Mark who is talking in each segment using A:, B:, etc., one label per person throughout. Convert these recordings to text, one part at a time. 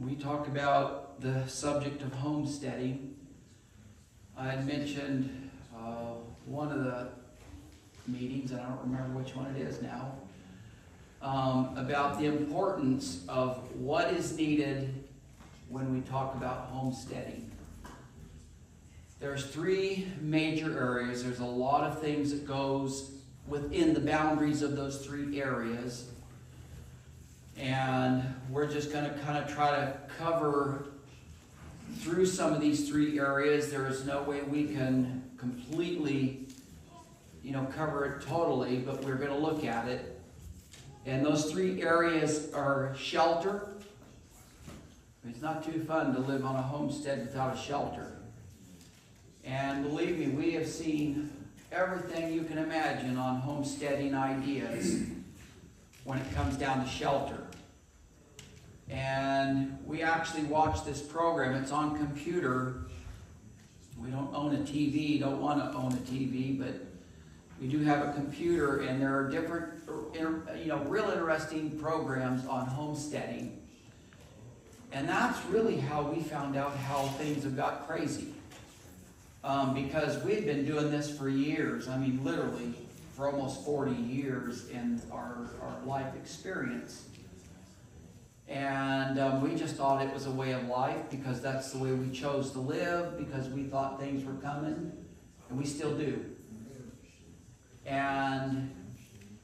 A: we talked about the subject of homesteading. I had mentioned uh, one of the meetings, and I don't remember which one it is now, um, about the importance of what is needed when we talk about homesteading. There's three major areas. There's a lot of things that goes within the boundaries of those three areas. And we're just going to kind of try to cover through some of these three areas. There is no way we can completely, you know, cover it totally, but we're going to look at it. And those three areas are shelter. It's not too fun to live on a homestead without a shelter. And believe me, we have seen everything you can imagine on homesteading ideas when it comes down to shelter. And we actually watch this program. It's on computer. We don't own a TV, don't want to own a TV, but we do have a computer, and there are different, you know, real interesting programs on homesteading. And that's really how we found out how things have got crazy. Um, because we've been doing this for years. I mean, literally for almost 40 years in our, our life experience. And um, we just thought it was a way of life because that's the way we chose to live, because we thought things were coming, and we still do. And,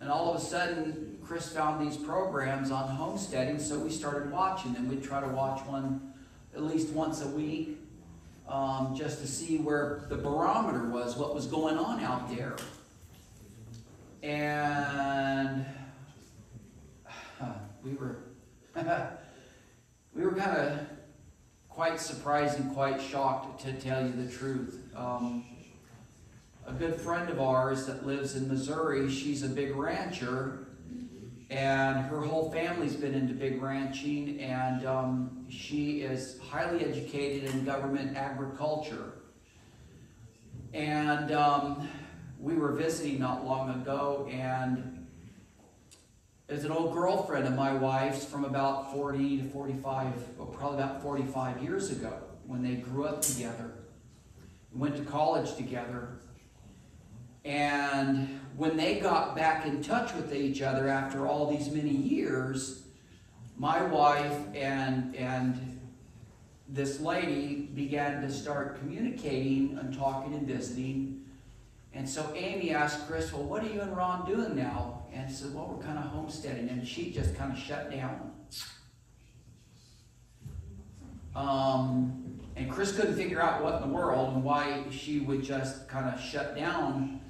A: and all of a sudden, Chris found these programs on homesteading, so we started watching them. We'd try to watch one at least once a week um, just to see where the barometer was, what was going on out there. And we were we were kind of quite surprised and quite shocked to tell you the truth. Um, a good friend of ours that lives in Missouri, she's a big rancher, and her whole family's been into big ranching, and um, she is highly educated in government agriculture. And um, we were visiting not long ago, and there's an old girlfriend of my wife's from about 40 to 45, well, probably about 45 years ago, when they grew up together, went to college together. And when they got back in touch with each other after all these many years, my wife and, and this lady began to start communicating and talking and visiting. And so Amy asked Chris, well, what are you and Ron doing now? And said, well, we're kind of homesteading. And she just kind of shut down. Um, and Chris couldn't figure out what in the world and why she would just kind of shut down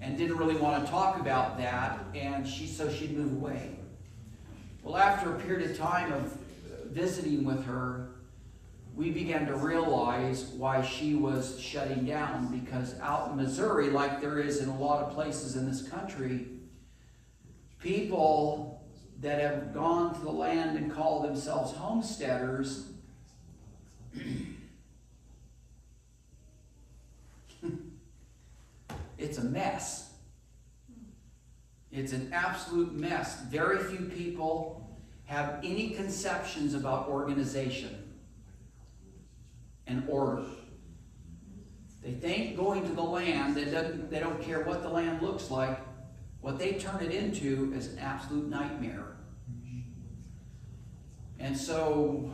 A: and didn't really want to talk about that, and she so she'd move away. Well, after a period of time of visiting with her, we began to realize why she was shutting down because out in Missouri, like there is in a lot of places in this country, people that have gone to the land and call themselves homesteaders it's a mess. It's an absolute mess. Very few people have any conceptions about organization and order. They think going to the land, they don't, they don't care what the land looks like, what they turn it into is an absolute nightmare. And so,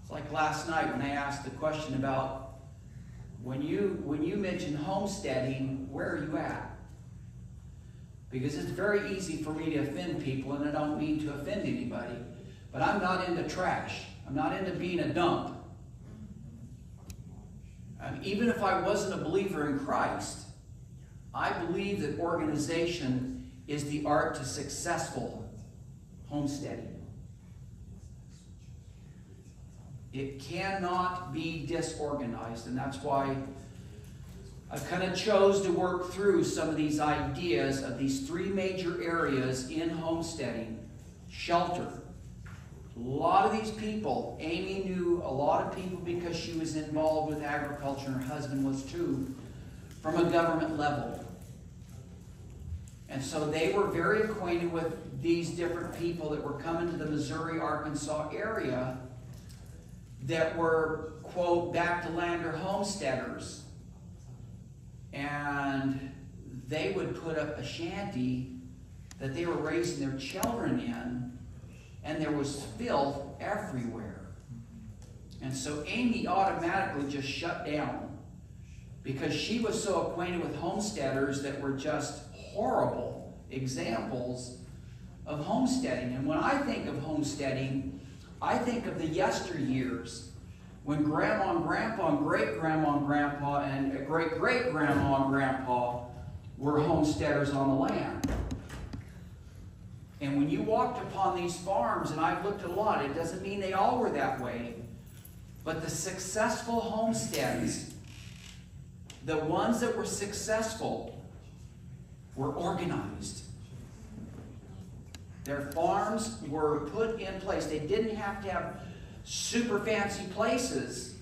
A: it's like last night when I asked the question about when you when you mention homesteading, where are you at? Because it's very easy for me to offend people, and I don't mean to offend anybody. But I'm not into trash. I'm not into being a dump. Um, even if I wasn't a believer in Christ, I believe that organization is the art to successful homesteading. It cannot be disorganized, and that's why I kind of chose to work through some of these ideas of these three major areas in homesteading. Shelter. A lot of these people, Amy knew a lot of people because she was involved with agriculture, and her husband was too, from a government level. And so they were very acquainted with these different people that were coming to the Missouri, Arkansas area that were, quote, back to lander homesteaders. And they would put up a shanty that they were raising their children in, and there was filth everywhere. And so Amy automatically just shut down because she was so acquainted with homesteaders that were just horrible examples of homesteading. And when I think of homesteading, I think of the yesteryears when grandma and grandpa and great grandma and grandpa and great great grandma and grandpa were homesteaders on the land. And when you walked upon these farms, and I've looked a lot, it doesn't mean they all were that way, but the successful homesteads, the ones that were successful, were organized. Their farms were put in place. They didn't have to have super fancy places,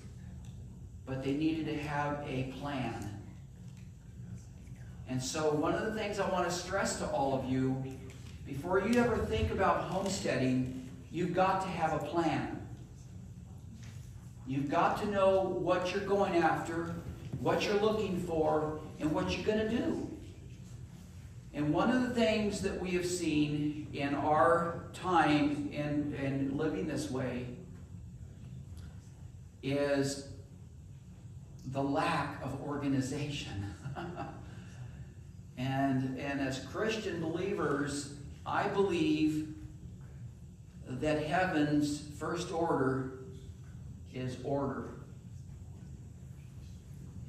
A: but they needed to have a plan. And so, one of the things I want to stress to all of you before you ever think about homesteading, you've got to have a plan. You've got to know what you're going after, what you're looking for, and what you're going to do. And one of the things that we have seen in our time in, in living this way is the lack of organization. and, and as Christian believers, I believe that heaven's first order is order.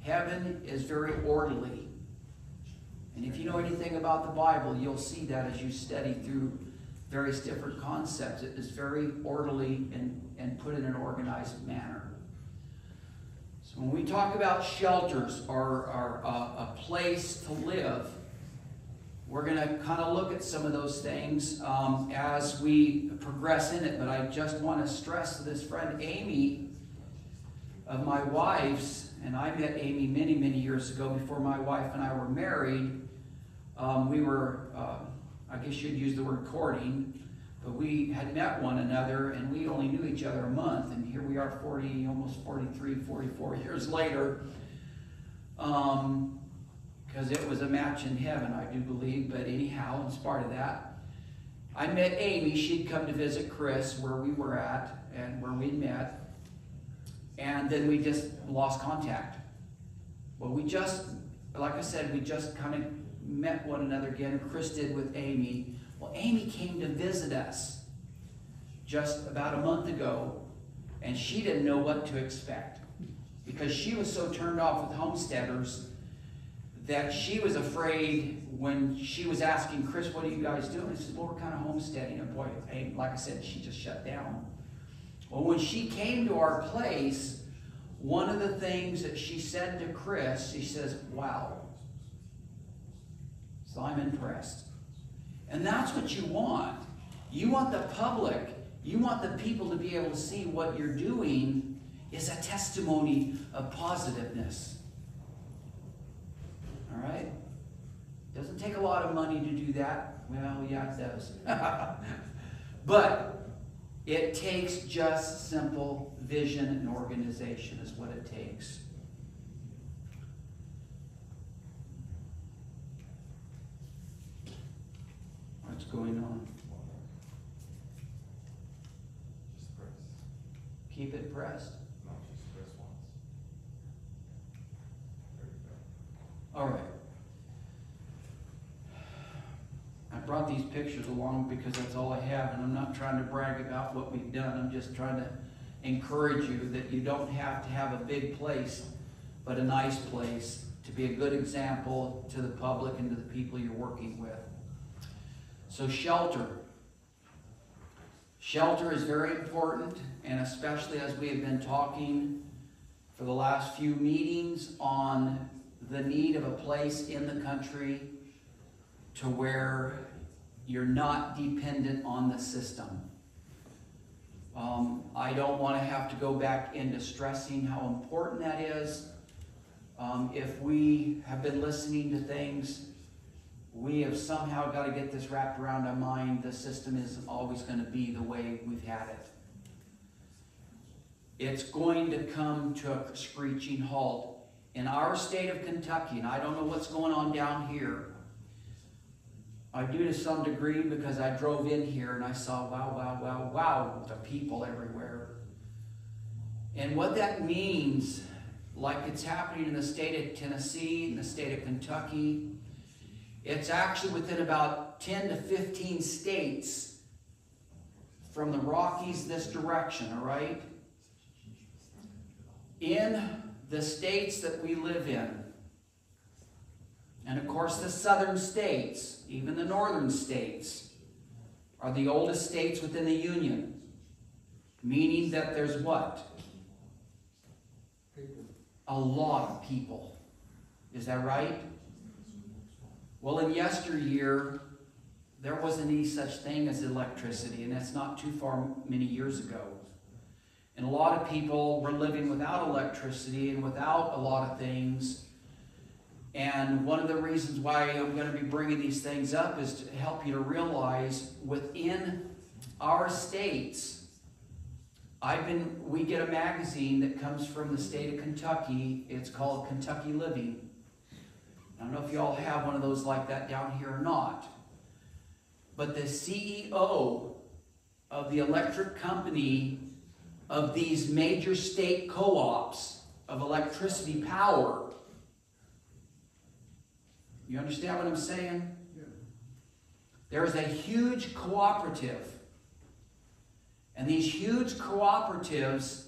A: Heaven is very orderly. And if you know anything about the Bible, you'll see that as you study through various different concepts. It is very orderly and, and put in an organized manner. So when we talk about shelters or, or uh, a place to live, we're going to kind of look at some of those things um, as we progress in it, but I just want to stress to this friend Amy of my wife's, and I met Amy many, many years ago before my wife and I were married. Um, we were, uh, I guess you'd use the word courting, but we had met one another and we only knew each other a month, and here we are 40, almost 43, 44 years later. Um, because it was a match in heaven, I do believe. But anyhow, in spite of that, I met Amy. She'd come to visit Chris where we were at and where we'd met. And then we just lost contact. Well, we just, like I said, we just kind of met one another again. Chris did with Amy. Well, Amy came to visit us just about a month ago, and she didn't know what to expect because she was so turned off with homesteaders that she was afraid when she was asking Chris, "What are you guys doing?" He said, "Well, we're kind of homesteading." And boy, like I said, she just shut down. Well, when she came to our place, one of the things that she said to Chris, she says, "Wow." So I'm impressed. And that's what you want. You want the public, you want the people to be able to see what you're doing is a testimony of positiveness. All right? Doesn't take a lot of money to do that. Well, yeah, it does. but it takes just simple vision and organization, is what it takes. What's going on? Keep it pressed.
B: No, just press once. There you go.
A: All right. I brought these pictures along because that's all I have, and I'm not trying to brag about what we've done. I'm just trying to encourage you that you don't have to have a big place, but a nice place to be a good example to the public and to the people you're working with. So, shelter. Shelter is very important, and especially as we have been talking for the last few meetings on the need of a place in the country to where you're not dependent on the system. Um, I don't want to have to go back into stressing how important that is. Um, if we have been listening to things, we have somehow got to get this wrapped around our mind. The system isn't always going to be the way we've had it. it's going to come to a screeching halt. In our state of Kentucky, and I don't know what's going on down here, I do to some degree because I drove in here and I saw wow, wow, wow, wow, the people everywhere. And what that means, like it's happening in the state of Tennessee, in the state of Kentucky, it's actually within about 10 to 15 states from the Rockies this direction, all right? In the states that we live in, and of course, the southern states, even the northern states, are the oldest states within the Union. Meaning that there's what? A lot of people. Is that right? Well, in yesteryear, there wasn't any such thing as electricity, and that's not too far many years ago. And a lot of people were living without electricity and without a lot of things. And one of the reasons why I'm going to be bringing these things up is to help you to realize within our states, I've been, we get a magazine that comes from the state of Kentucky. It's called Kentucky Living. I don't know if you all have one of those like that down here or not. But the CEO of the electric company of these major state co-ops of electricity power you understand what I'm saying?
C: Yeah.
A: There is a huge cooperative. And these huge cooperatives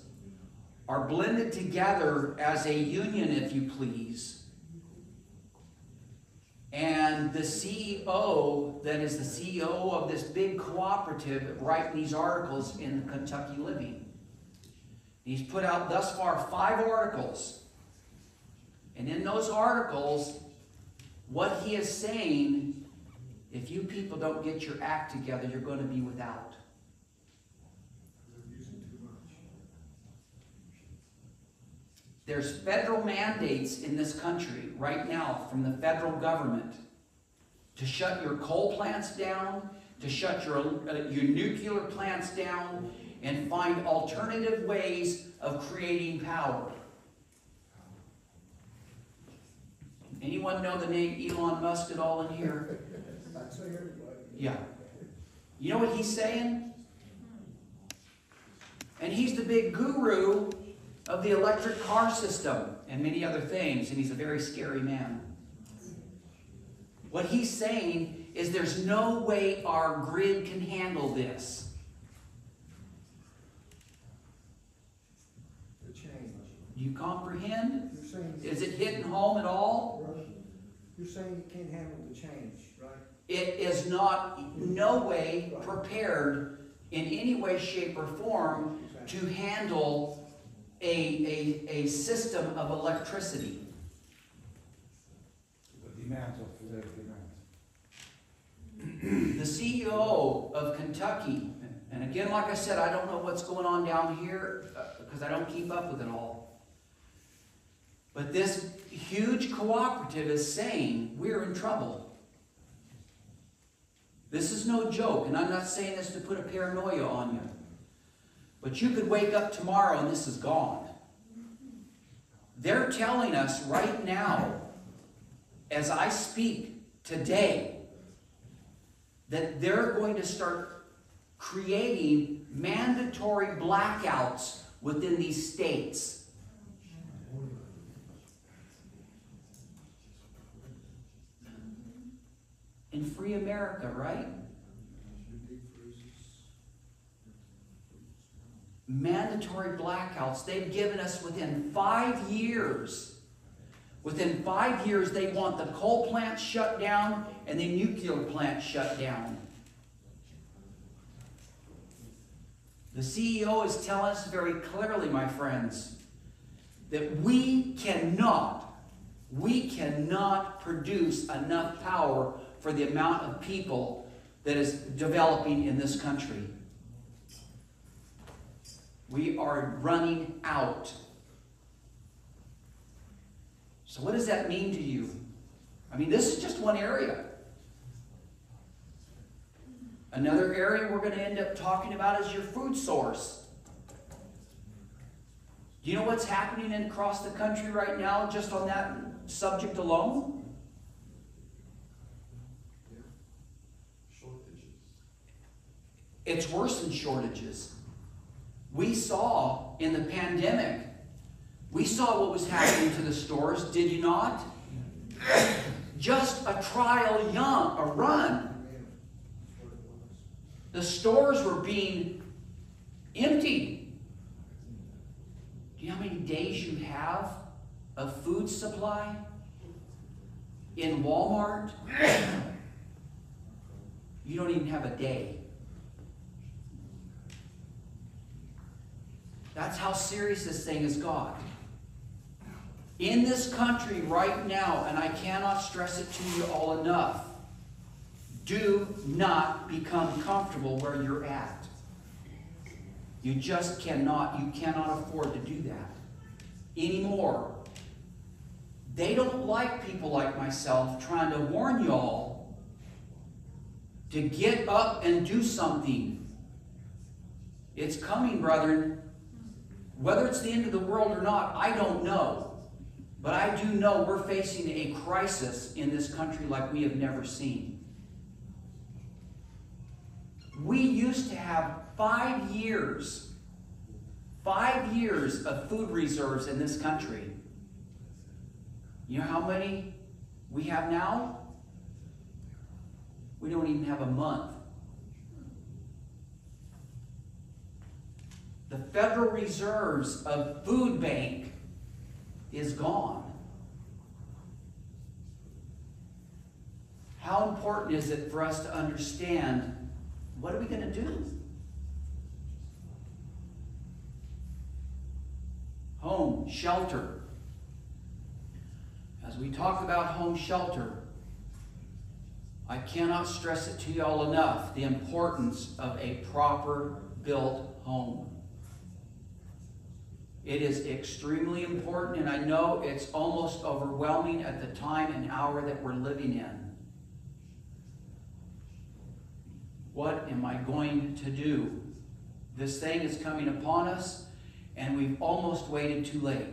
A: are blended together as a union, if you please. And the CEO, that is the CEO of this big cooperative, writing these articles in Kentucky Living. He's put out thus far five articles. And in those articles, what he is saying, if you people don't get your act together, you're going to be without. There's federal mandates in this country right now from the federal government to shut your coal plants down, to shut your, uh, your nuclear plants down, and find alternative ways of creating power. Anyone know the name Elon Musk at all in here? Yeah. You know what he's saying? And he's the big guru of the electric car system and many other things, and he's a very scary man. What he's saying is there's no way our grid can handle this.
C: The change.
A: Do you comprehend?
C: You're saying.
A: Is it hitting home at all?
C: You're saying you can't handle the change, right?
A: It is not, no way prepared in any way, shape, or form to handle a, a, a system of electricity.
D: The demands of the demands.
A: The CEO of Kentucky, and again, like I said, I don't know what's going on down here uh, because I don't keep up with it all. But this huge cooperative is saying we're in trouble. This is no joke, and I'm not saying this to put a paranoia on you. But you could wake up tomorrow and this is gone. They're telling us right now, as I speak today, that they're going to start creating mandatory blackouts within these states. In free America, right? mandatory blackouts they've given us within five years. Within five years, they want the coal plant shut down and the nuclear plant shut down. The CEO is telling us very clearly, my friends, that we cannot, we cannot produce enough power for the amount of people that is developing in this country. We are running out. So, what does that mean to you? I mean, this is just one area. Another area we're going to end up talking about is your food source. Do you know what's happening across the country right now just on that subject alone? It's worse than shortages. We saw in the pandemic, we saw what was happening to the stores, did you not? Just a trial young, a run. The stores were being emptied. Do you know how many days you have of food supply in Walmart? You don't even have a day. That's how serious this thing has got. In this country right now, and I cannot stress it to you all enough, do not become comfortable where you're at. You just cannot, you cannot afford to do that anymore. They don't like people like myself trying to warn y'all to get up and do something. It's coming, brethren. Whether it's the end of the world or not, I don't know. But I do know we're facing a crisis in this country like we have never seen. We used to have five years, five years of food reserves in this country. You know how many we have now? We don't even have a month. The Federal Reserves of Food Bank is gone. How important is it for us to understand what are we going to do? Home, shelter. As we talk about home shelter, I cannot stress it to y'all enough the importance of a proper built home. It is extremely important, and I know it's almost overwhelming at the time and hour that we're living in. What am I going to do? This thing is coming upon us, and we've almost waited too late.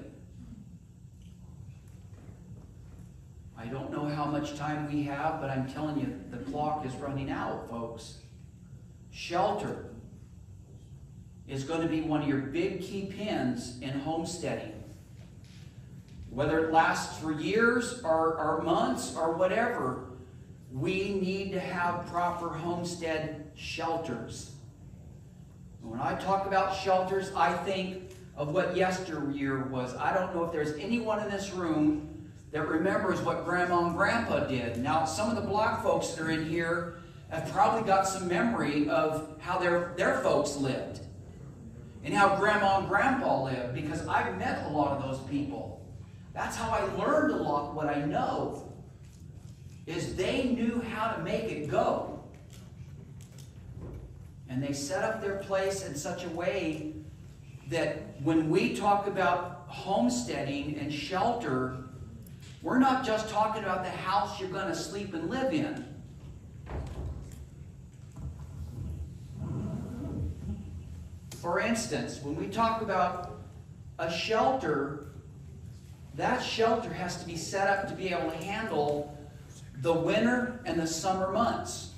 A: I don't know how much time we have, but I'm telling you, the clock is running out, folks. Shelter is going to be one of your big key pins in homesteading. Whether it lasts for years or, or months or whatever, we need to have proper homestead shelters. When I talk about shelters, I think of what yesteryear was. I don't know if there's anyone in this room that remembers what Grandma and Grandpa did. Now, some of the black folks that are in here have probably got some memory of how their, their folks lived and how Grandma and Grandpa lived because I've met a lot of those people. That's how I learned a lot what I know is they knew how to make it go. And they set up their place in such a way that when we talk about homesteading and shelter, we're not just talking about the house you're going to sleep and live in. For instance, when we talk about a shelter, that shelter has to be set up to be able to handle the winter and the summer months.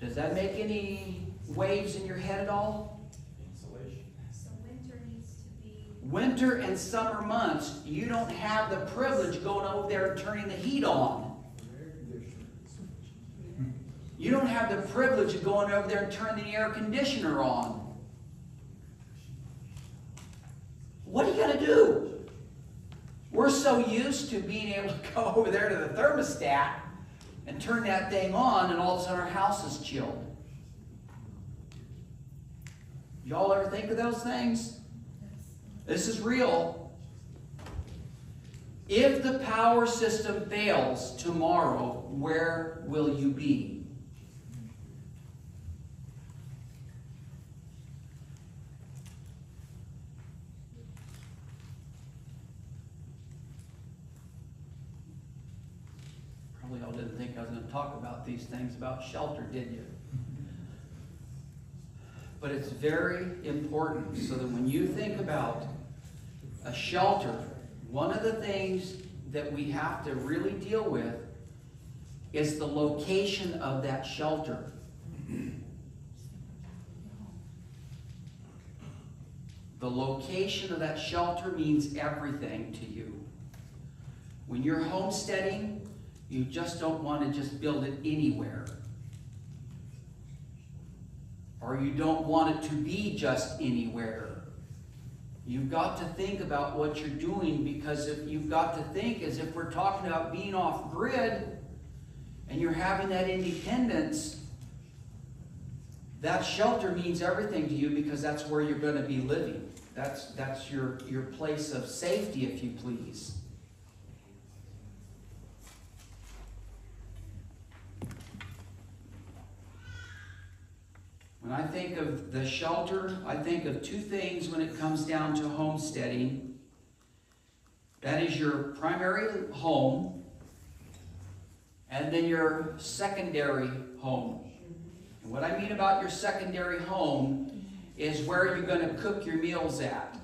A: Does that make any waves in your head at all?
B: Insulation.
D: So winter needs to be,
A: Winter and summer months, you don't have the privilege going over there and turning the heat on. You don't have the privilege of going over there and turning the air conditioner on. What are you going to do? We're so used to being able to go over there to the thermostat and turn that thing on, and all of a sudden our house is chilled. Y'all ever think of those things? This is real. If the power system fails tomorrow, where will you be? Probably all didn't think I was going to talk about these things about shelter, did you? but it's very important so that when you think about a shelter, one of the things that we have to really deal with is the location of that shelter. The location of that shelter means everything to you. When you're homesteading, you just don't want to just build it anywhere. Or you don't want it to be just anywhere. You've got to think about what you're doing because if you've got to think as if we're talking about being off grid and you're having that independence, that shelter means everything to you because that's where you're going to be living. That's, that's your, your place of safety, if you please. When I think of the shelter, I think of two things when it comes down to homesteading. That is your primary home, and then your secondary home. And what I mean about your secondary home is where you're going to cook your meals at.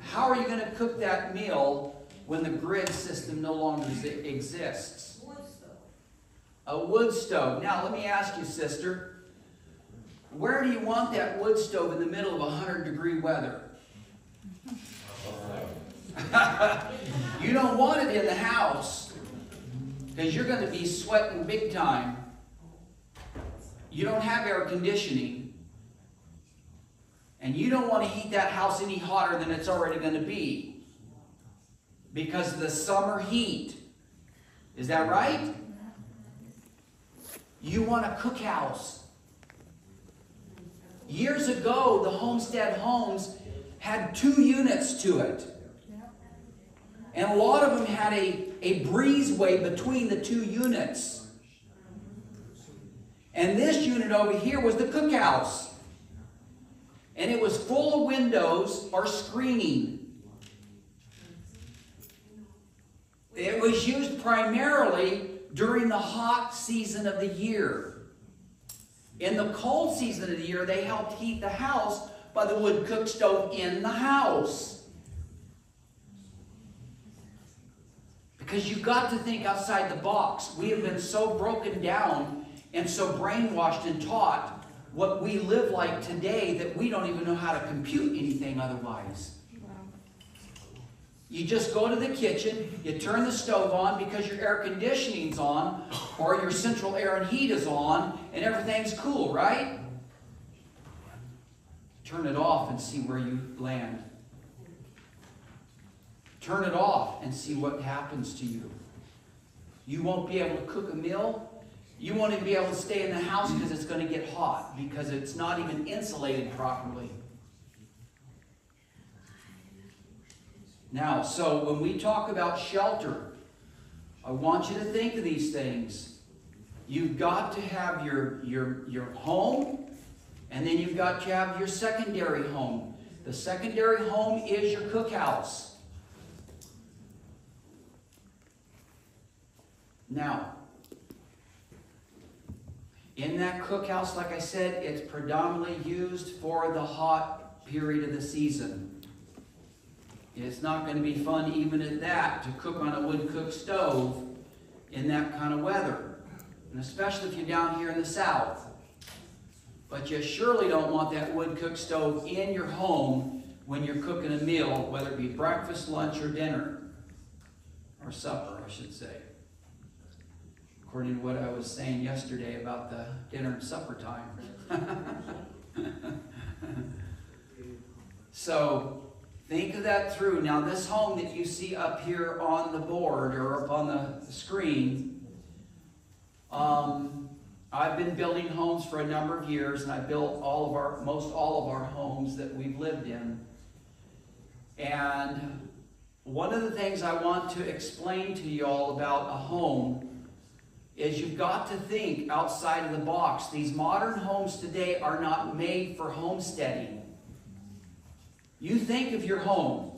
A: How are you going to cook that meal when the grid system no longer exists? A wood stove. Now, let me ask you, sister, where do you want that wood stove in the middle of 100 degree weather? you don't want it in the house because you're going to be sweating big time. You don't have air conditioning. And you don't want to heat that house any hotter than it's already going to be because of the summer heat. Is that right? You want a cookhouse. Years ago, the homestead homes had two units to it. And a lot of them had a, a breezeway between the two units. And this unit over here was the cookhouse. And it was full of windows or screening. It was used primarily during the hot season of the year. In the cold season of the year, they helped heat the house by the wood cook stove in the house. Because you've got to think outside the box. We have been so broken down and so brainwashed and taught what we live like today that we don't even know how to compute anything otherwise. You just go to the kitchen, you turn the stove on because your air conditioning's on, or your central air and heat is on, and everything's cool, right? Turn it off and see where you land. Turn it off and see what happens to you. You won't be able to cook a meal. You won't even be able to stay in the house because it's going to get hot because it's not even insulated properly. Now, so when we talk about shelter, I want you to think of these things. You've got to have your, your, your home, and then you've got to have your secondary home. The secondary home is your cookhouse. Now, in that cookhouse, like I said, it's predominantly used for the hot period of the season. It's not going to be fun even at that to cook on a wood cook stove in that kind of weather. And especially if you're down here in the south. But you surely don't want that wood cook stove in your home when you're cooking a meal, whether it be breakfast, lunch, or dinner. Or supper, I should say. According to what I was saying yesterday about the dinner and supper time. so, Think of that through. Now, this home that you see up here on the board or up on the screen, um, I've been building homes for a number of years, and I built all of our, most all of our homes that we've lived in. And one of the things I want to explain to you all about a home is you've got to think outside of the box. These modern homes today are not made for homesteading. You think of your home.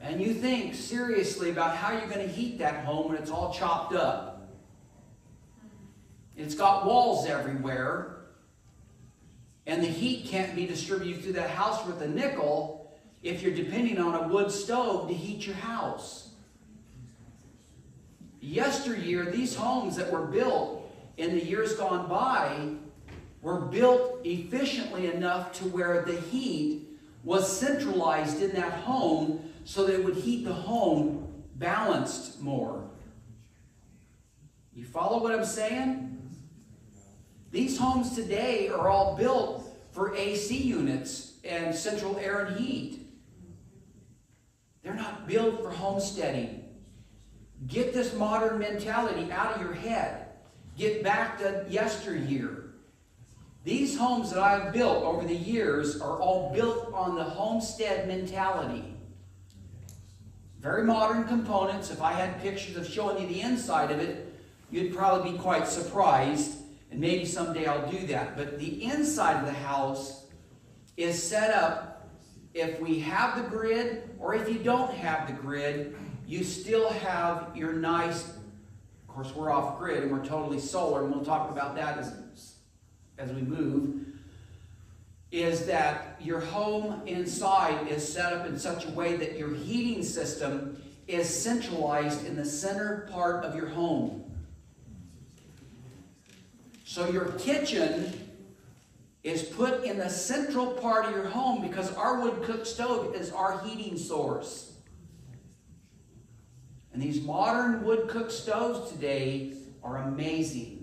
A: And you think seriously about how you're going to heat that home when it's all chopped up. It's got walls everywhere. And the heat can't be distributed through that house with a nickel if you're depending on a wood stove to heat your house. Yesteryear, these homes that were built in the years gone by were built efficiently enough to where the heat was centralized in that home so that it would heat the home balanced more. You follow what I'm saying? These homes today are all built for AC units and central air and heat. They're not built for homesteading. Get this modern mentality out of your head. Get back to yesteryear. These homes that I've built over the years are all built on the homestead mentality. Very modern components. If I had pictures of showing you the inside of it, you'd probably be quite surprised. And maybe someday I'll do that. But the inside of the house is set up if we have the grid or if you don't have the grid, you still have your nice, of course, we're off grid and we're totally solar, and we'll talk about that as, as we move. Is that your home inside is set up in such a way that your heating system is centralized in the center part of your home. So your kitchen is put in the central part of your home because our wood cook stove is our heating source. And these modern wood cook stoves today are amazing.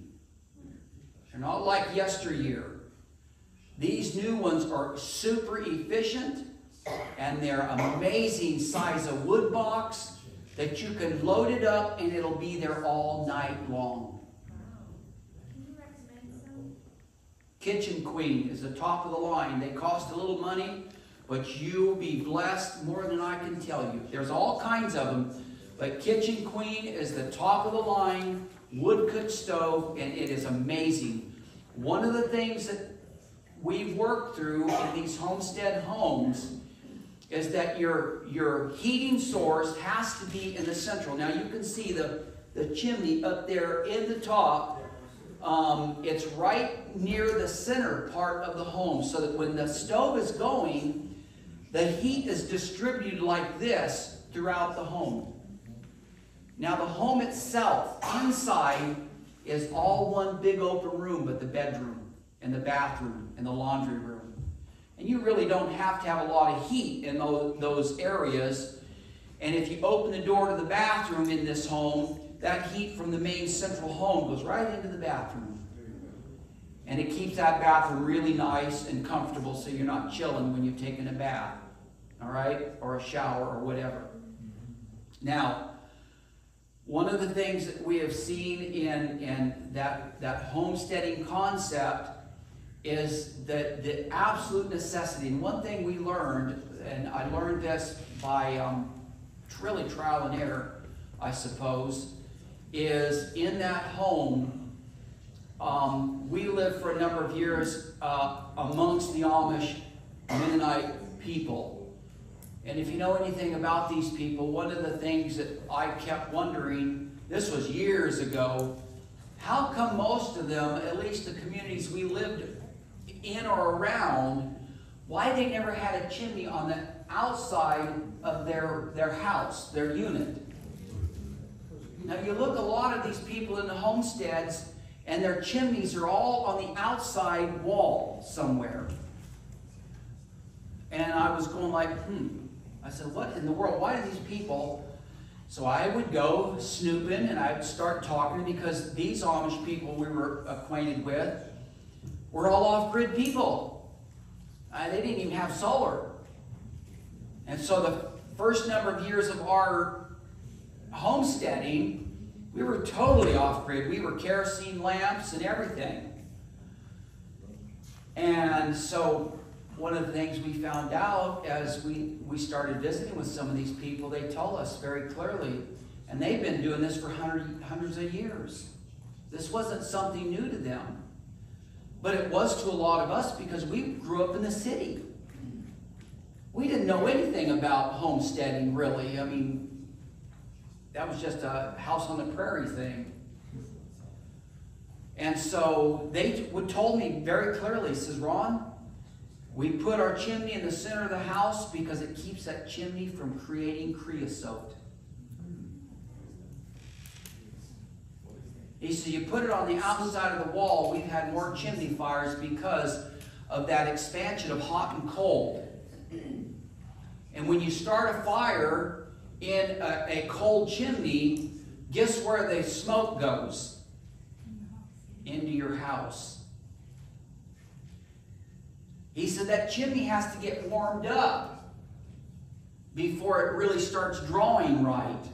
A: They're not like yesteryear. These new ones are super efficient and they're amazing size of wood box that you can load it up and it'll be there all night long. Kitchen Queen is the top of the line. They cost a little money, but you'll be blessed more than I can tell you. There's all kinds of them, but Kitchen Queen is the top of the line wood cook stove, and it is amazing. One of the things that we've worked through in these homestead homes is that your, your heating source has to be in the central. Now you can see the, the chimney up there in the top. Um, it's right near the center part of the home so that when the stove is going, the heat is distributed like this throughout the home. Now the home itself, inside, is all one big open room but the bedroom and the bathroom and the laundry room. And you really don't have to have a lot of heat in those, areas. And if you open the door to the bathroom in this home, that heat from the main central home goes right into the bathroom. And it keeps that bathroom really nice and comfortable so you're not chilling when you've taken a bath, all right? Or a shower or whatever. Now, one of the things that we have seen in, in that, that homesteading concept is the, the absolute necessity. And one thing we learned, and I learned this by um, really trial and error, I suppose, is in that home, um, we lived for a number of years uh, amongst the Amish Mennonite people. And if you know anything about these people, one of the things that I kept wondering, this was years ago, how come most of them, at least the communities we lived in or around, why they never had a chimney on the outside of their, their house, their unit? Now you look a lot of these people in the homesteads, and their chimneys are all on the outside wall somewhere. And I was going like, hmm. I said, what in the world? Why do these people? So I would go snooping and I would start talking because these Amish people we were acquainted with were all off-grid people. Uh, they didn't even have solar. And so the first number of years of our homesteading, we were totally off-grid. We were kerosene lamps and everything. And so one of the things we found out as we, we started visiting with some of these people, they told us very clearly, and they've been doing this for hundred, hundreds of years. This wasn't something new to them. But it was to a lot of us because we grew up in the city. We didn't know anything about homesteading, really. I mean, that was just a house on the prairie thing. And so they would told me very clearly, says, Ron, we put our chimney in the center of the house because it keeps that chimney from creating creosote. He said, you put it on the outside of the wall, we've had more chimney fires because of that expansion of hot and cold. And when you start a fire in a, a cold chimney, guess where the smoke goes? Into your house. He said that chimney has to get warmed up before it really starts drawing right.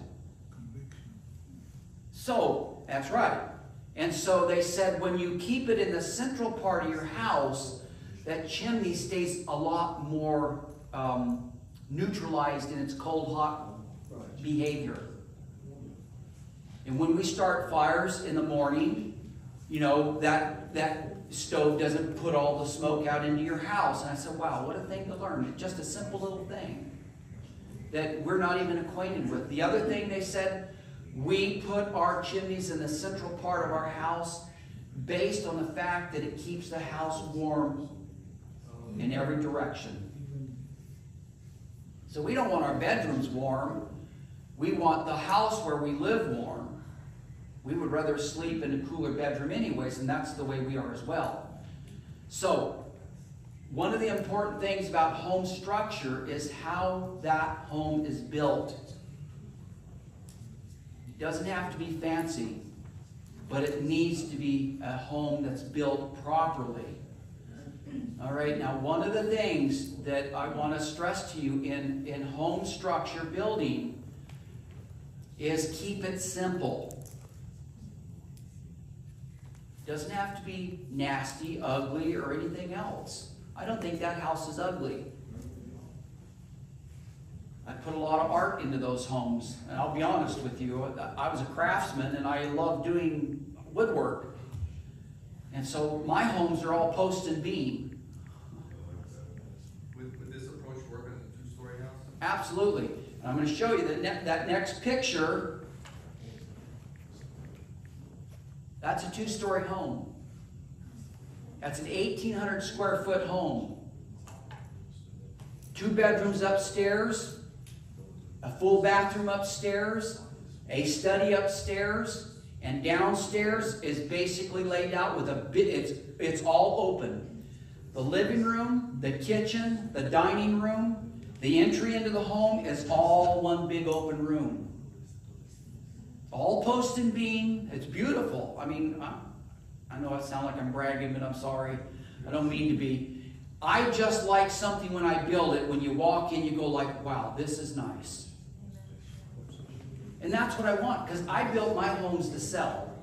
A: So, that's right. And so they said when you keep it in the central part of your house, that chimney stays a lot more um, neutralized in its cold hot
C: Right.
A: behavior. And when we start fires in the morning, you know, that, that stove doesn't put all the smoke out into your house. And I said, wow, what a thing to learn. Just a simple little thing that we're not even acquainted with. The other thing they said, we put our chimneys in the central part of our house based on the fact that it keeps the house warm in every direction. So we don't want our bedrooms warm. We want the house where we live warm. We would rather sleep in a cooler bedroom anyways, and that's the way we are as well. So, one of the important things about home structure is how that home is built. It doesn't have to be fancy, but it needs to be a home that's built properly. All right, now one of the things that I want to stress to you in, in home structure building is keep it simple. Doesn't have to be nasty, ugly, or anything else. I don't think that house is ugly. I put a lot of art into those homes, and I'll be honest with you, I was a craftsman and I love doing woodwork. And so my homes are all post and beam.
E: Would, would this approach work on a two-story house?
A: Absolutely. And I'm going to show you that, ne- that next picture. That's a two-story home. That's an 1,800 square foot home. Two bedrooms upstairs, a full bathroom upstairs, a study upstairs, and downstairs is basically laid out with a bit, it's, it's all open. The living room, the kitchen, the dining room, the entry into the home is all one big open room. All post and beam. It's beautiful. I mean, I, I know I sound like I'm bragging, but I'm sorry. I don't mean to be. I just like something when I build it. When you walk in, you go like, wow, this is nice. And that's what I want because I built my homes to sell.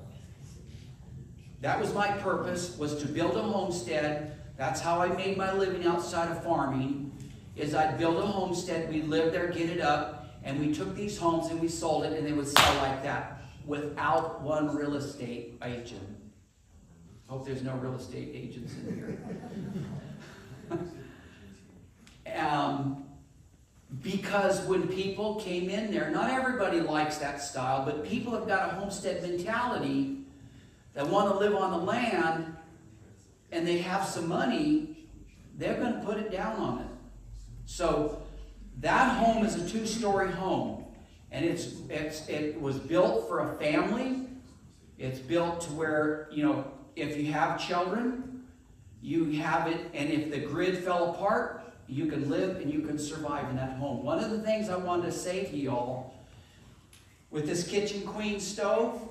A: That was my purpose, was to build a homestead. That's how I made my living outside of farming, is I'd build a homestead, we'd live there, get it up, and we took these homes and we sold it and they would sell like that without one real estate agent. Hope there's no real estate agents in here. um, because when people came in there, not everybody likes that style, but people have got a homestead mentality that want to live on the land and they have some money, they're going to put it down on it. So that home is a two-story home. And it's, it's, it was built for a family. It's built to where, you know, if you have children, you have it, and if the grid fell apart, you can live and you can survive in that home. One of the things I wanted to say to y'all, with this Kitchen Queen stove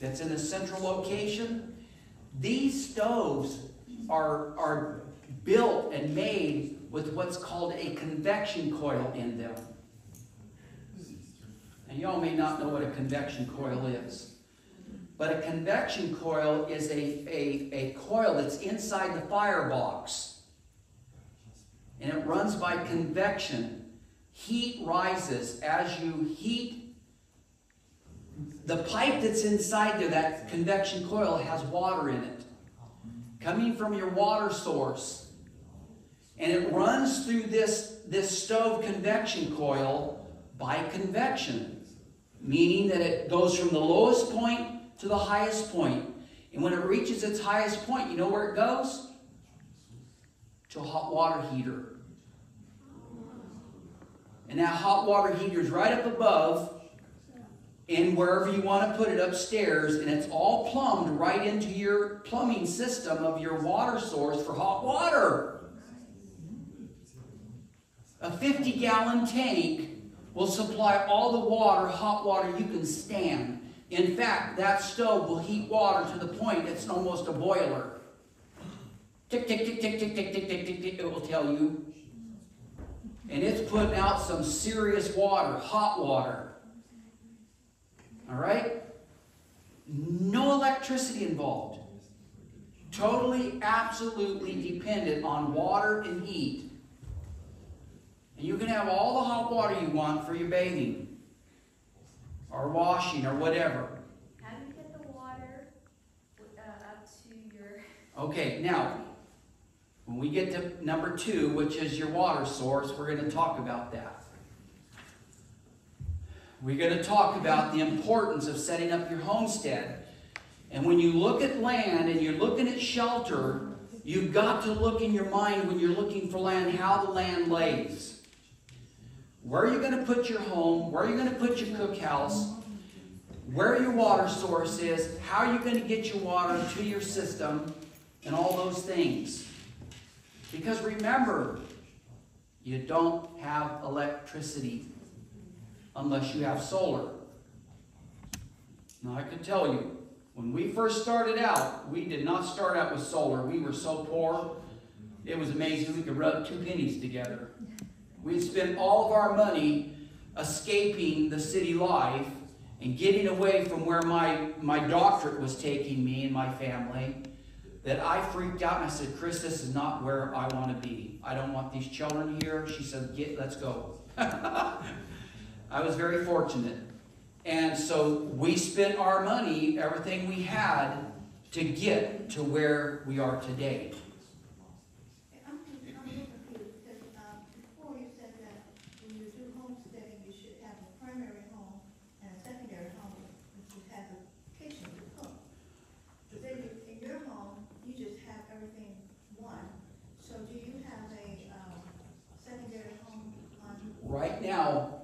A: that's in a central location, these stoves are, are built and made with what's called a convection coil in them. And y'all may not know what a convection coil is. But a convection coil is a, a, a coil that's inside the firebox. And it runs by convection. Heat rises as you heat. The pipe that's inside there, that convection coil, has water in it. Coming from your water source. And it runs through this, this stove convection coil by convection. Meaning that it goes from the lowest point to the highest point. And when it reaches its highest point, you know where it goes? To a hot water heater. And that hot water heater is right up above and wherever you want to put it upstairs, and it's all plumbed right into your plumbing system of your water source for hot water. A 50 gallon tank will supply all the water, hot water you can stand. In fact, that stove will heat water to the point it's almost a boiler. Tick, tick, tick, tick, tick, tick, tick, tick, tick, tick, it will tell you. And it's putting out some serious water, hot water. All right? No electricity involved. Totally, absolutely dependent on water and heat. And you can have all the hot water you want for your bathing, or washing, or whatever.
D: How do you get the water, uh, up to your?
A: Okay, now, when we get to number two, which is your water source, we're going to talk about that. We're going to talk about the importance of setting up your homestead. And when you look at land and you're looking at shelter, you've got to look in your mind when you're looking for land how the land lays. Where are you going to put your home? Where are you going to put your cookhouse? Where your water source is? How are you going to get your water to your system? And all those things. Because remember, you don't have electricity unless you have solar. Now, I can tell you, when we first started out, we did not start out with solar. We were so poor, it was amazing we could rub two pennies together. We spent all of our money escaping the city life and getting away from where my, my doctorate was taking me and my family that I freaked out and I said, Chris, this is not where I want to be. I don't want these children here. She said, Get, let's go. I was very fortunate. And so we spent our money, everything we had, to get to where we are today.
F: I'm, I'm a little confused, because, um, before you said that when you do homesteading, you should have a primary home and a secondary home, which you have a kitchen to cook. Then you, in your home, you just have everything one, so do you have a, um, secondary home on?
A: Right now,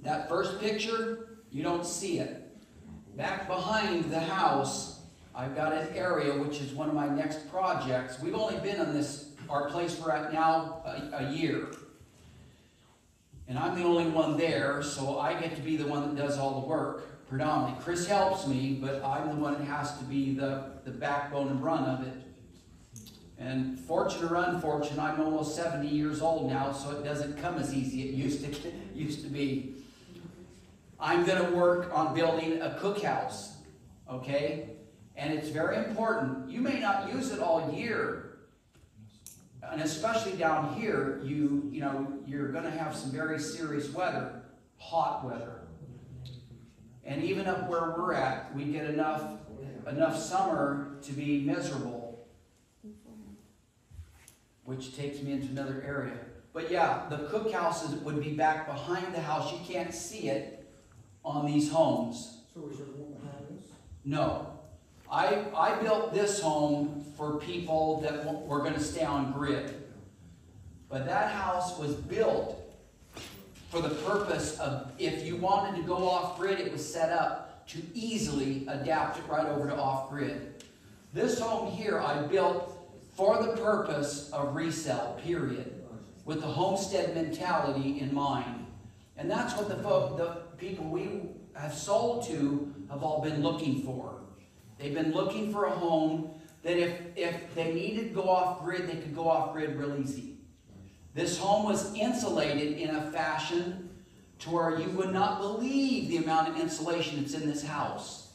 A: that first picture, you don't see it. Back behind the house, I've got an area which is one of my next projects. We've only been in this, our place we're at now, a, a year. And I'm the only one there, so I get to be the one that does all the work predominantly. Chris helps me, but I'm the one that has to be the, the backbone and run of it. And fortune or unfortunate, I'm almost 70 years old now, so it doesn't come as easy it used to, used to be. I'm going to work on building a cookhouse, okay? And it's very important. You may not use it all year, and especially down here, you you know you're going to have some very serious weather, hot weather. And even up where we're at, we get enough enough summer to be miserable, which takes me into another area. But yeah, the cookhouses would be back behind the house. You can't see it on these homes.
C: So is there one behind?
A: No. I, I built this home for people that were going to stay on grid. But that house was built for the purpose of if you wanted to go off grid, it was set up to easily adapt it right over to off grid. This home here I built for the purpose of resale, period, with the homestead mentality in mind. And that's what the, the people we have sold to have all been looking for. They've been looking for a home that if, if they needed to go off grid, they could go off grid real easy. This home was insulated in a fashion to where you would not believe the amount of insulation that's in this house.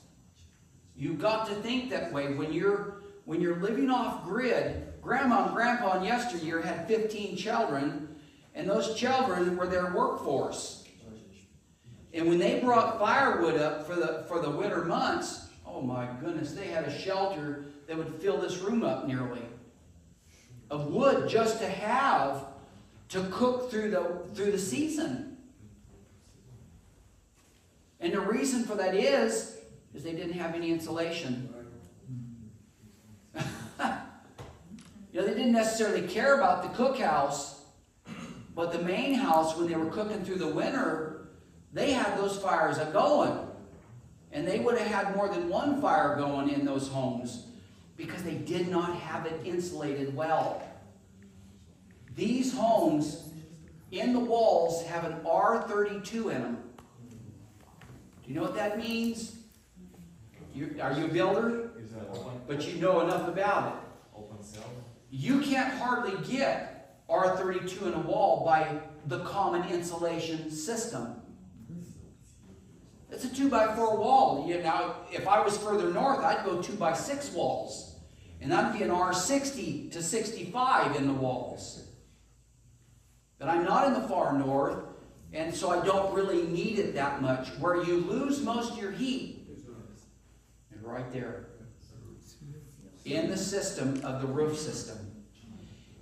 A: You've got to think that way. When you're, when you're living off grid, grandma and grandpa in yesteryear had 15 children, and those children were their workforce. And when they brought firewood up for the, for the winter months, oh my goodness, they had a shelter that would fill this room up nearly. Of wood just to have to cook through the, through the season. And the reason for that is, is they didn't have any insulation. Didn't necessarily care about the cookhouse, but the main house, when they were cooking through the winter, they had those fires a going. And they would have had more than one fire going in those homes because they did not have it insulated well. These homes in the walls have an R32 in them. Do you know what that means? You, are you a builder?
B: Is that open,
A: But you know enough about it. You can't hardly get R32 in a wall by the common insulation system. It's a two by four wall. You know, if I was further north, I'd go two by six walls. And that'd be an R60 to 65 in the walls. But I'm not in the far north, and so I don't really need it that much. Where you lose most of your heat is right there in the system of the roof system.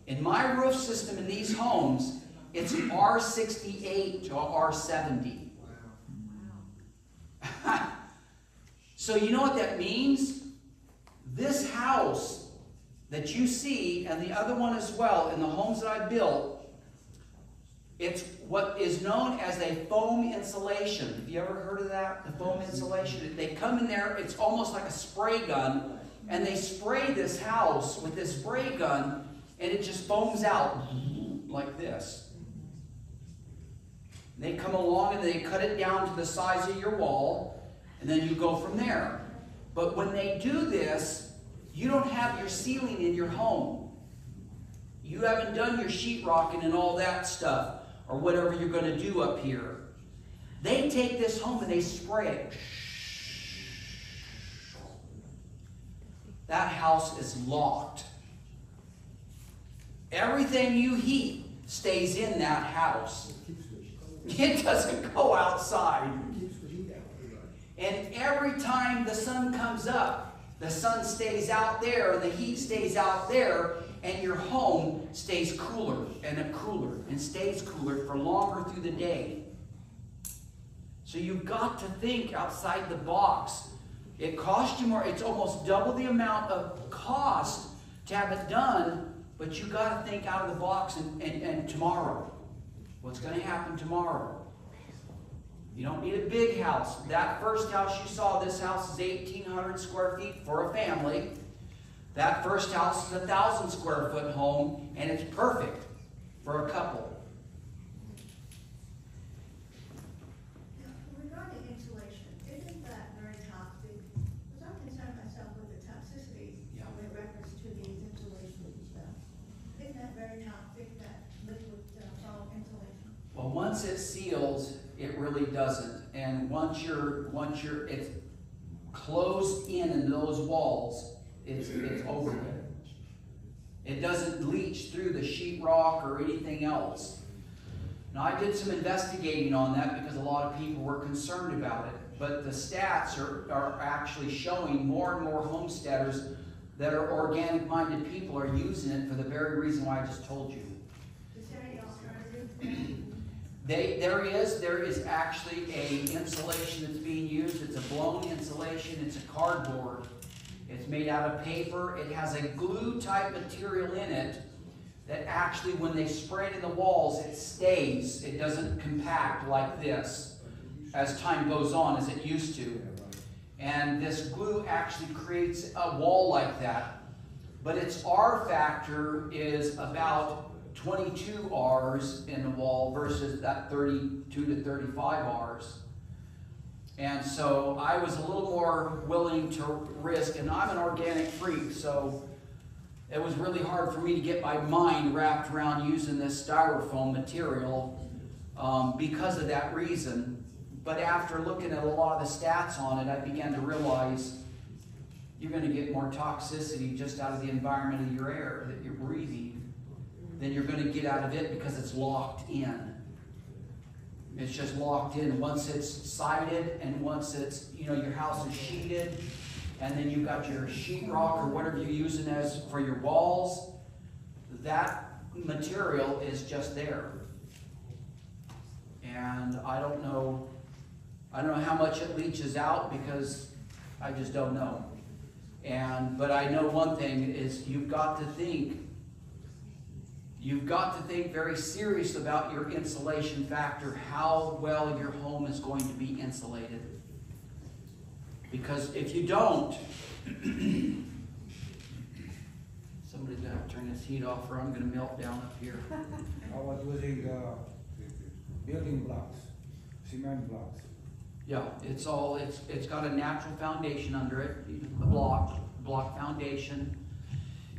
A: In my roof system in these homes, it's R68 to R70. so you know what that means? This house that you see, and the other one as well, in the homes that I built, it's what is known as a foam insulation. Have you ever heard of that? The foam insulation. They come in there, it's almost like a spray gun, and they spray this house with this spray gun, and it just foams out like this. They come along and they cut it down to the size of your wall, and then you go from there. But when they do this, you don't have your ceiling in your home. You haven't done your sheetrocking and all that stuff, or whatever you're going to do up here. They take this home and they spray it. That house is locked. Everything you heat stays in that house. It doesn't go outside. And every time the sun comes up, the sun stays out there and the heat stays out there, and your home stays cooler and cooler and stays cooler for longer through the day. So you've got to think outside the box. It costs you more, it's almost double the amount of cost to have it done, but you got to think out of the box and, and, and tomorrow. What's going to happen tomorrow? You don't need a big house. That first house you saw, this house is 1,800 square feet for a family. That first house is a 1,000 square foot home, and it's perfect for a couple.
F: Now, Regarding insulation, isn't that very toxic? Because I'm concerned myself with the toxicity
A: Yeah.
F: with reference to these insulation stuff. Isn't that very toxic, that liquid uh, foam insulation?
A: Well, once it seals, it really doesn't. And once you're, once you're, it's closed in in those walls, it's, it's over. It doesn't leach through the sheetrock or anything else. Now, I did some investigating on that because a lot of people were concerned about it. But the stats are, are actually showing more and more homesteaders that are organic minded people are using it for the very reason why I just told you.
F: Is there any alternative?
A: They, there is, there is actually a insulation that's being used, it's a blown insulation, it's a cardboard. It's made out of paper, it has a glue type material in it that actually when they spray it in the walls, it stays, it doesn't compact like this as time goes on as it used to. And this glue actually creates a wall like that. But its R factor is about 22 R's in the wall versus that 32 to 35 R's. And so I was a little more willing to risk, and I'm an organic freak, so it was really hard for me to get my mind wrapped around using this styrofoam material um, because of that reason. But after looking at a lot of the stats on it, I began to realize you're going to get more toxicity just out of the environment of your air that you're breathing than you're going to get out of it because it's locked in. It's just locked in. Once it's sided and once it's, you know, your house is sheeted, and then you've got your sheetrock or whatever you're using as for your walls, that material is just there. And I don't know, I don't know how much it leaches out because I just don't know. And, but I know one thing is you've got to think you've got to think very serious about your insulation factor, how well your home is going to be insulated. Because if you don't, somebody's gotta turn this heat off or I'm gonna melt down up here.
G: I was using, uh, building blocks, cement blocks.
A: Yeah, it's all, it's, it's got a natural foundation under it, a block, block foundation.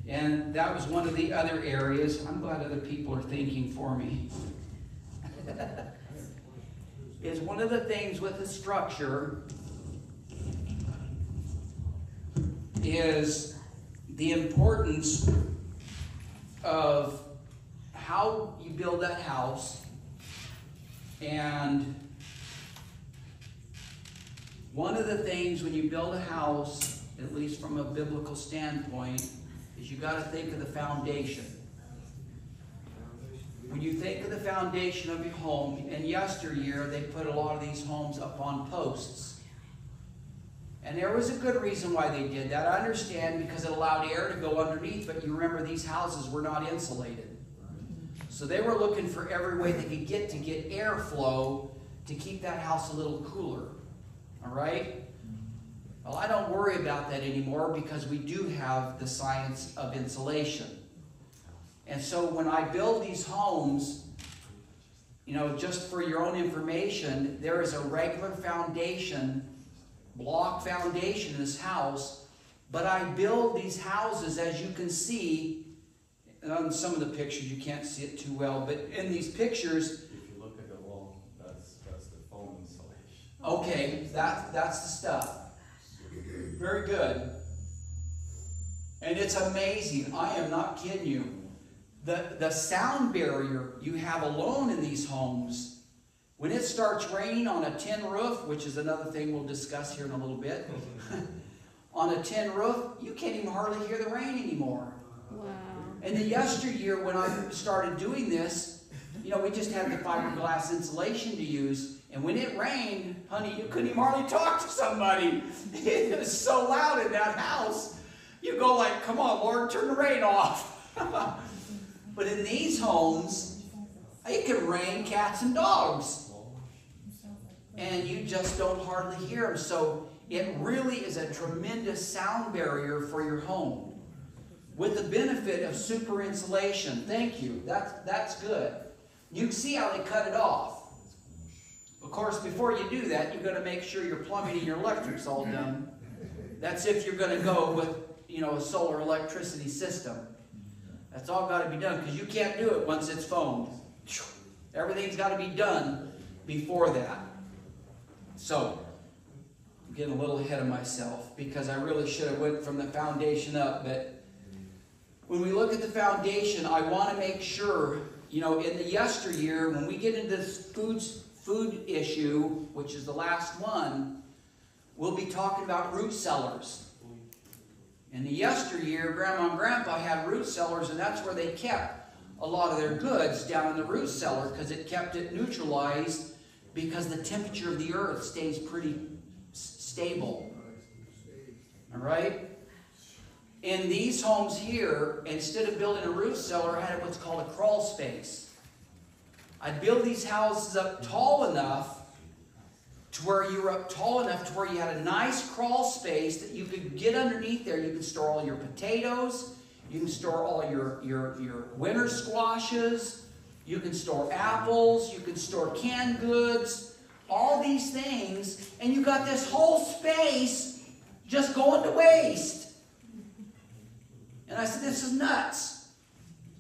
A: And that was one of the other areas, I'm glad other people are thinking for me. Is one of the things with the structure is the importance of how you build that house and one of the things when you build a house, at least from a biblical standpoint, is you got to think of the foundation. When you think of the foundation of your home, in yesteryear, they put a lot of these homes up on posts. And there was a good reason why they did that. I understand because it allowed air to go underneath, but you remember these houses were not insulated. So they were looking for every way they could get to get airflow to keep that house a little cooler. All right? Well, I don't worry about that anymore because we do have the science of insulation. And so when I build these homes, you know, just for your own information, there is a regular foundation, block foundation in this house, but I build these houses, as you can see, on some of the pictures, you can't see it too well, but in these pictures,
B: If you look at the wall, that's, that's the foam insulation.
A: Okay, that, that's the stuff. Very good. And it's amazing. I am not kidding you. The, the sound barrier you have alone in these homes, when it starts raining on a tin roof, which is another thing we'll discuss here in a little bit, on a tin roof, you can't even hardly hear the rain anymore.
H: Wow.
A: And the yesteryear, when I started doing this, you know, we just had the fiberglass insulation to use. And when it rained, honey, you couldn't even hardly talk to somebody. It was so loud in that house. You go like, come on, Lord, turn the rain off. but in these homes, it can rain cats and dogs. And you just don't hardly hear them. So it really is a tremendous sound barrier for your home with the benefit of super insulation. Thank you. That's, that's good. You can see how they cut it off. Course, before you do that, you've got to make sure your plumbing and your electric's all done. That's if you're going to go with, you know, a solar electricity system. That's all got to be done because you can't do it once it's foamed. Everything's got to be done before that. So, I'm getting a little ahead of myself because I really should have went from the foundation up, but when we look at the foundation, I want to make sure, you know, in the yesteryear, when we get into this food, food issue, which is the last one, we'll be talking about root cellars. In the yesteryear, Grandma and Grandpa had root cellars, and that's where they kept a lot of their goods down in the root cellar because it kept it neutralized because the temperature of the earth stays pretty stable. All right? In these homes here, instead of building a root cellar, I had what's called a crawl space. I'd build these houses up tall enough to where you were up tall enough to where you had a nice crawl space that you could get underneath there. You could store all your potatoes. You can store all your, your, your winter squashes. You can store apples. You can store canned goods. All these things. And you got this whole space just going to waste. And I said, this is nuts.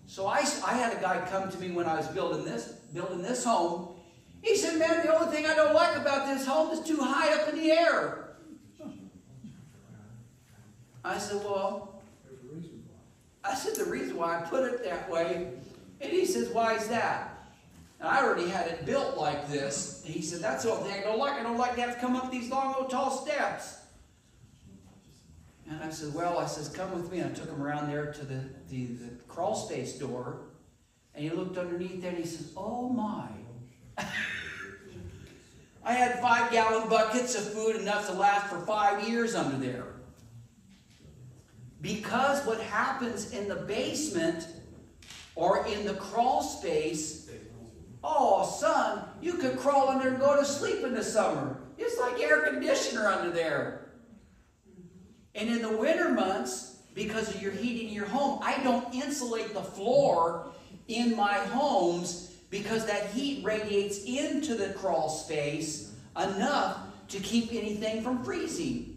A: So I, I had a guy come to me when I was building this, building this home. He said, man, the only thing I don't like about this home is too high up in the air. I said, well. I said, the reason why I put it that way. And he says, why is that? And I already had it built like this. And he said, that's the only thing I don't like. I don't like to have to come up these long, old, tall steps. And I said, well, I says, come with me. And I took him around there to the, the, the crawl space door. And he looked underneath there and he says, oh my. I had five gallon buckets of food enough to last for five years under there. Because what happens in the basement or in the crawl space, oh, son, you could crawl under and go to sleep in the summer. It's like air conditioner under there. And in the winter months, because of your heating your home, I don't insulate the floor in my homes because that heat radiates into the crawl space enough to keep anything from freezing.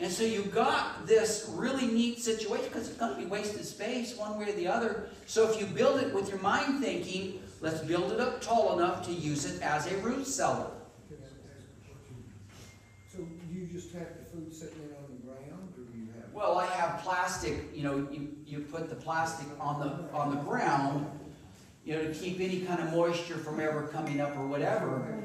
A: And so you got this really neat situation because it's going to be wasted space one way or the other. So if you build it with your mind thinking, let's build it up tall enough to use it as a root cellar.
C: So you just have the food sitting in on the ground, or do you have?
A: Well, I have plastic, you know, you, you put the plastic on the, on the ground, you know, to keep any kind of moisture from ever coming up or whatever.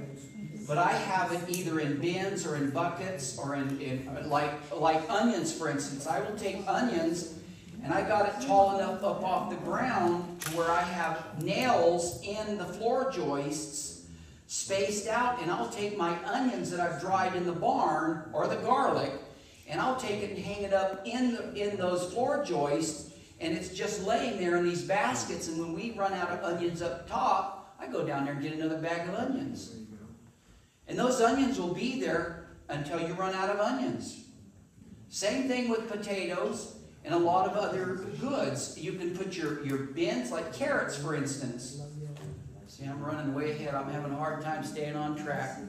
A: But I have it either in bins or in buckets or in, in like, like onions, for instance. I will take onions and I got it tall enough up off the ground to where I have nails in the floor joists spaced out and I'll take my onions that I've dried in the barn or the garlic and I'll take it and hang it up in, the, in those floor joists and it's just laying there in these baskets and when we run out of onions up top, I go down there and get another bag of onions.
C: There you go.
A: And those onions will be there until you run out of onions. Same thing with potatoes and a lot of other goods. You can put your, your bins, like carrots, for instance. See, I'm running way ahead. I'm having a hard time staying on track.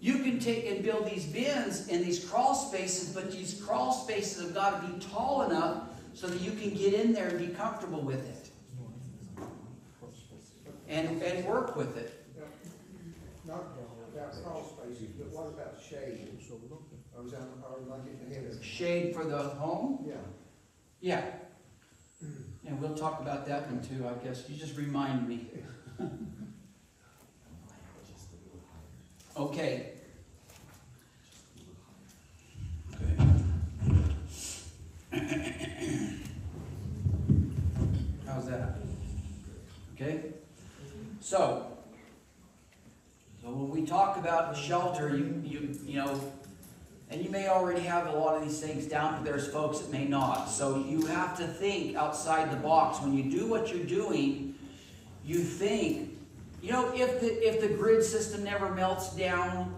A: You can take and build these bins and these crawl spaces, but these crawl spaces have got to be tall enough so that you can get in there and be comfortable with it. And, and work with it.
C: Not about crawl spaces, but what about shade? Or is that, or am I getting ahead of?
A: Shade for the home?
C: Yeah.
A: Yeah. And we'll talk about that one too, I guess. You just remind me. Okay. How's that? Okay? So, so when we talk about the shelter, you, you, you know, and you may already have a lot of these things down, but there's folks that may not. So you have to think outside the box. When you do what you're doing, you think, you know, if the if the grid system never melts down,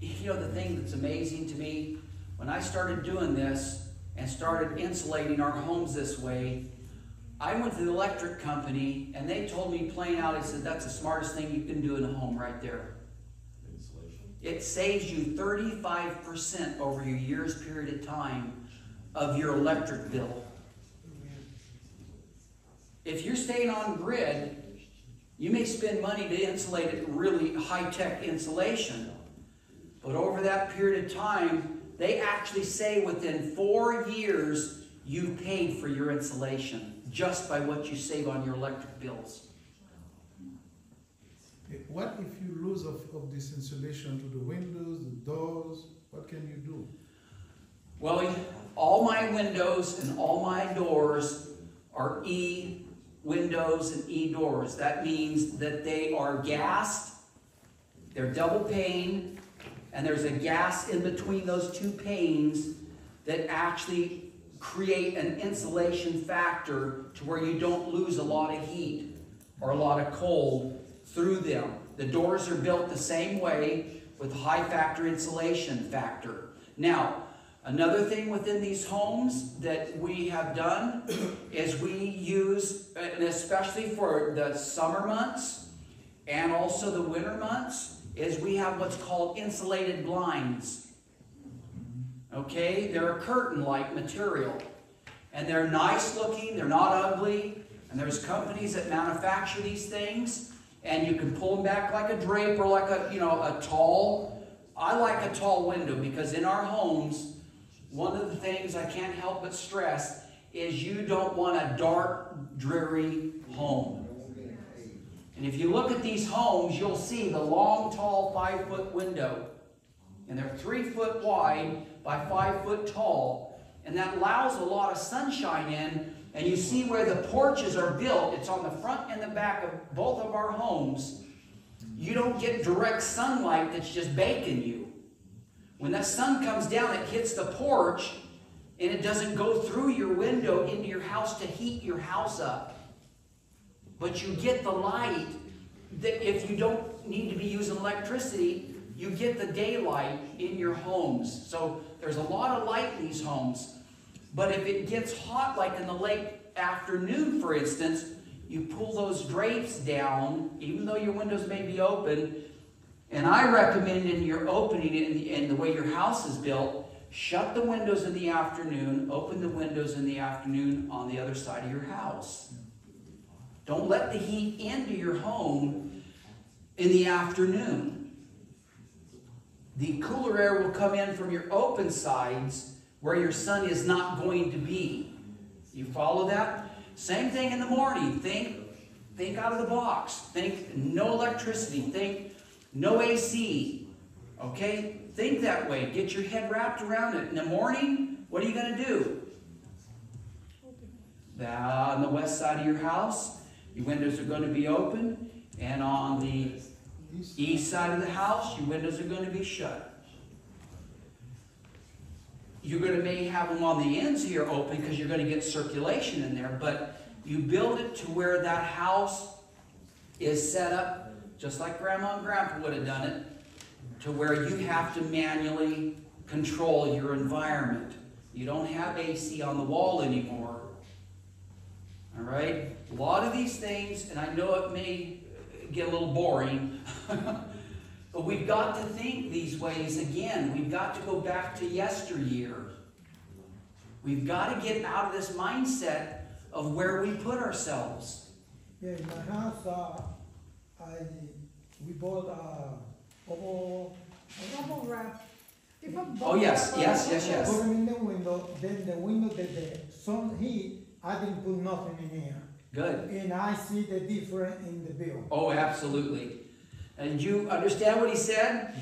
A: you know, the thing that's amazing to me, when I started doing this and started insulating our homes this way, I went to the electric company and they told me plain out, they said, that's the smartest thing you can do in a home right there.
B: Insulation.
A: It saves you 35% over your year's period of time of your electric bill. If you're staying on grid, you may spend money to insulate it really high-tech insulation. But over that period of time, they actually say within four years, you've paid for your insulation just by what you save on your electric bills.
H: What if you lose of, of this insulation to the windows, the doors? What can you do?
A: Well, all my windows and all my doors are E windows and E doors. That means that they are gassed, they're double pane, and there's a gas in between those two panes that actually create an insulation factor to where you don't lose a lot of heat or a lot of cold through them. The doors are built the same way with high factor insulation factor. Now, another thing within these homes that we have done is we use, and especially for the summer months and also the winter months, is we have what's called insulated blinds. Okay, they're a curtain-like material. And they're nice looking, they're not ugly, and there's companies that manufacture these things, and you can pull them back like a drape or like a, you know, a tall. I like a tall window because in our homes, one of the things I can't help but stress is you don't want a dark, dreary home. And if you look at these homes, you'll see the long, tall, five foot window. And they're three foot wide by five foot tall. And that allows a lot of sunshine in. And you see where the porches are built, it's on the front and the back of both of our homes. You don't get direct sunlight that's just baking you. When that sun comes down, it hits the porch, And it doesn't go through your window into your house to heat your house up. But you get the light that if you don't need to be using electricity, you get the daylight in your homes. So there's a lot of light in these homes. But if it gets hot, like in the late afternoon, for instance, you pull those drapes down, even though your windows may be open. And I recommend in your opening and the, and the way your house is built, shut the windows in the afternoon, open the windows in the afternoon on the other side of your house. Don't let the heat into your home in the afternoon. The cooler air will come in from your open sides where your sun is not going to be. You follow that? Same thing in the morning. Think, think out of the box. Think no electricity. Think no AC. Okay? Think that way. Get your head wrapped around it. In the morning, what are you going to do? On the west side of your house, your windows are going to be open. And on the
H: East-
A: east side of the house, your windows are going to be shut. You're going to may have them on the ends here open because you're going to get circulation in there, but you build it to where that house is set up, just like Grandma and Grandpa would have done it, to where you have to manually control your environment. You don't have AC on the wall anymore. All right? A lot of these things, and I know it may get a little boring, but we've got to think these ways again. We've got to go back to yesteryear. We've got to get out of this mindset of where we put ourselves.
I: Yeah, in my house, uh, I, we bought a bubble, a bubble wrap. different
A: Oh,
I: bubble
A: yes,
I: wrap,
A: yes,
I: uh,
A: yes, yes.
I: Put them in the window, then the window that the sun heat, I didn't put nothing in here.
A: Good.
I: And I see the difference in the bill.
A: Oh, absolutely. And you understand what he said?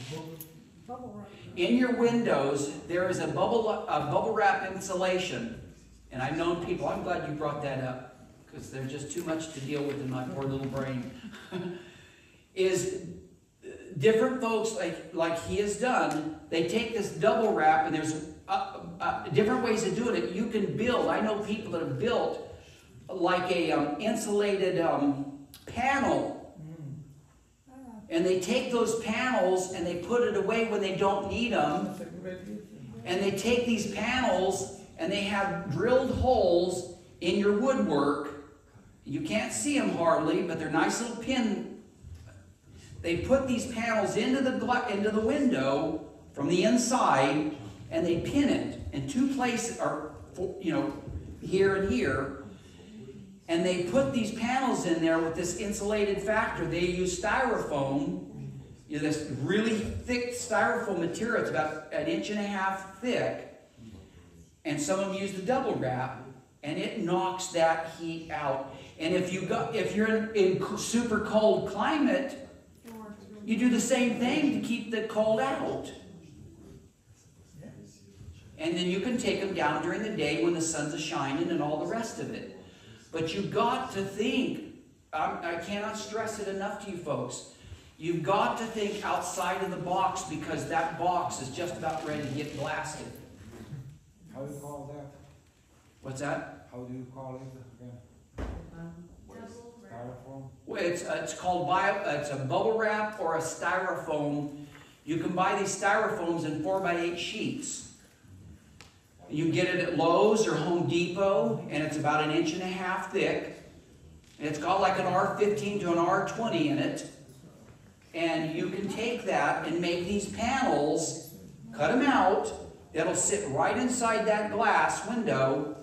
I: Bubble wrap.
A: In your windows, there is a bubble, a bubble wrap insulation. And I've known people, I'm glad you brought that up, because there's just too much to deal with in my poor little brain. is different folks, like, like he has done, they take this bubble wrap, and there's uh, uh, different ways of doing it. You can build, I know people that have built like a um, insulated um, panel and they take those panels and they put it away when they don't need them. And they take these panels and they have drilled holes in your woodwork. You can't see them hardly, but they're nice little pin. They put these panels into the into the window from the inside, and they pin it in two places, or you know, here and here. And they put these panels in there with this insulated factor. They use styrofoam, you know, this really thick styrofoam material. It's about an inch and a half thick. And some of them use the bubble wrap, and it knocks that heat out. And if you go, if you're in, in super cold climate, you do the same thing to keep the cold out. And then you can take them down during the day when the sun's a shining and all the rest of it. But you've got to think, I'm, I cannot stress it enough to you folks. You've got to think outside of the box because that box is just about ready to get blasted.
G: How do you call that?
A: What's that?
G: How do you call it? Styrofoam?
A: It's, uh, it's called bio, uh, it's a bubble wrap or a styrofoam. You can buy these styrofoams in 4 by 8 sheets. You get it at Lowe's or Home Depot, and it's about an inch and a half thick. And it's got like an R15 to an R20 in it. And you can take that and make these panels, cut them out. It'll sit right inside that glass window,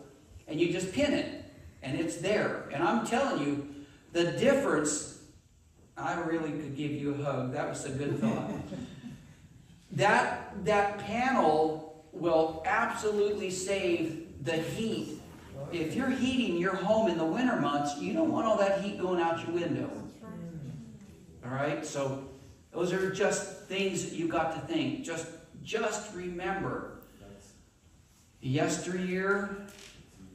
A: and you just pin it, and it's there. And I'm telling you, the difference, I really could give you a hug. That was a good thought. that, that panel will absolutely save the heat. If you're heating your home in the winter months, you don't want all that heat going out your window. All right, so those are just things that you got to think. Just, just remember, yesteryear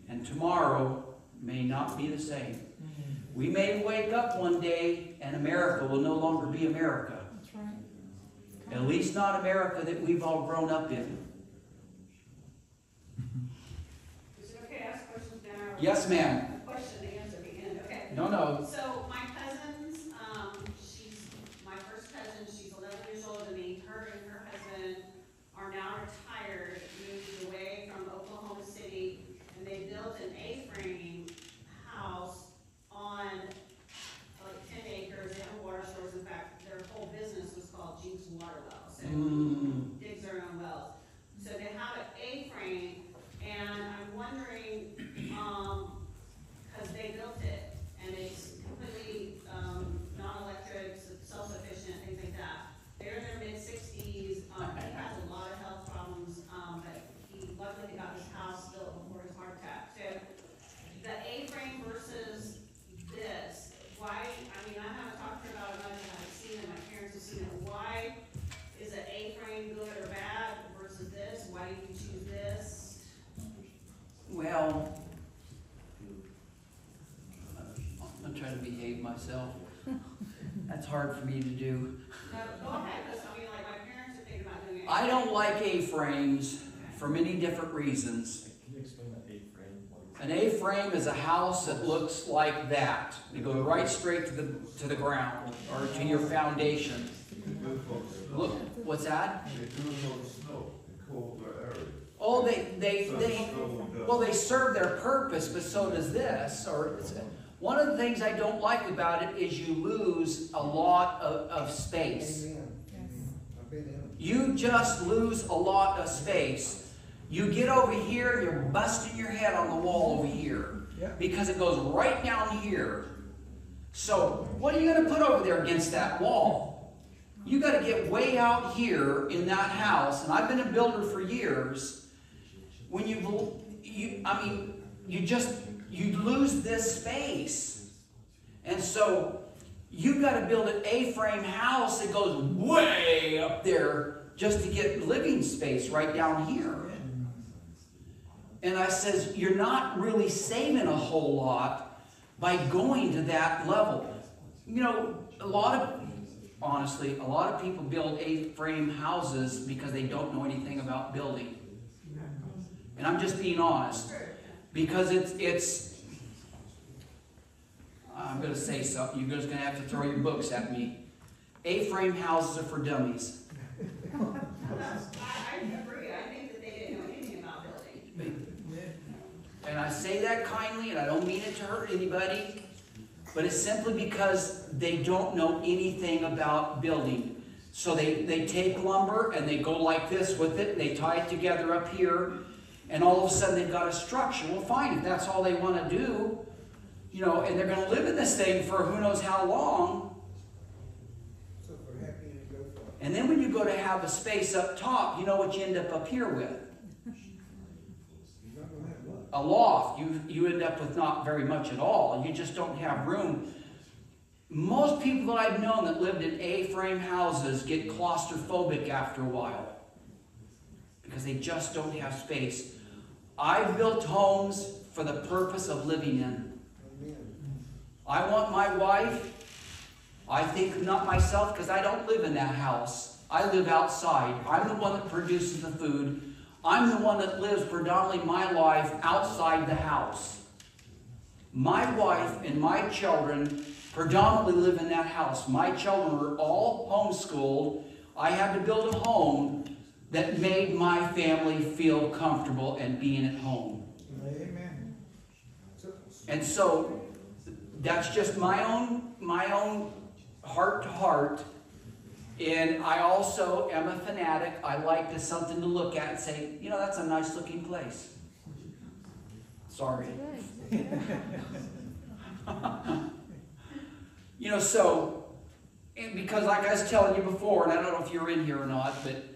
A: and tomorrow may not be the same. We may wake up one day and America will no longer be America.
I: That's Right.
A: At least not America that we've all grown up in. Is it okay to ask questions now? Yes, ma'am.
J: Question to answer the end. Okay.
A: No, no.
J: So
A: myself. That's hard for me to do.
J: No, go ahead, because I mean, like, my parents are thinking about doing it.
A: I don't like A-frames for many different reasons.
B: Can you explain that A-frame?
A: An A-frame is a house that looks like that. It goes right straight to the, to the ground, or to your foundation. Look, what's that?
K: They do it on snow, in colder area.
A: Oh, they, they,
K: So
A: they,
K: snow does-
A: well, they serve their purpose, but so does this, or, it's- one of the things I don't like about it is you lose a lot of, of space.
C: Amen. I've been in them.
A: You just lose a lot of space. You get over here, you're busting your head on the wall over here.
I: Yeah.
A: Because it goes right down here. So, what are you gonna put over there against that wall? You gotta get way out here in that house, and I've been a builder for years. When you, you, I mean, you just, you lose this space. And so, you've gotta build an A-frame house that goes way up there just to get living space right down here. And I says, you're not really saving a whole lot by going to that level. You know, a lot of, honestly, a lot of people build A-frame houses because they don't know anything about building. And I'm just being honest. Because it's, it's, I'm gonna say something, you're just gonna have to throw your books at me. A-frame houses are for dummies.
J: I, I agree, I think that they didn't know anything about building.
A: And I say that kindly, and I don't mean it to hurt anybody, but it's simply because they don't know anything about building. So they, they take lumber and they go like this with it, and they tie it together up here, and all of a sudden they've got a structure. Well, fine, if that's all they want to do, you know, and they're going to live in this thing for who knows how long,
C: So if we're happy and go for it.
A: and then when you go to have a space up top, you know what you end up up here with?
C: You're not gonna have what?
A: a loft, you, you end up with not very much at all. You just don't have room. Most people that I've known that lived in A-frame houses get claustrophobic after a while because they just don't have space. I've built homes for the purpose of living in. I want my wife, I think not myself because I don't live in that house. I live outside. I'm the one that produces the food. I'm the one that lives predominantly my life outside the house. My wife and my children predominantly live in that house. My children were all homeschooled. I had to build a home that made my family feel comfortable and being at home.
I: Amen.
A: And so that's just my own my own heart to heart. And I also am a fanatic. I like to something to look at and say, you know, that's a nice looking place. Sorry. you know, so and because like I was telling you before, and I don't know if you're in here or not, but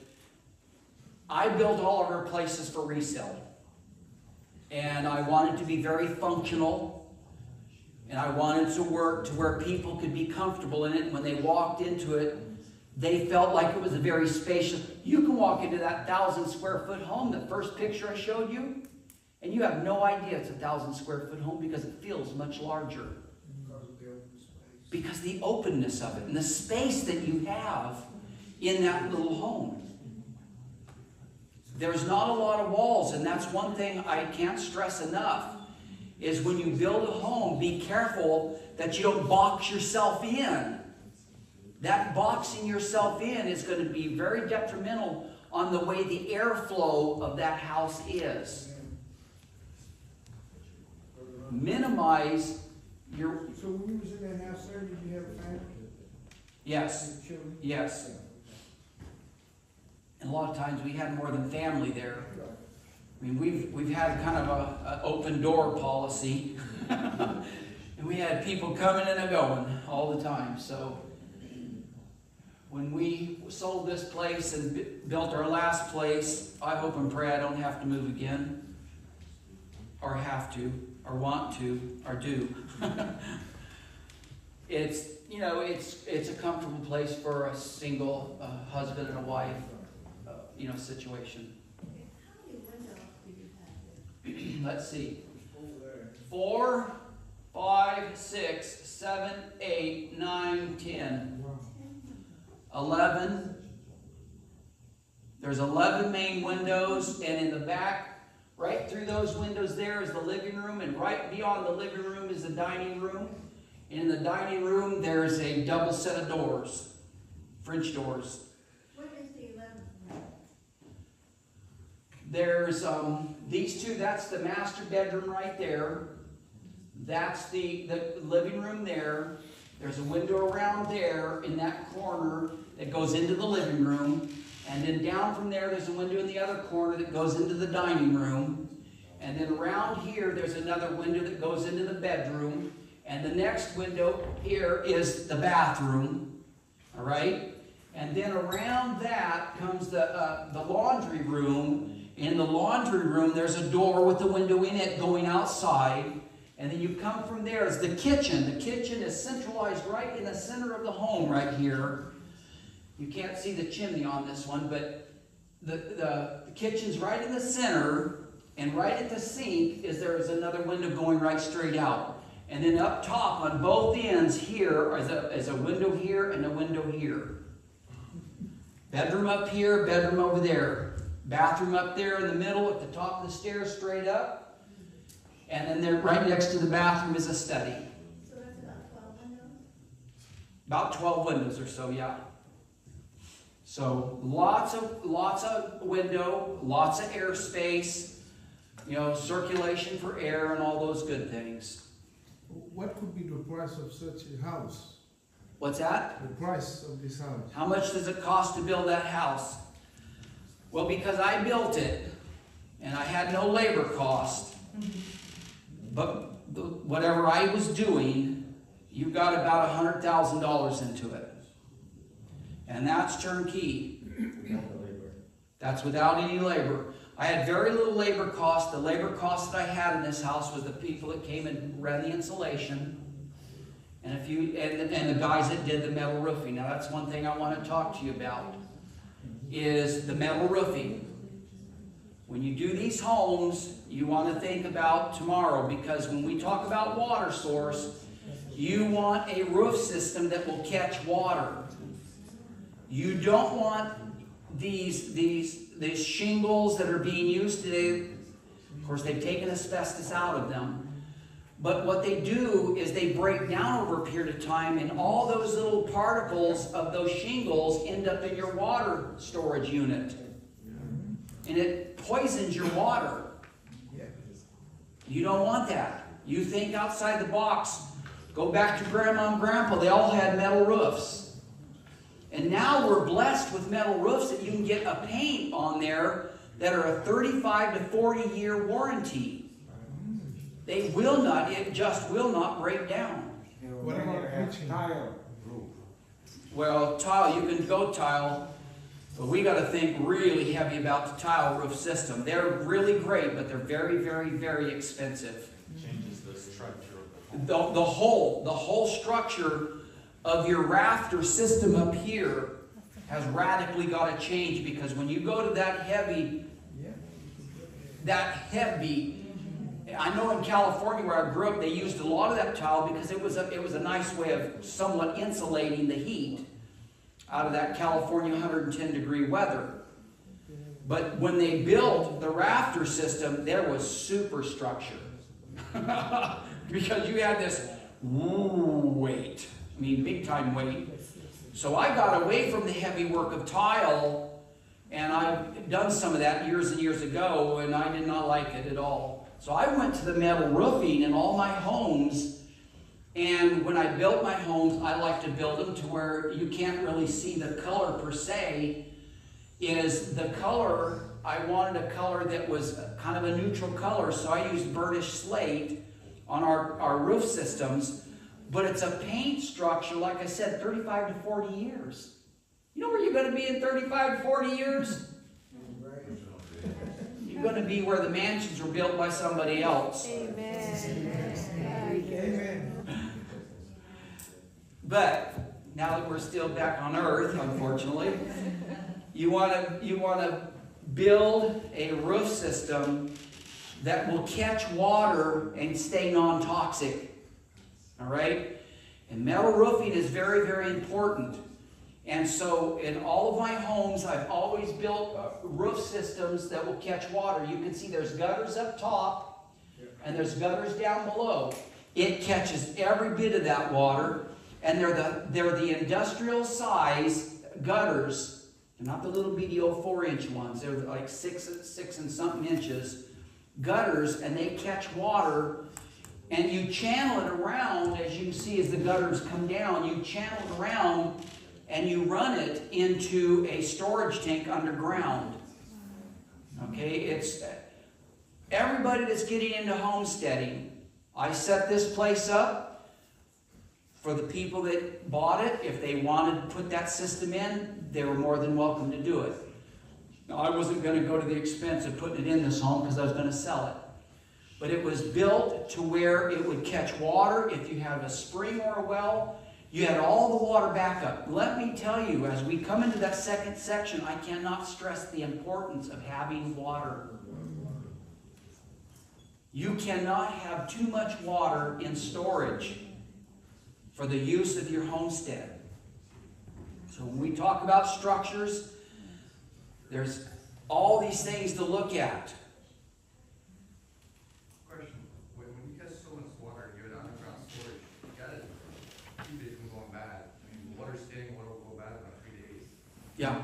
A: I built all of our places for resale. And I wanted to be very functional. And I wanted to work to where people could be comfortable in it. When they walked into it, they felt like it was a very spacious. You can walk into that thousand square foot home, the first picture I showed you, and you have no idea it's a thousand square foot home because it feels much larger.
C: because the
A: openness of it and the space that you have in that little home. There's not a lot of walls, and that's one thing I can't stress enough. is when you build a home, be careful that you don't box yourself in. That boxing yourself in is going to be very detrimental on the way the airflow of that house is. Minimize your,
C: So when you was in that house there, did you have a family?
A: yes, yes. And a lot of times we had more than family there. I mean, we've, we've had kind of a, open door policy. And we had people coming and a going all the time, so. When we sold this place and built our last place, I hope and pray I don't have to move again. Or have to, or want to, or do. It's, you know, it's, it's a comfortable place for a single, uh, husband and a wife, you know, situation. Let's see. Four, five, six, seven, eight, nine, ten, eleven. There's eleven main windows, and in the back, right through those windows there is the living room, and right beyond the living room is the dining room. And in the dining room, there's a double set of doors, French doors.
F: What is the eleventh one?
A: There's um, these two, that's the master bedroom right there. That's the, the living room there. There's a window around there in that corner that goes into the living room. And then down from there, there's a window in the other corner that goes into the dining room. And then around here, there's another window that goes into the bedroom. And the next window here is the bathroom. All right? And then around that comes the, uh, the laundry room. In the laundry room, there's a door with a window in it going outside. And then you come from there is the kitchen. The kitchen is centralized right in the center of the home right here. You can't see the chimney on this one, but the, the, the kitchen's right in the center. And right at the sink is there is another window going right straight out. And then up top on both ends here is a, is a window here and a window here. Bedroom up here, bedroom over there. Bathroom up there in the middle at the top of the stairs straight up. And then there, right next to the bathroom is a study.
F: So that's about twelve windows?
A: About 12 windows or so, yeah. So lots of, lots of window, lots of airspace, you know, circulation for air and all those good things.
H: What could be the price of such a house?
A: What's that?
H: The price of this house?
A: How much does it cost to build that house? Well, because I built it and I had no labor cost, but the- whatever I was doing, you got about a hundred thousand dollars into it. And that's turnkey. That's without any labor. I had very little labor cost. The labor cost that I had in this house was the people that came and ran the insulation. And a few, and, and the guys that did the metal roofing. Now, that's one thing I want to talk to you about, is the metal roofing. When you do these homes, you want to think about tomorrow, because when we talk about water source, you want a roof system that will catch water. You don't want these, these, these shingles that are being used today. Of course, they've taken asbestos out of them. But what they do is they break down over a period of time, and all those little particles of those shingles end up in your water storage unit. And it poisons your water. You don't want that. You think outside the box. Go back to grandma and grandpa, they all had metal roofs. And now we're blessed with metal roofs that you can get a paint on there that are a 35 to 40 year warranty. They will not, it just will not break down.
H: What about
G: have? Tile roof.
A: Well, tile, you can go tile, but we gotta think really heavy about the tile roof system. They're really great, but they're very, very, very expensive.
B: Changes the structure of the home.
A: The, the whole, the whole structure of your rafter system up here has radically gotta change, because when you go to that heavy,
C: Yeah.
A: that heavy, I know in California where I grew up, they used a lot of that tile because it was a, it was a nice way of somewhat insulating the heat out of that California 110 degree weather. But when they built the rafter system, there was superstructure. because you had this weight, I mean, big time weight. So I got away from the heavy work of tile, and I've done some of that years and years ago, and I did not like it at all. So I went to the metal roofing in all my homes, and when I built my homes, I like to build them to where you can't really see the color per se. Is the color, I wanted a color that was kind of a neutral color, so I used burnished slate on our, our roof systems. But it's a paint structure, like I said, 35 to 40 years. You know where you're going to be in 35 to 40 years? You're going to be where the mansions were built by somebody else.
I: Amen.
A: But now that we're still back on Earth, unfortunately, you want to you want to build a roof system that will catch water and stay non-toxic. All right, and metal roofing is very very important. And so, in all of my homes, I've always built uh, roof systems that will catch water. You can see there's gutters up top, and there's gutters down below. It catches every bit of that water, and they're the they're the industrial size gutters, They're not the little BDO four inch ones. They're like six six and something inches gutters, and they catch water. And you channel it around, as you can see as the gutters come down, you channel it around and you run it into a storage tank underground. Okay, it's everybody that's getting into homesteading. I set this place up for the people that bought it. If they wanted to put that system in, they were more than welcome to do it. Now, I wasn't going to go to the expense of putting it in this home because I was going to sell it. But it was built to where it would catch water if you had a spring or a well. You had all the water backup. Let me tell you, as we come into that second section, I cannot stress the importance of having water. You cannot have too much water in storage for the use of your homestead. So when we talk about structures, there's all these things to look at.
E: Question, when, when you catch so much water, you're in underground storage, you gotta keep it from going bad. I mean, water standing, water will go bad in about three days.
A: Yeah.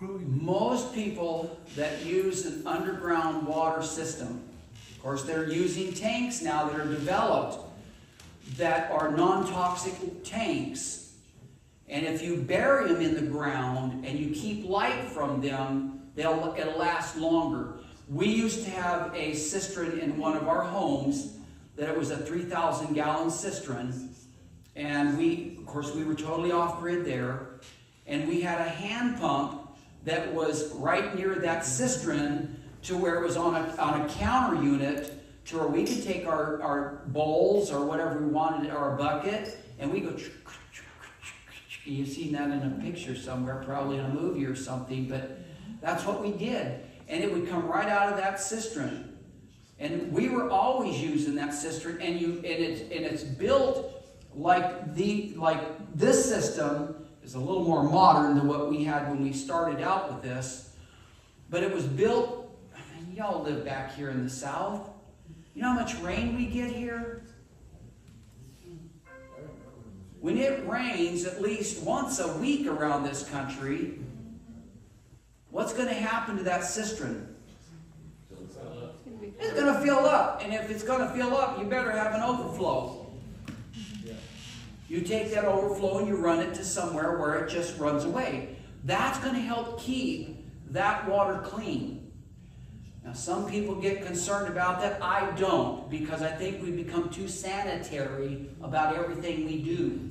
A: Most people that use an underground water system, of course, they're using tanks now that are developed that are non-toxic tanks. And if you bury them in the ground and you keep light from them, they'll, it'll last longer. We used to have a cistern in one of our homes that it was a 3,000 gallon cistern. And we, of course, we were totally off grid there. And we had a hand pump that was right near that cistern to where it was on a, on a counter unit to where we could take our, our bowls or whatever we wanted, or a bucket, and we go. You've seen that in a picture somewhere, probably in a movie or something, but that's what we did. And it would come right out of that cistern. And we were always using that cistern, and you and it's and it's built like the like this system is a little more modern than what we had when we started out with this. But it was built, y'all live back here in the south. You know how much rain we get here? When it rains at least once a week around this country, what's going to happen to that cistern? It's going to fill up. And if it's going to fill up, you better have an overflow. You take that overflow and you run it to somewhere where it just runs away. That's going to help keep that water clean. Now, some people get concerned about that. I don't, because I think we become too sanitary about everything we do.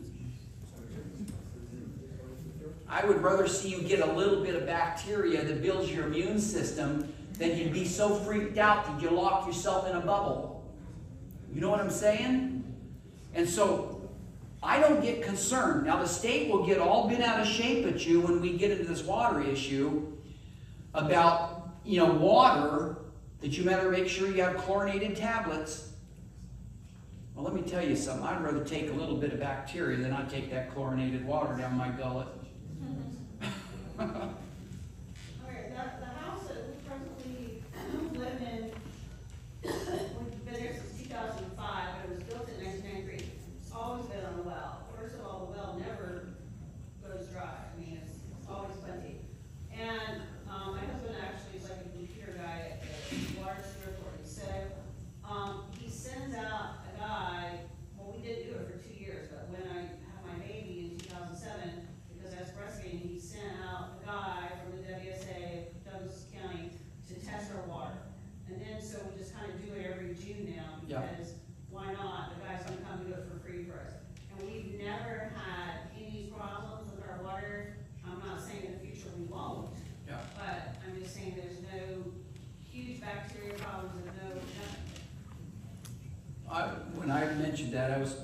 A: I would rather see you get a little bit of bacteria that builds your immune system than you'd be so freaked out that you lock yourself in a bubble. You know what I'm saying? And so I don't get concerned. Now, the state will get all bent out of shape at you when we get into this water issue about, you know, water that you better make sure you have chlorinated tablets. Well, let me tell you something. I'd rather take a little bit of bacteria than I take that chlorinated water down my gullet.
J: Okay, the, the house that we presently live in,
A: Yeah.
J: because why not? The guy's gonna come and do it for free for us. And we've never had any problems with our water. I'm not saying in the future we won't,
A: Yeah.
J: but I'm just saying there's no huge bacteria problems and no, nothing.
A: I, when I mentioned that, I was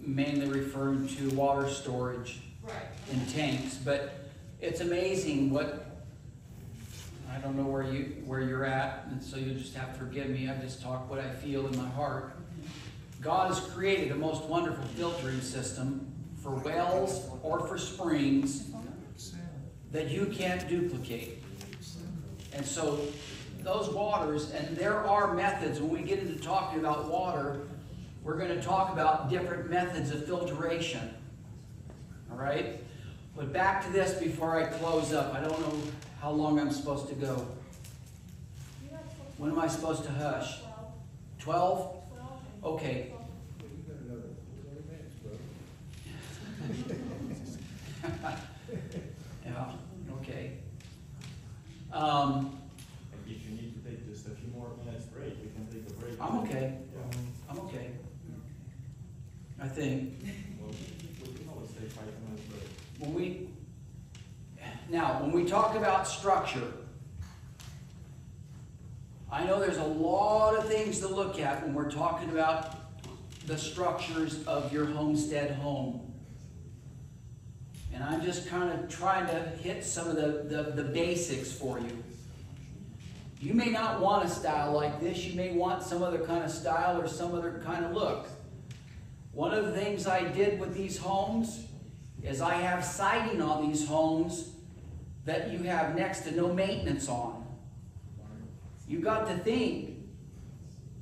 A: mainly referring to water storage
J: Right.
A: in tanks, but it's amazing what, I don't know where you, where you're at, and so you'll just have to forgive me, I just talk what I feel in my heart. God has created a most wonderful filtering system for wells or for springs that you can't duplicate. And so those waters, and there are methods, when we get into talking about water, we're gonna talk about different methods of filtration. All right? But back to this before I close up. I don't know how long I'm supposed to go.
D: You're not supposed
A: When am I supposed to hush?
D: to twelve,
A: Twelve?
D: twelve
A: Okay.
D: twelve.
C: You got another twenty minutes, bro.
A: Yeah, okay. Um,
B: if you need to take just a few more minutes break, we can take a break.
A: I'm okay.
B: Yeah.
A: I'm okay. I think.
B: Well, we can always take five minutes think.
A: when we, now, when we talk about structure, I know there's a lot of things to look at when we're talking about the structures of your homestead home. And I'm just kind of trying to hit some of the, the, the basics for you. You may not want a style like this, you may want some other kind of style or some other kind of look. One of the things I did with these homes is I have siding on these homes that you have next to no maintenance on. You got to think,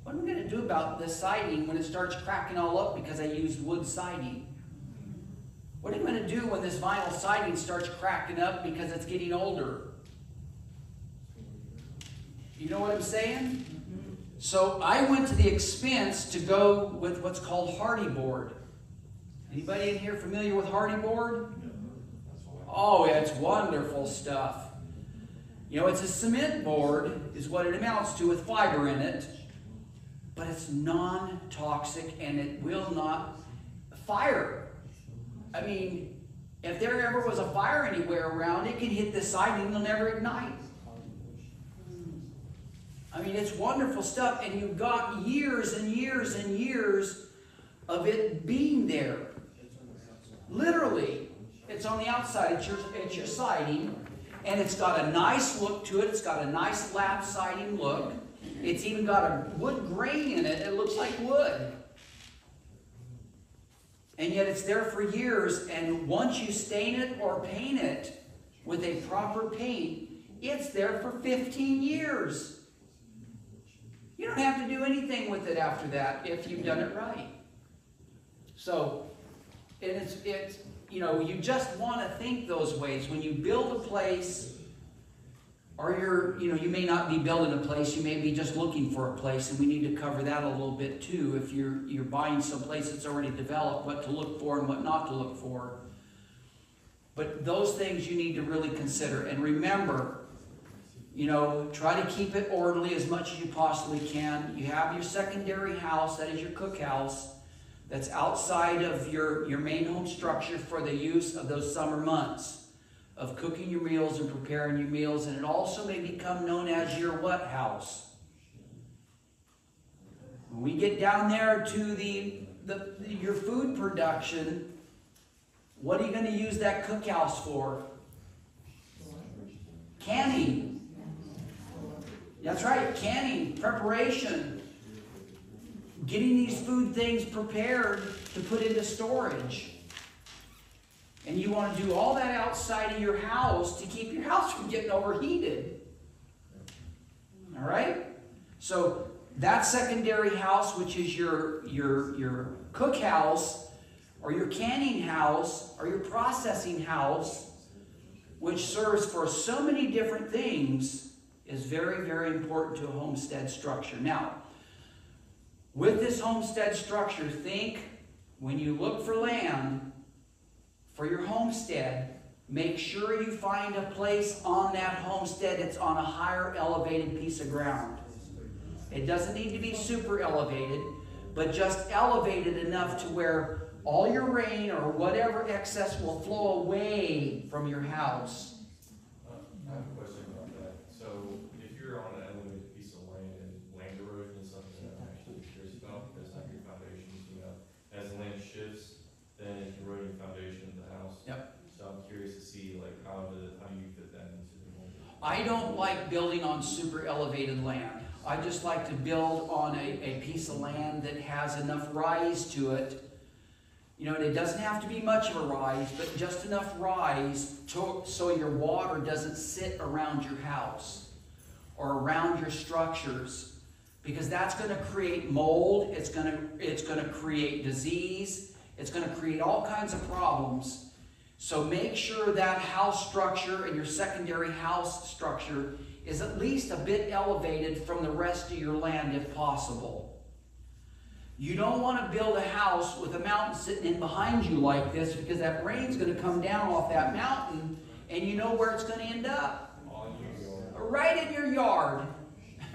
A: what am I gonna do about this siding when it starts cracking all up because I used wood siding? What am I gonna do when this vinyl siding starts cracking up because it's getting older? You know what I'm saying? So I went to the expense to go with what's called Hardie board. Anybody in here familiar with Hardie board? Oh, it's wonderful stuff. You know, it's a cement board, is what it amounts to, with fiber in it, but it's non toxic and it will not fire. I mean, if there ever was a fire anywhere around, it can hit the siding and it'll never ignite. I mean, it's wonderful stuff, and you've got years and years and years of it being there. Literally, it's on the outside, it's your, it's your siding, and it's got a nice look to it, it's got a nice lap siding look. It's even got a wood grain in it, it looks like wood. And yet it's there for years, and once you stain it or paint it with a proper paint, it's there for 15 years. You don't have to do anything with it after that if you've done it right. So, and it's, it's, you know, you just want to think those ways. When you build a place, or you're, you know, you may not be building a place, you may be just looking for a place, and we need to cover that a little bit too. If you're, you're buying some place that's already developed, what to look for and what not to look for. But those things you need to really consider. And remember, you know, try to keep it orderly as much as you possibly can. You have your secondary house, that is your cookhouse, that's outside of your, your main home structure for the use of those summer months of cooking your meals and preparing your meals. And it also may become known as your what house. When we get down there to the, the your food production, what are you going to use that cookhouse for? Canning. That's right, canning, preparation. Getting these food things prepared to put into storage. And you want to do all that outside of your house to keep your house from getting overheated. All right? So that secondary house, which is your, your, your cookhouse, or your canning house, or your processing house, which serves for so many different things, is very, very important to a homestead structure. Now, with this homestead structure, think when you look for land for your homestead, make sure you find a place on that homestead that's on a higher elevated piece of ground. It doesn't need to be super elevated, but just elevated enough to where all your rain or whatever excess will flow away from your house.
B: Uh, I have a question about that. So if you're on an elevated piece of land and land erosion is something that I'm actually curious about, because like your foundations, you know, as the land shifts, then it can erode your foundation of the house.
A: Yep.
B: So I'm curious to see like how the, how do you fit that into the home?
A: I don't like building on super elevated land. I just like to build on a, a piece of land that has enough rise to it. You know, and it doesn't have to be much of a rise, but just enough rise to, so your water doesn't sit around your house or around your structures. Because that's gonna create mold, it's gonna, it's gonna create disease, it's gonna create all kinds of problems. So make sure that house structure and your secondary house structure is at least a bit elevated from the rest of your land if possible. You don't want to build a house with a mountain sitting in behind you like this because that rain's going to come down off that mountain and you know where it's going to end up. Right in your yard.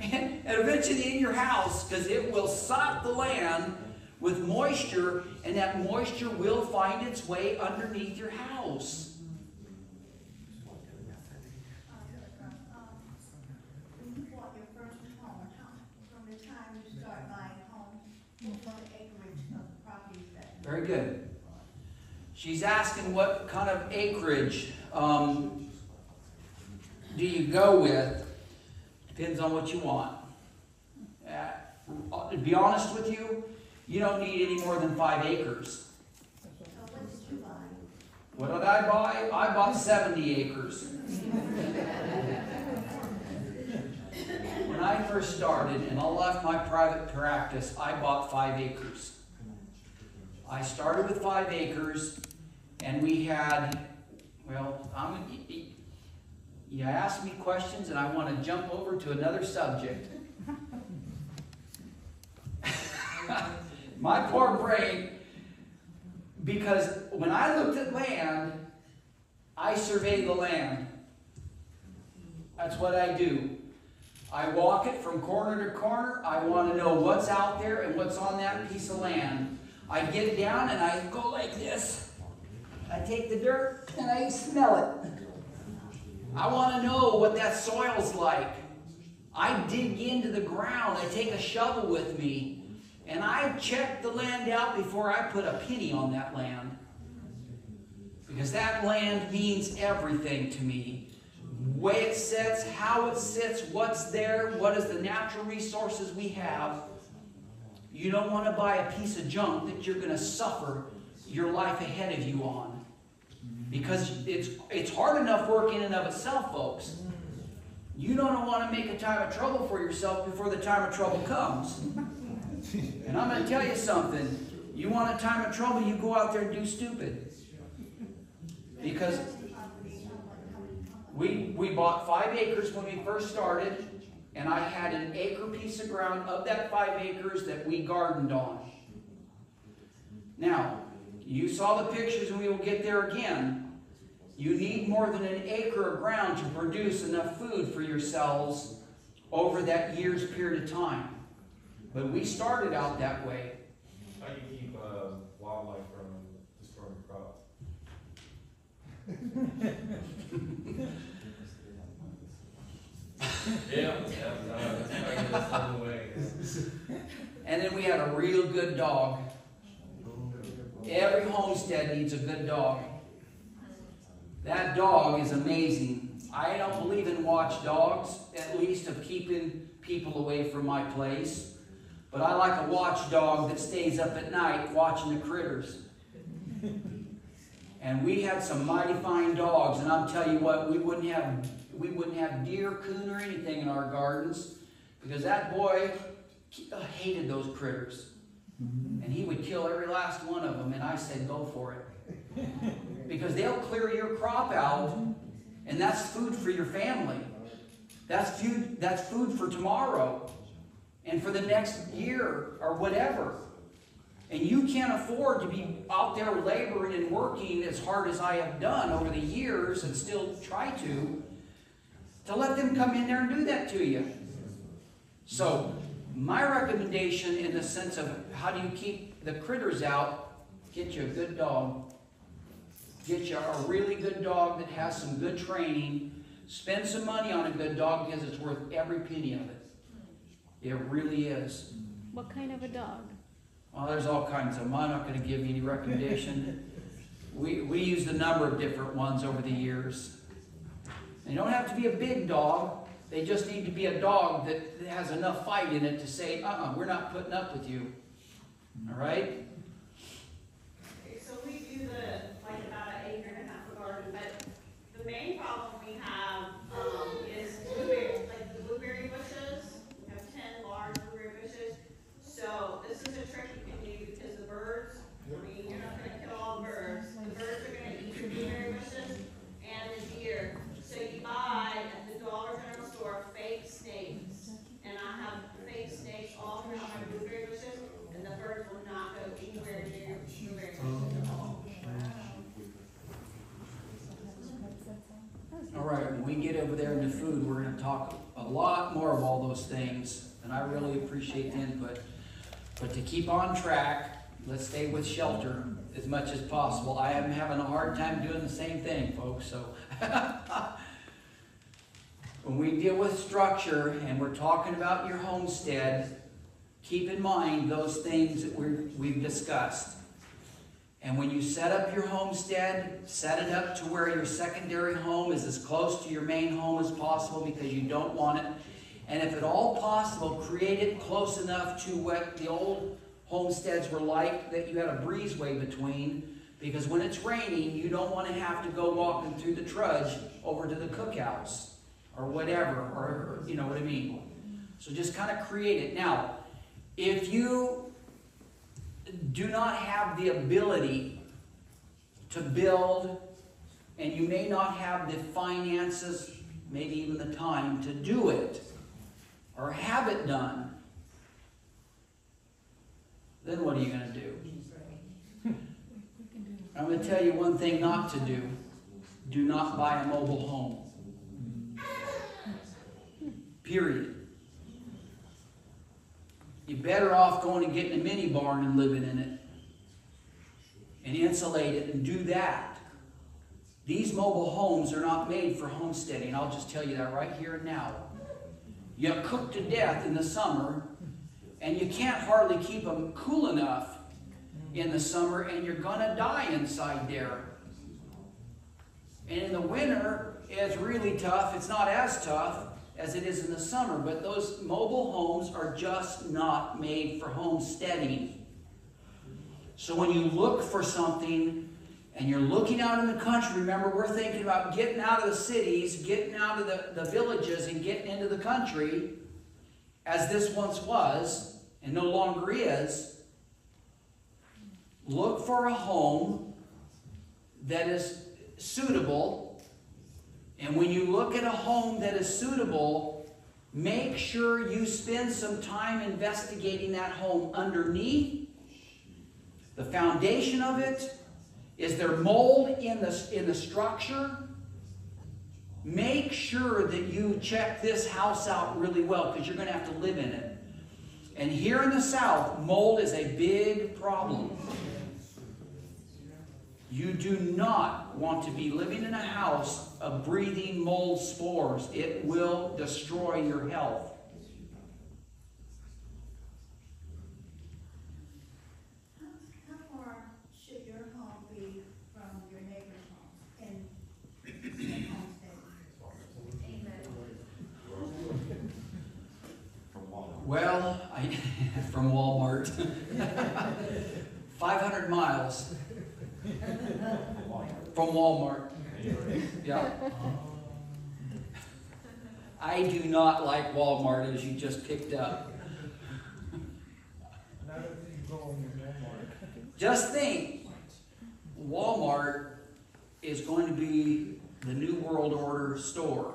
A: and eventually in your house because it will sop the land with moisture and that moisture will find its way underneath your house. Very good. She's asking what kind of acreage um, do you go with? Depends on what you want. Uh, to be honest with you, you don't need any more than five acres.
F: What did
A: I buy? I bought 70 acres. When I first started and I left my private practice, I bought five acres. I started with five acres and we had, well, I'm, you ask me questions and I want to jump over to another subject. My poor brain, because when I looked at land, I survey the land. That's what I do. I walk it from corner to corner. I want to know what's out there and what's on that piece of land. I get down and I go like this. I take the dirt and I smell it. I want to know what that soil's like. I dig into the ground. I take a shovel with me and I checked the land out before I put a penny on that land. Because that land means everything to me. Way it sits, how it sits, what's there, what is the natural resources we have. You don't want to buy a piece of junk that you're going to suffer your life ahead of you on. Because it's, it's hard enough work in and of itself, folks. You don't want to make a time of trouble for yourself before the time of trouble comes. And I'm going to tell you something. You want a time of trouble, you go out there and do stupid. Because we, we bought five acres when we first started, and I had an acre piece of ground of that five acres that we gardened on. Now, you saw the pictures and we will get there again. You need more than an acre of ground to produce enough food for yourselves over that year's period of time. But we started out that way.
B: how do you keep, uh, wildlife from destroying your crops? Yeah, yeah, no, that's, I guess that's the way.
A: And then we had a real good dog. Every homestead needs a good dog. That dog is amazing. I don't believe in watchdogs, at least of keeping people away from my place. But I like a watchdog that stays up at night watching the critters. And we had some mighty fine dogs, and I'll tell you what, we wouldn't have we wouldn't have deer, coon, or anything in our gardens because that boy hated those critters. And he would kill every last one of them, and I said, go for it. Because they'll clear your crop out, and that's food for your family. That's food, that's food for tomorrow and for the next year or whatever. And you can't afford to be out there laboring and working as hard as I have done over the years and still try to, to let them come in there and do that to you. So, my recommendation in the sense of how do you keep the critters out, get you a good dog. Get you a really good dog that has some good training. Spend some money on a good dog because it's worth every penny of it. It really is.
L: What kind of a dog?
A: Well, there's all kinds of them. I'm not going to give you any recommendation. We, we used a number of different ones over the years. They don't have to be a big dog. They just need to be a dog that has enough fight in it to say, uh-uh, we're not putting up with you. All right?
J: Okay, so we do the, like about an acre and a half of garden, but the main problem we have, um, is blueberry, like the blueberry bushes. We have ten large blueberry bushes. So this is a trick you can do because the birds, I mean, you're not gonna kill all the birds. The birds are gonna eat the blueberry bushes and the deer. So you buy at the Dollar General store fake snakes. And I have fake snakes all throughout my blueberry bushes, and the birds will not go anywhere near your blueberry bushes at all.
A: All right, when we get over there into food, we're gonna talk a lot more of all those things, and I really appreciate the input. But to keep on track, let's stay with shelter as much as possible. I am having a hard time doing the same thing, folks, so. When we deal with structure and we're talking about your homestead, keep in mind those things that we're, we've discussed. And when you set up your homestead, set it up to where your secondary home is as close to your main home as possible because you don't want it. And if at all possible, create it close enough to what the old homesteads were like, that you had a breezeway between. Because when it's raining, you don't want to have to go walking through the trudge over to the cookhouse or whatever, or, or you know what I mean. So just kind of create it. Now, if you do not have the ability to build, and you may not have the finances, maybe even the time to do it, or have it done, then what are you going to do? I'm going to tell you one thing not to do. Do not buy a mobile home. Period. You're better off going and getting a mini barn and living in it. And insulate it and do that. These mobile homes are not made for homesteading. I'll just tell you that right here and now. You cook to death in the summer, and you can't hardly keep them cool enough in the summer, and you're going to die inside there. And in the winter, it's really tough. It's not as tough as it is in the summer, but those mobile homes are just not made for homesteading. So when you look for something and you're looking out in the country, remember we're thinking about getting out of the cities, getting out of the, the villages, and getting into the country, as this once was and no longer is. Look for a home that is suitable and when you look at a home that is suitable, make sure you spend some time investigating that home underneath, the foundation of it. Is there mold in the, in the structure? Make sure that you check this house out really well because you're going to have to live in it. And here in the South, mold is a big problem. You do not want to be living in a house of breathing mold spores. It will destroy your health.
F: How, how far should your home be from your neighbor's home in, in homestead?
A: Well, I, from Walmart. 500 miles from Walmart. Yeah. I do not like Walmart as you just picked up.
I: Now that you go in Walmart.
A: Just think, Walmart is going to be the New World Order store.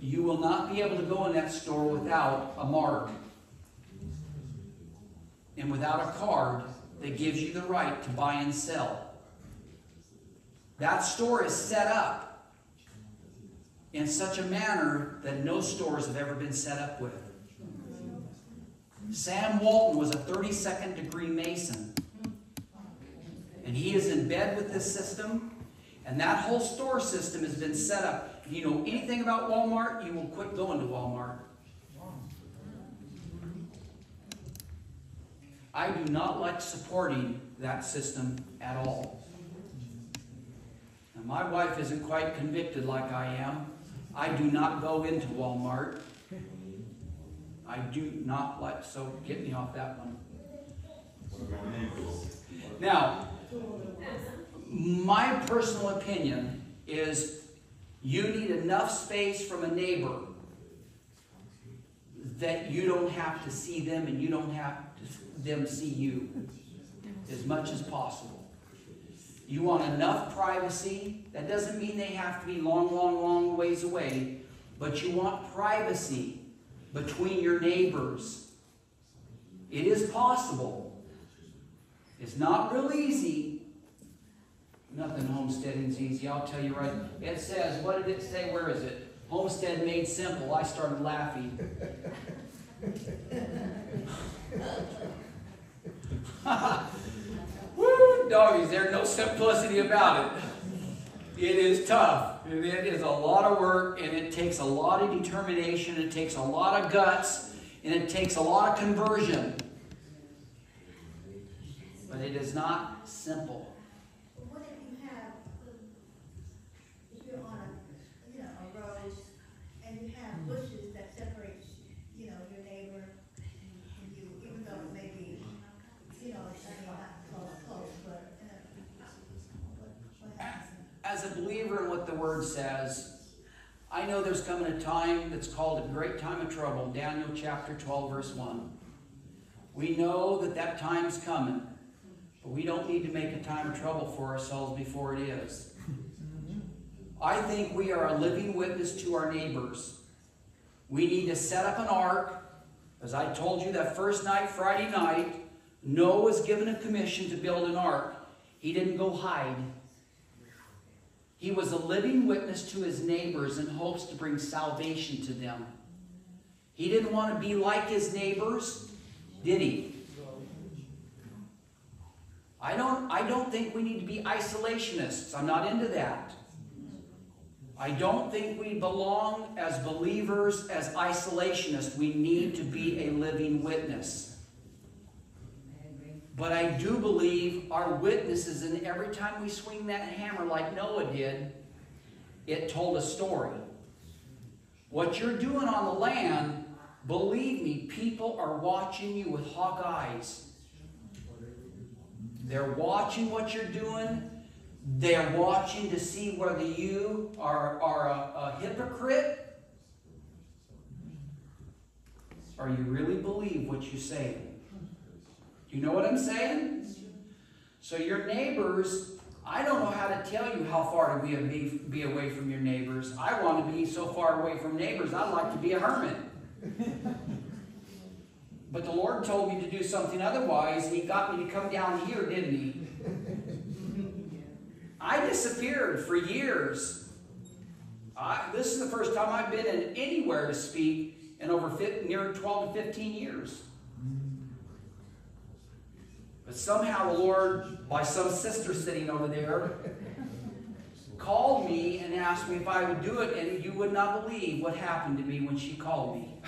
A: You will not be able to go in that store without a mark and without a card that gives you the right to buy and sell. That store is set up in such a manner that no stores have ever been set up with. Sam Walton was a 32nd degree Mason. And he is in bed with this system. And that whole store system has been set up. If you know anything about Walmart, you will quit going to Walmart. I do not like supporting that system at all. And my wife isn't quite convicted like I am. I do not go into Walmart. I do not like, so get me off that one. Now, my personal opinion is you need enough space from a neighbor that you don't have to see them and you don't have them see you as much as possible. You want enough privacy. That doesn't mean they have to be long, long, long ways away, but you want privacy between your neighbors. It is possible. It's not real easy. Nothing homesteading's easy, I'll tell you right. It says, what did it say? Where is it? Homestead made simple. I started laughing. Woo, doggies, there's no simplicity about it. It is tough. It is a lot of work, and it takes a lot of determination, it takes a lot of guts, and it takes a lot of conversion. But it is not simple.
F: But what if you have, um, if you're on a, you know, a road, and you have bushes that separate, you know, your neighbor and you, even though it may be, you know, it's not close, close, but, uh, what, what happens?
A: As a believer in what the Word says, I know there's coming a time that's called a great time of trouble, Daniel chapter 12, verse 1. We know that that time's coming, but we don't need to make a time of trouble for ourselves before it is. I think we are a living witness to our neighbors. We need to set up an ark. As I told you that first night, Friday night, Noah was given a commission to build an ark. He didn't go hide. He was a living witness to his neighbors in hopes to bring salvation to them. He didn't want to be like his neighbors, did he? I don't, I don't think we need to be isolationists. I'm not into that. I don't think we belong as believers, as isolationists. We need to be a living witness. But I do believe our witnesses, and every time we swing that hammer like Noah did, it told a story. What you're doing on the land, believe me, people are watching you with hawk eyes. They're watching what you're doing. They're watching to see whether you are, are a, a hypocrite or you really believe what you say. You know what I'm saying? So your neighbors, I don't know how to tell you how far to be, be, be away from your neighbors. I want to be so far away from neighbors, I'd like to be a hermit. But the Lord told me to do something otherwise, and He got me to come down here, didn't He? I disappeared for years. I, this is the first time I've been in anywhere to speak in over 50, near 12 to 15 years. But somehow the Lord, by some sister sitting over there, called me and asked me if I would do it, and you would not believe what happened to me when she called me.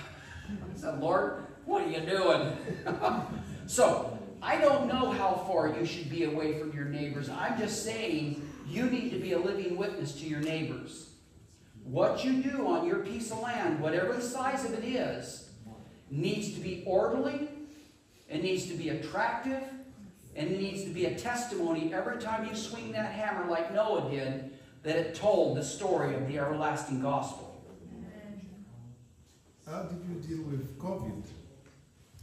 A: I said, Lord, what are you doing? so, I don't know how far you should be away from your neighbors. I'm just saying you need to be a living witness to your neighbors. What you do on your piece of land, whatever the size of it is, needs to be orderly, it needs to be attractive, and it needs to be a testimony every time you swing that hammer like Noah did, that it told the story of the everlasting gospel.
H: How did you deal with COVID?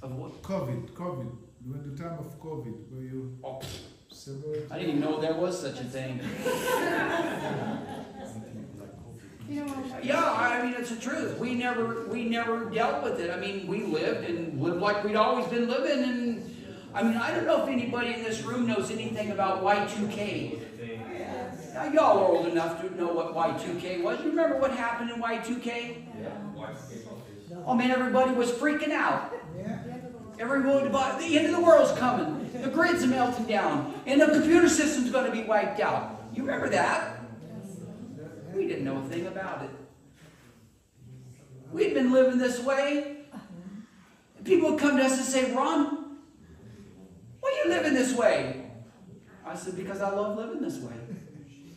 A: Of what?
H: COVID, COVID, during the time of COVID, were you
A: Oh,
H: separate?
A: I didn't even know there was such a thing. Yeah, I mean, it's the truth. We never, we never dealt with it. I mean, we lived and lived like we'd always been living and, I mean, I don't know if anybody in this room knows anything about Y2K. Now, y'all are old enough to know what Y2K was. You remember what happened in Y2K?
B: Yeah. Watch the game on this.
A: Oh man, everybody was freaking out.
I: Yeah,
A: Everyone, the end of the world's coming. The grid's melting down, and the computer system's going to be wiped out. You remember that? We didn't know a thing about it. We'd been living this way. People would come to us and say, Ron, why are you living this way? I said, because I love living this way.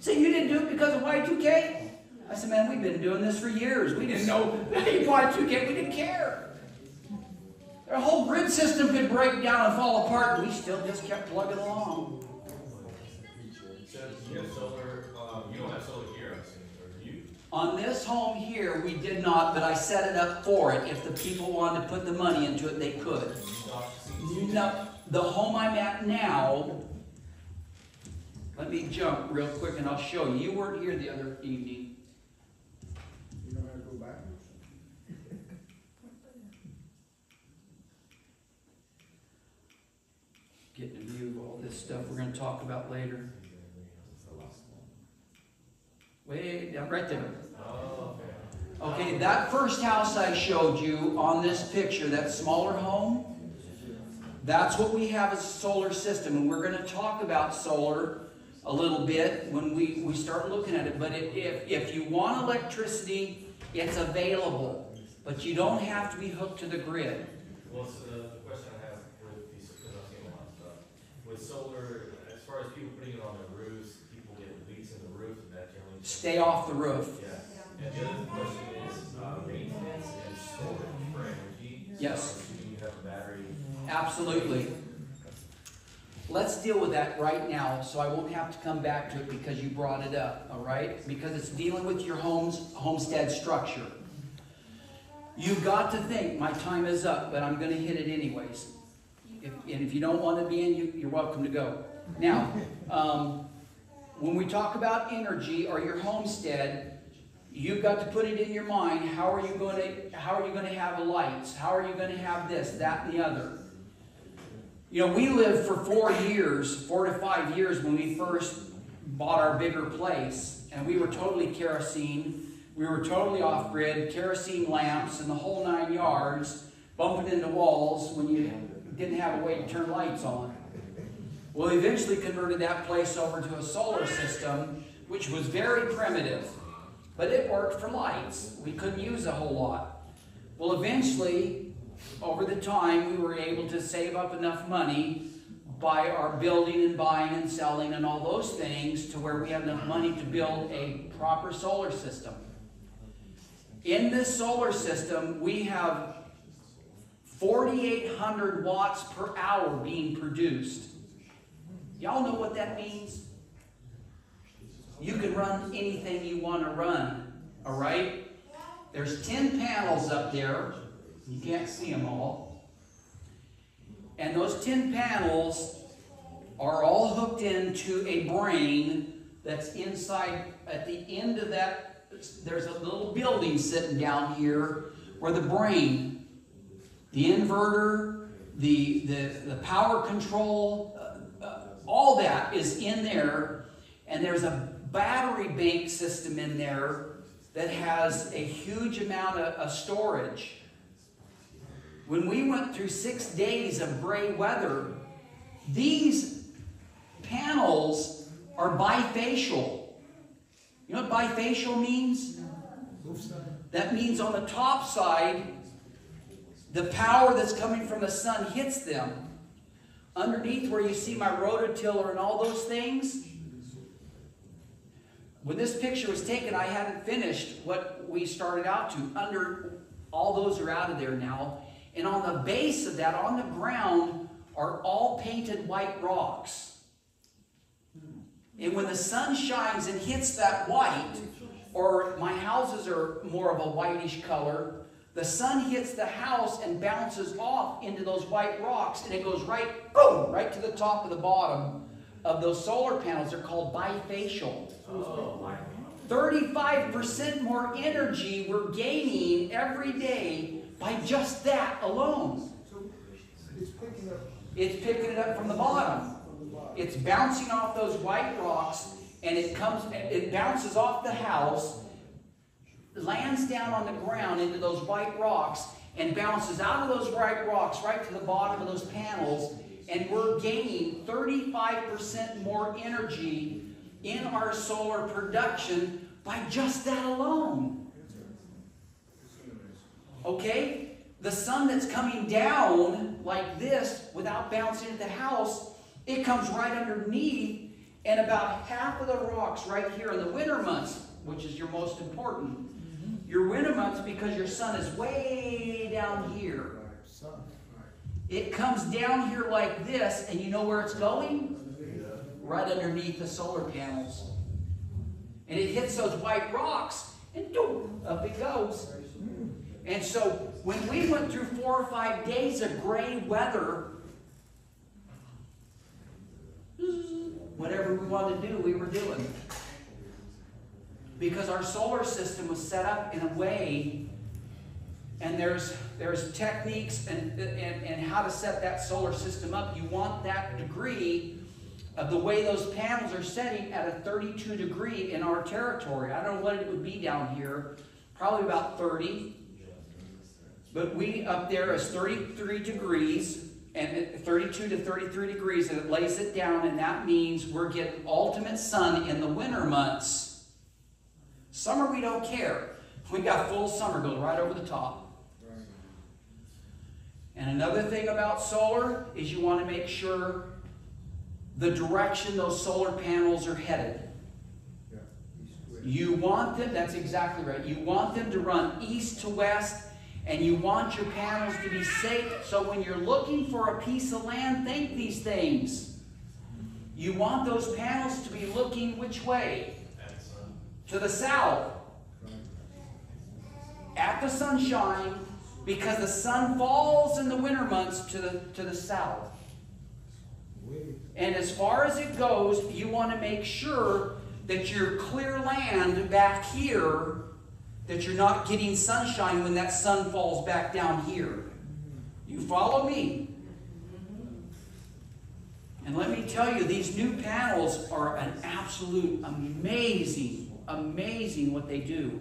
A: So you didn't do it because of Y2K? I said, man, we've been doing this for years. We didn't know Y2K. We didn't care. Our whole grid system could break down and fall apart, and we still just kept plugging along.
B: You have solar, you don't have solar here?
A: On this home here, we did not, but I set it up for it. If the people wanted to put the money into it, they could. No, the home I'm at now, let me jump real quick and I'll show you. You weren't here the other evening.
C: You know how to go backwards?
A: Getting a view of all this stuff we're gonna talk about later. Way down, right there.
B: Oh, okay.
A: Okay, that first house I showed you on this picture, that smaller home, that's what we have as a solar system, and we're gonna talk about solar a little bit when we, we start looking at it, but if, if, if you want electricity, it's available, but you don't have to be hooked to the grid.
B: Well, so the, the question I have with these, because I've seen a lot of stuff, with solar, as far as people putting it on their roofs, people get leaks in the roof, and that generally.
A: Stay off the roof.
B: Yeah, and the other question is, uh, maintenance and storage for energy.
A: Yes.
B: So you have a battery,
A: Absolutely. Let's deal with that right now, so I won't have to come back to it because you brought it up, all right? Because it's dealing with your home's homestead structure. You've got to think, my time is up, but I'm gonna hit it anyways. If, and if you don't want to be in, you, you're welcome to go. Now, um, when we talk about energy or your homestead, you've got to put it in your mind, how are you going to, how are you going to have lights? How are you going to have this, that, and the other? You know, we lived for four years, four to five years when we first bought our bigger place, and we were totally kerosene. We were totally off grid, kerosene lamps and the whole nine yards, bumping into walls when you didn't have a way to turn lights on. Well, we eventually converted that place over to a solar system, which was very primitive, but it worked for lights. We couldn't use a whole lot. Well, eventually, over the time, we were able to save up enough money by our building and buying and selling and all those things to where we have enough money to build a proper solar system. In this solar system, we have 4,800 watts per hour being produced. Y'all know what that means? You can run anything you want to run, all right? There's 10 panels up there. You can't see them all. And those 10 panels are all hooked into a brain that's inside, at the end of that, there's a little building sitting down here where the brain, the inverter, the, the, the power control, uh, uh, all that is in there. And there's a battery bank system in there that has a huge amount of, of storage. When we went through six days of gray weather, these panels are bifacial. You know what bifacial means? That means on the top side, the power that's coming from the sun hits them. Underneath where you see my rototiller and all those things, when this picture was taken, I hadn't finished what we started out to. Under all those are out of there now. And on the base of that, on the ground, are all painted white rocks. And when the sun shines and hits that white, or my houses are more of a whitish color, the sun hits the house and bounces off into those white rocks, and it goes right, boom, right to the top of the bottom of those solar panels. They're called bifacial.
B: oh,
A: 35% more energy we're gaining every day by just that alone.
C: It's picking
A: it up from the bottom.
C: from the bottom.
A: It's bouncing off those white rocks and it comes, it bounces off the house, lands down on the ground into those white rocks, and bounces out of those white rocks right to the bottom of those panels, and we're gaining 35% more energy in our solar production by just that alone. Okay? The sun that's coming down like this without bouncing at the house, it comes right underneath, and about half of the rocks right here in the winter months, which is your most important, mm-hmm. your winter months because your sun is way down here. It comes down here like this, and you know where it's going? Right underneath the solar panels. And it hits those white rocks, and boom, up it goes. And so when we went through four or five days of gray weather, whatever we wanted to do, we were doing. Because our solar system was set up in a way, and there's there's techniques and, and, and how to set that solar system up. You want that degree of the way those panels are setting at a 32 degree in our territory. I don't know what it would be down here, probably about 30. But we up there is 33 degrees, and 32 to 33 degrees, and it lays it down, and that means we're getting ultimate sun in the winter months. Summer, we don't care. We got full summer, goes right over the top. And another thing about solar is you want to make sure the direction those solar panels are headed.
C: Yeah, east to west.
A: You want them, that's exactly right. You want them to run east to west, and you want your panels to be safe. So when you're looking for a piece of land, think these things. You want those panels to be looking which way? To the south, at the sunshine, because the sun falls in the winter months to the, to the south. And as far as it goes, you want to make sure that your clear land back here, that you're not getting sunshine when that sun falls back down here. You follow me? And let me tell you, these new panels are an absolute amazing, amazing what they do.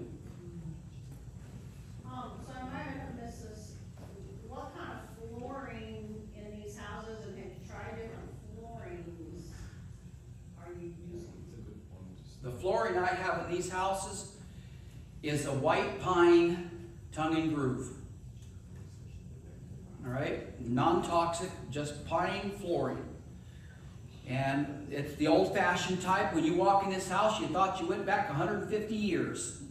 J: Um, so I might have missed this, what kind of flooring in these houses, have you tried different floorings are you using?
A: The flooring I have in these houses is a white pine tongue and groove. All right, non-toxic, just pine flooring. And it's the old-fashioned type. When you walk in this house, you thought you went back 150 years.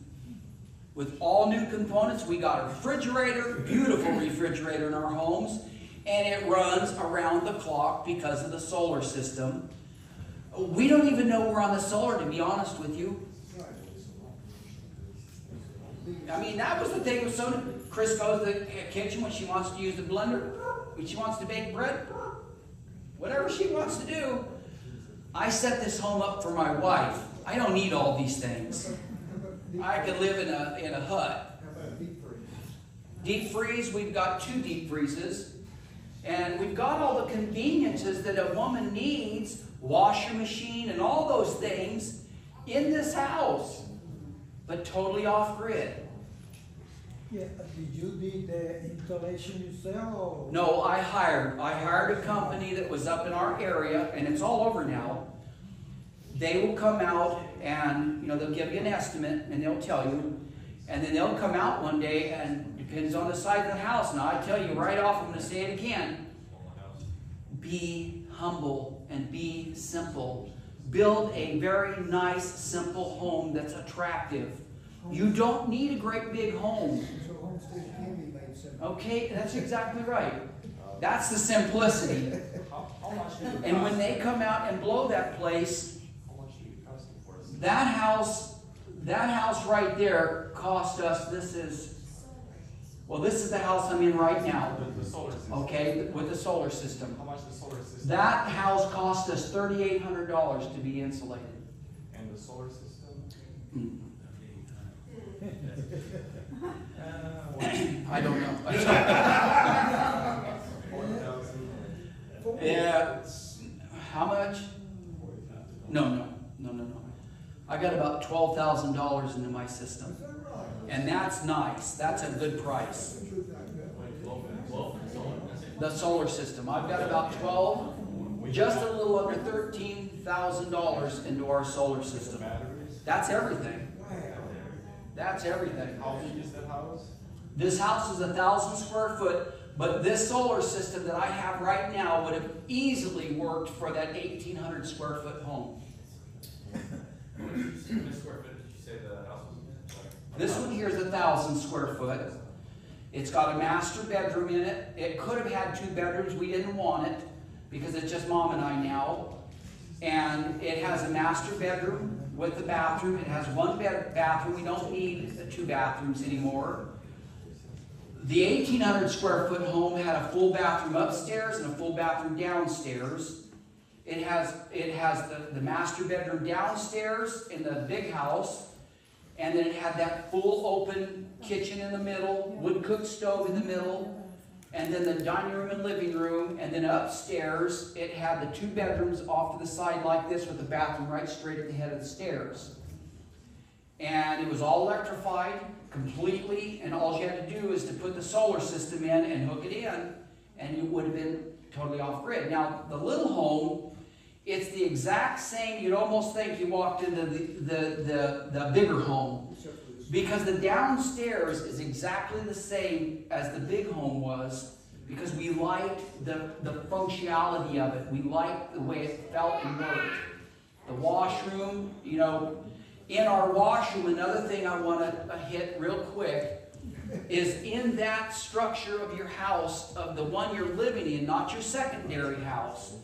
A: With all new components, we got a refrigerator, beautiful refrigerator in our homes, and it runs around the clock because of the solar system. We don't even know we're on the solar, to be honest with you. I mean, that was the thing with Sonia. Chris goes to the kitchen when she wants to use the blender, when she wants to bake bread, whatever she wants to do. I set this home up for my wife. I don't need all these things. I could live in a, in a hut.
C: Deep freeze?
A: Deep freeze, we've got two deep freezes. And we've got all the conveniences that a woman needs, washer machine and all those things in this house, but totally off grid.
I: Yeah, did you do the installation yourself?
A: No, I hired, I hired a company that was up in our area, and it's all over now. They will come out and, you know, they'll give you an estimate and they'll tell you. And then they'll come out one day and depends on the size of the house. Now, I tell you right off, I'm gonna say it again.
B: On the house.
A: Be humble and be simple. Build a very nice, simple home that's attractive. You don't need a great big home. Okay, that's exactly right. That's the simplicity. And when they come out and blow that place, that house, that house right there cost us, this is, well, this is the house I'm in right now,
B: The, the solar system.
A: okay, with the solar system.
B: How much the solar system?
A: That house cost us thirty-eight hundred dollars to be insulated.
B: And the solar system?
I: Uh,
A: I don't know. Yeah, how much? No, no, no, no, no. I got about twelve thousand dollars into my system. And that's nice, that's a good price. The solar system, I've got about twelve, just a little under thirteen thousand dollars into our solar system. That's everything, that's everything.
B: How big is that house?
A: This house is a thousand square foot, but this solar system that I have right now would have easily worked for that eighteen hundred square foot home. This one here is a thousand square foot. It's got a master bedroom in it. It could have had two bedrooms. We didn't want it because it's just mom and I now. And it has a master bedroom with the bathroom. It has one bed, bathroom. We don't need two bathrooms anymore. The eighteen hundred square foot home had a full bathroom upstairs and a full bathroom downstairs. It has, it has the, the master bedroom downstairs in the big house. And then it had that full open kitchen in the middle, wood cook stove in the middle, and then the dining room and living room, and then upstairs, it had the two bedrooms off to the side like this with the bathroom right straight at the head of the stairs. And it was all electrified completely, and all you had to do is to put the solar system in and hook it in, and you would have been totally off grid. Now, the little home, it's the exact same, you'd almost think you walked into the, the, the, the bigger home. Because the downstairs is exactly the same as the big home was, because we liked the, the functionality of it. We liked the way it felt and worked. The washroom, you know, in our washroom, another thing I want to uh, hit real quick is in that structure of your house, of the one you're living in, not your secondary house,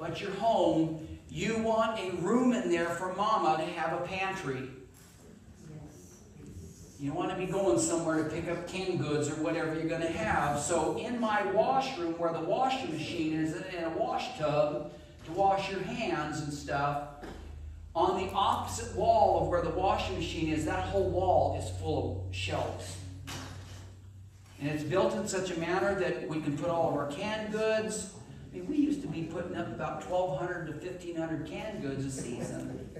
A: but your home, you want a room in there for mama to have a pantry. You don't want to be going somewhere to pick up canned goods or whatever you're going to have. So in my washroom, where the washing machine is, and a wash tub to wash your hands and stuff, on the opposite wall of where the washing machine is, that whole wall is full of shelves. And it's built in such a manner that we can put all of our canned goods. I mean, we used to be putting up about 1,200 to 1,500 canned goods a season.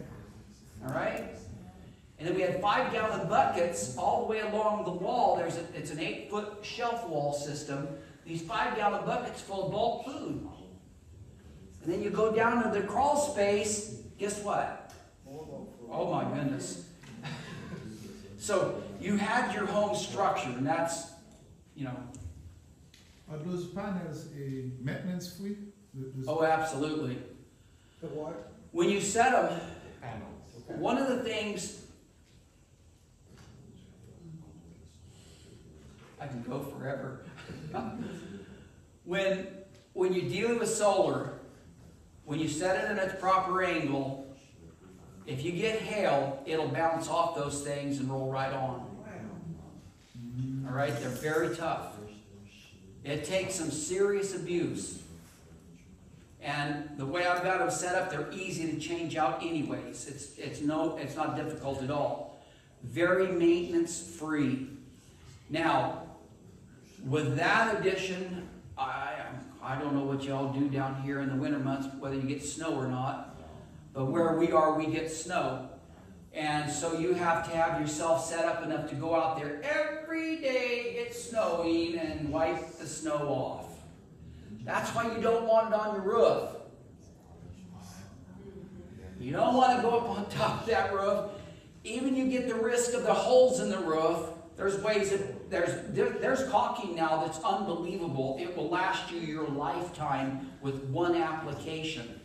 A: All right? And then we had five gallon buckets all the way along the wall. There's a, it's an eight foot shelf wall system. These five gallon buckets full of bulk food. And then you go down to the crawl space, guess what? Oh my goodness. so you had your home structure, and that's, you know,
H: Are those panels a maintenance free? Those-
A: oh, absolutely.
C: The what?
A: When you set them,
C: Okay.
A: one of the things I can go forever. when when you're dealing with solar, when you set it in its proper angle, if you get hail, it'll bounce off those things and roll right on. All right, they're very tough. It takes some serious abuse. And the way I've got them set up, they're easy to change out anyways. It's, it's, no, it's not difficult at all. Very maintenance free. Now, with that addition, I, I don't know what y'all do down here in the winter months, whether you get snow or not. But where we are, we get snow. And so you have to have yourself set up enough to go out there every day it's snowing and wipe the snow off. That's why you don't want it on your roof. You don't want to go up on top of that roof. Even you get the risk of the holes in the roof. There's ways that there's there, there's caulking now that's unbelievable. It will last you your lifetime with one application.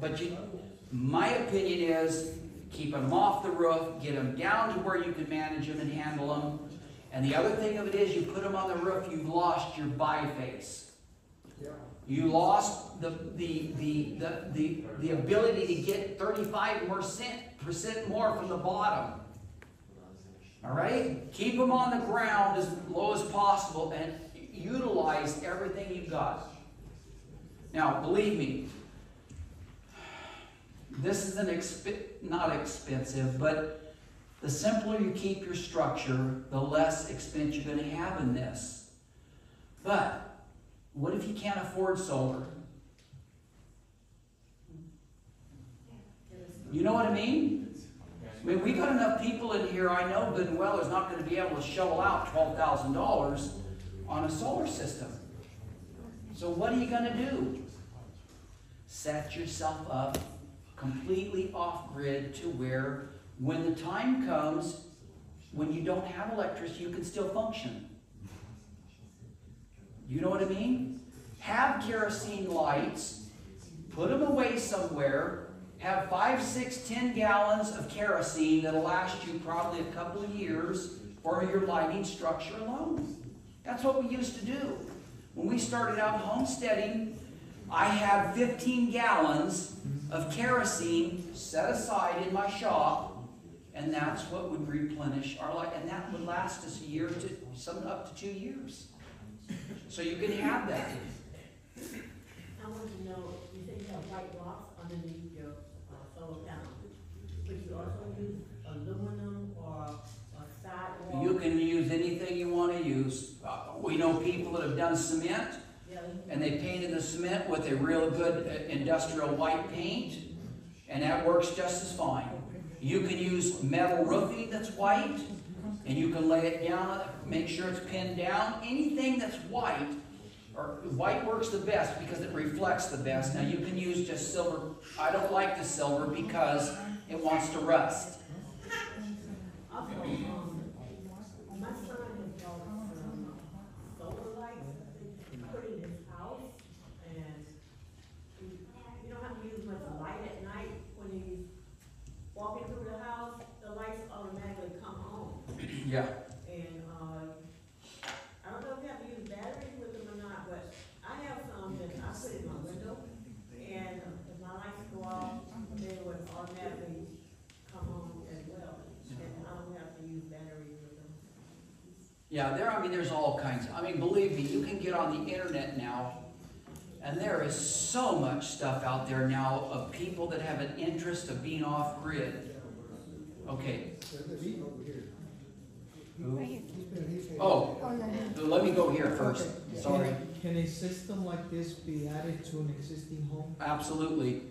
C: But you don't wanna have to go around.
A: But you, my opinion is keep them off the roof, get them down to where you can manage them and handle them. And the other thing of it is, you put them on the roof, you've lost your biface.
C: Yeah.
A: You lost the, the, the, the, the, the ability to get 35 percent, percent more from the bottom. All right? Keep them on the ground as low as possible and utilize everything you've got. Now, believe me, this is an exp- not expensive, but the simpler you keep your structure, the less expense you're going to have in this. But what if you can't afford solar? You know what I mean? I mean, we got enough people in here, I know good and well is not gonna be able to shovel out twelve thousand dollars on a solar system. So what are you gonna do? Set yourself up completely off-grid to where, when the time comes, when you don't have electricity, you can still function. You know what I mean? Have kerosene lights, put them away somewhere, have five, six, ten gallons of kerosene that'll last you probably a couple of years for your lighting structure alone. That's what we used to do. When we started out homesteading, I had 15 gallons of kerosene set aside in my shop, and that's what would replenish our light, and that would last us a year to some up to two years. So you can have that.
L: I want to know, you said you have white rocks underneath your uh, solar panel. But you also use aluminum or a sidewall?
A: You can use anything you want to use. Uh, we know people that have done cement, and they painted the cement with a real good uh, industrial white paint, and that works just as fine. You can use metal roofing that's white, and you can lay it down, make sure it's pinned down. Anything that's white, or white works the best because it reflects the best. Now you can use just silver. I don't like the silver because it wants to rust.
L: Also, um, my son has bought some solar lights that he put in his house, and you you don't have to use much light at night when he's walking through the house, the lights automatically come on.
A: Yeah.
L: And, uh, I don't know if you have to use batteries with them or not, but I have some that I put in my window, and if my lights go off, they would automatically come on as well, and I don't have to use batteries with them.
A: Yeah, there, I mean, there's all kinds. I mean, believe me, you can get on the internet now, and there is so much stuff out there now of people that have an interest of being off grid. Okay.
C: There's heat over here.
A: Who?
C: He's been, he's been.
A: Oh, let me go here first. Sorry.
M: Can a system like this be added to an existing home?
A: Absolutely.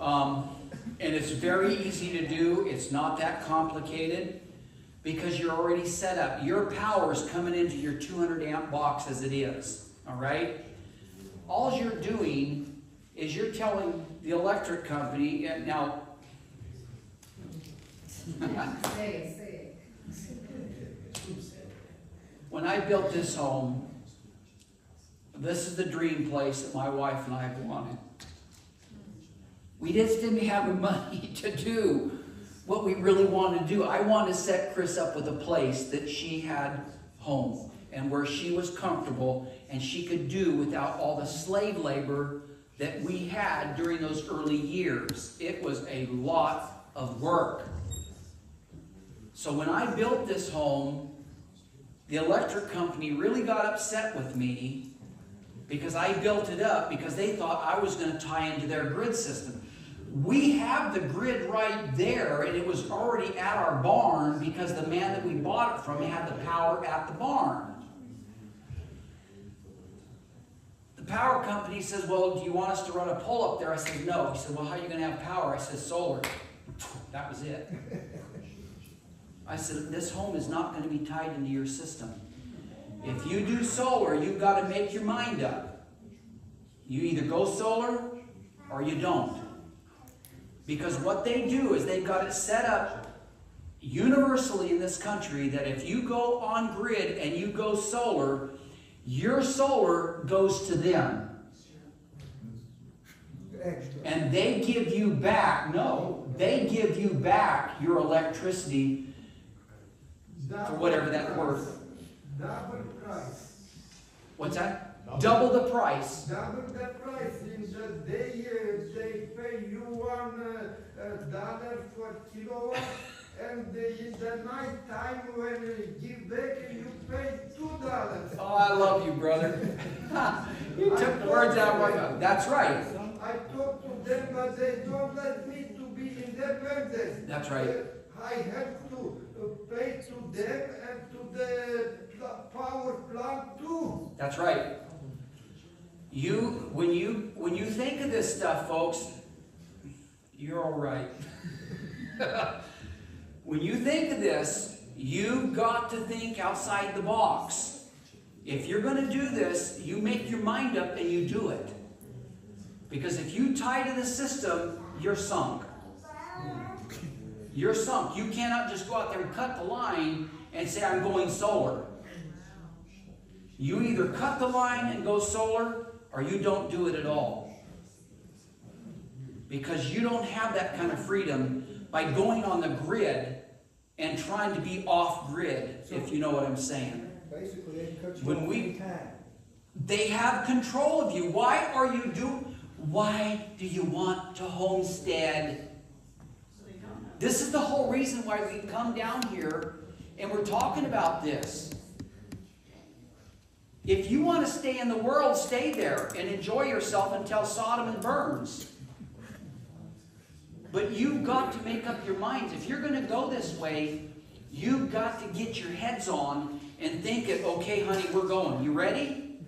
A: Um, and it's very easy to do. It's not that complicated because you're already set up. Your power is coming into your 200 amp box as it is. All right? All you're doing is you're telling the electric company, now, when I built this home, this is the dream place that my wife and I have wanted. We just didn't have the money to do what we really wanted to do. I wanted to set Chris up with a place that she had home and where she was comfortable and she could do without all the slave labor that we had during those early years. It was a lot of work. So when I built this home, the electric company really got upset with me because I built it up because they thought I was going to tie into their grid system. We have the grid right there, and it was already at our barn because the man that we bought it from had the power at the barn. The power company says, Well, do you want us to run a pole up there? I said, No. He said, Well, how are you going to have power? I said, Solar. That was it. I said, This home is not going to be tied into your system. If you do solar, you've got to make your mind up. You either go solar or you don't. Because what they do is they've got it set up universally in this country that if you go on grid and you go solar, your solar goes to them. And they give you back, no, they give you back your electricity for whatever that worth. What's that? Double the price.
K: Double the price. In the day, uh, they pay you one uh, uh, dollar for kilowatt, and in the night time when you give back, you pay two dollars.
A: Oh, I love you, brother. you took the words out of my mouth. That's right.
K: I talk to them, but they don't let me to be independent.
A: That's right.
K: Uh, I have to uh, pay to them and to the power plant too.
A: That's right. You, when you, when you think of this stuff, folks, You're all right. when you think of this, you've got to think outside the box. If you're going to do this, you make your mind up and you do it. Because if you tie to the system, you're sunk. You're sunk. You cannot just go out there and cut the line and say, I'm going solar. You either cut the line and go solar, or you don't do it at all. Because you don't have that kind of freedom by going on the grid and trying to be off grid, if you know what I'm saying.
C: Basically, they can cut you
A: When
C: off
A: we-
C: anytime.
A: They have control of you. Why are you do why do you want to homestead?
J: So they don't know.
A: This is the whole reason why we come down here and we're talking about this. If you want to stay in the world, stay there and enjoy yourself until Sodom and burns. But you've got to make up your minds. If you're going to go this way, you've got to get your heads on and think it, okay, honey, we're going. You ready?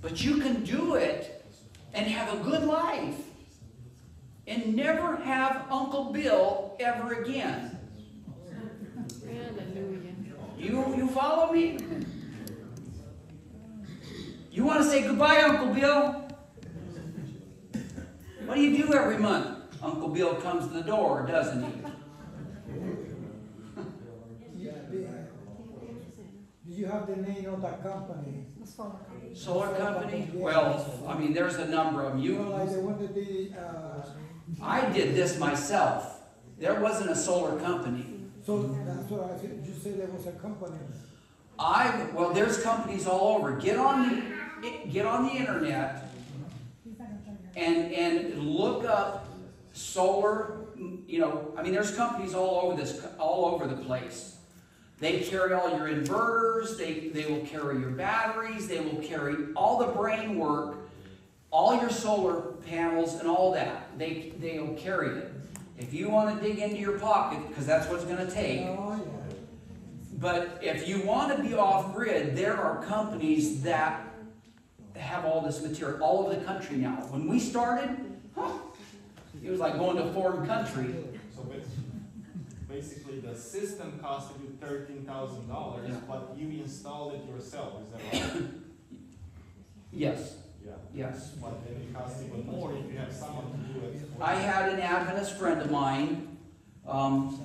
A: But you can do it and have a good life and never have Uncle Bill ever again. You, you follow me? You want to say goodbye, Uncle Bill? What do you do every month? Uncle Bill comes to the door, doesn't he?
I: Do you have the name of that company?
A: Solar company? Well, I mean, there's a number of them.
I: You know,
A: You,
I: like the one that they, uh,
A: I did this myself. There wasn't a solar company.
I: So that's what I said, you said there was a company.
A: I well, there's companies all over. Get on the get on the internet and and look up solar. You know, I mean, there's companies all over this all over the place. They carry all your inverters. They they will carry your batteries. They will carry all the brain work, all your solar panels, and all that. They they will carry it. If you want to dig into your pocket, because that's what it's going to take.
I: Oh, yeah.
A: But if you want to be off grid, there are companies that have all this material all over the country now. When we started, huh, it was like going to a foreign country.
N: So basically, the system costed you thirteen thousand dollars, but you installed it yourself, is that right?
A: Yes,
N: Yeah.
A: Yes.
N: But then it costs even more if you have someone to do it.
A: I had an Adventist friend of mine. Um,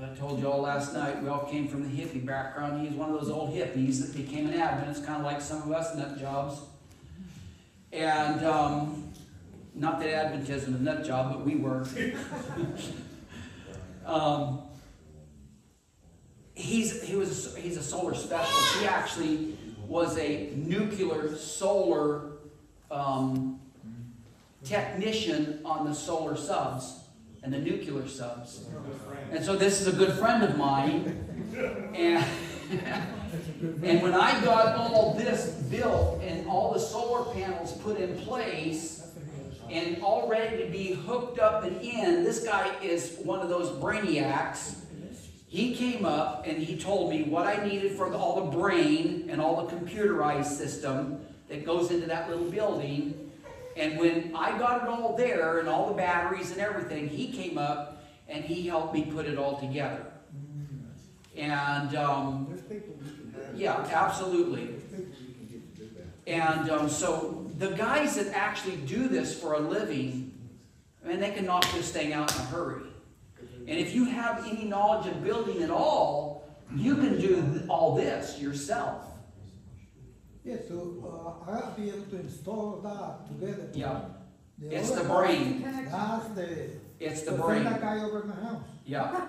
A: I told you all last night, we all came from the hippie background. He's one of those old hippies that became an Adventist, kind of like some of us nut jobs. And um, not that Adventism is a nut job, but we were. um, he's he was he's a solar specialist. He actually was a nuclear solar um, technician on the solar subs and the nuclear subs. And so this is a good friend of mine. And, and when I got all this built and all the solar panels put in place and all ready to be hooked up and in, this guy is one of those brainiacs. He came up and he told me what I needed for the- all the brain and all the computerized system that goes into that little building. And when I got it all there and all the batteries and everything, he came up and he helped me put it all together. And um,
C: There's people we can have.
A: yeah, absolutely.
C: There's people we can get to do that.
A: And um, so the guys that actually do this for a living, I mean, they can knock this thing out in a hurry. And if you have any knowledge of building at all, you can do all this yourself.
I: Yeah, so, uh, I gotta be able to install that together.
A: Yeah,
I: The
A: It's the brain.
I: That's the.
A: it's the
I: thing
A: brain.
I: That guy over my house.
A: Yeah,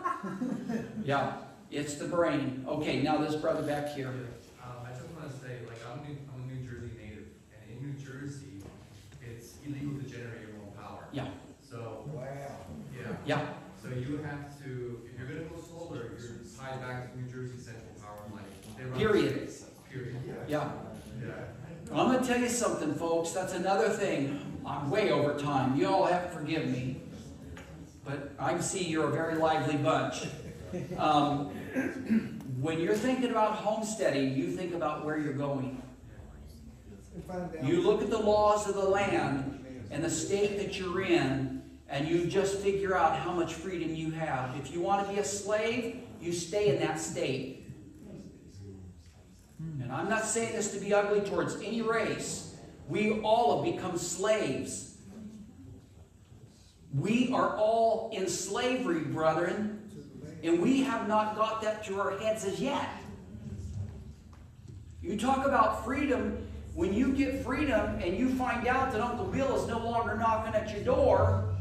A: yeah, it's the brain. Okay, now this brother back here.
E: Um, I just wanna say, like, I'm New, I'm a New Jersey native, and in New Jersey, it's illegal to generate your own power.
A: Yeah,
E: So,
C: Wow.
E: yeah,
A: yeah,
E: so you have to, if you're gonna go solar, you're tied back to New Jersey Central Power and Light. They
A: Period.
E: states, Period.
A: yeah.
E: Yeah.
A: I'm gonna tell you something, folks. That's another thing. I'm way over time. You all have to forgive me. But I can see you're a very lively bunch. Um, when you're thinking about homesteading, you think about where you're going.
C: And find out.
A: You look at the laws of the land, and the state that you're in, and you just figure out how much freedom you have. If you want to be a slave, you stay in that state. And I'm not saying this to be ugly towards any race. We all have become slaves. We are all in slavery, brethren, and we have not got that through our heads as yet. You talk about freedom, when you get freedom and you find out that Uncle Bill is no longer knocking at your door,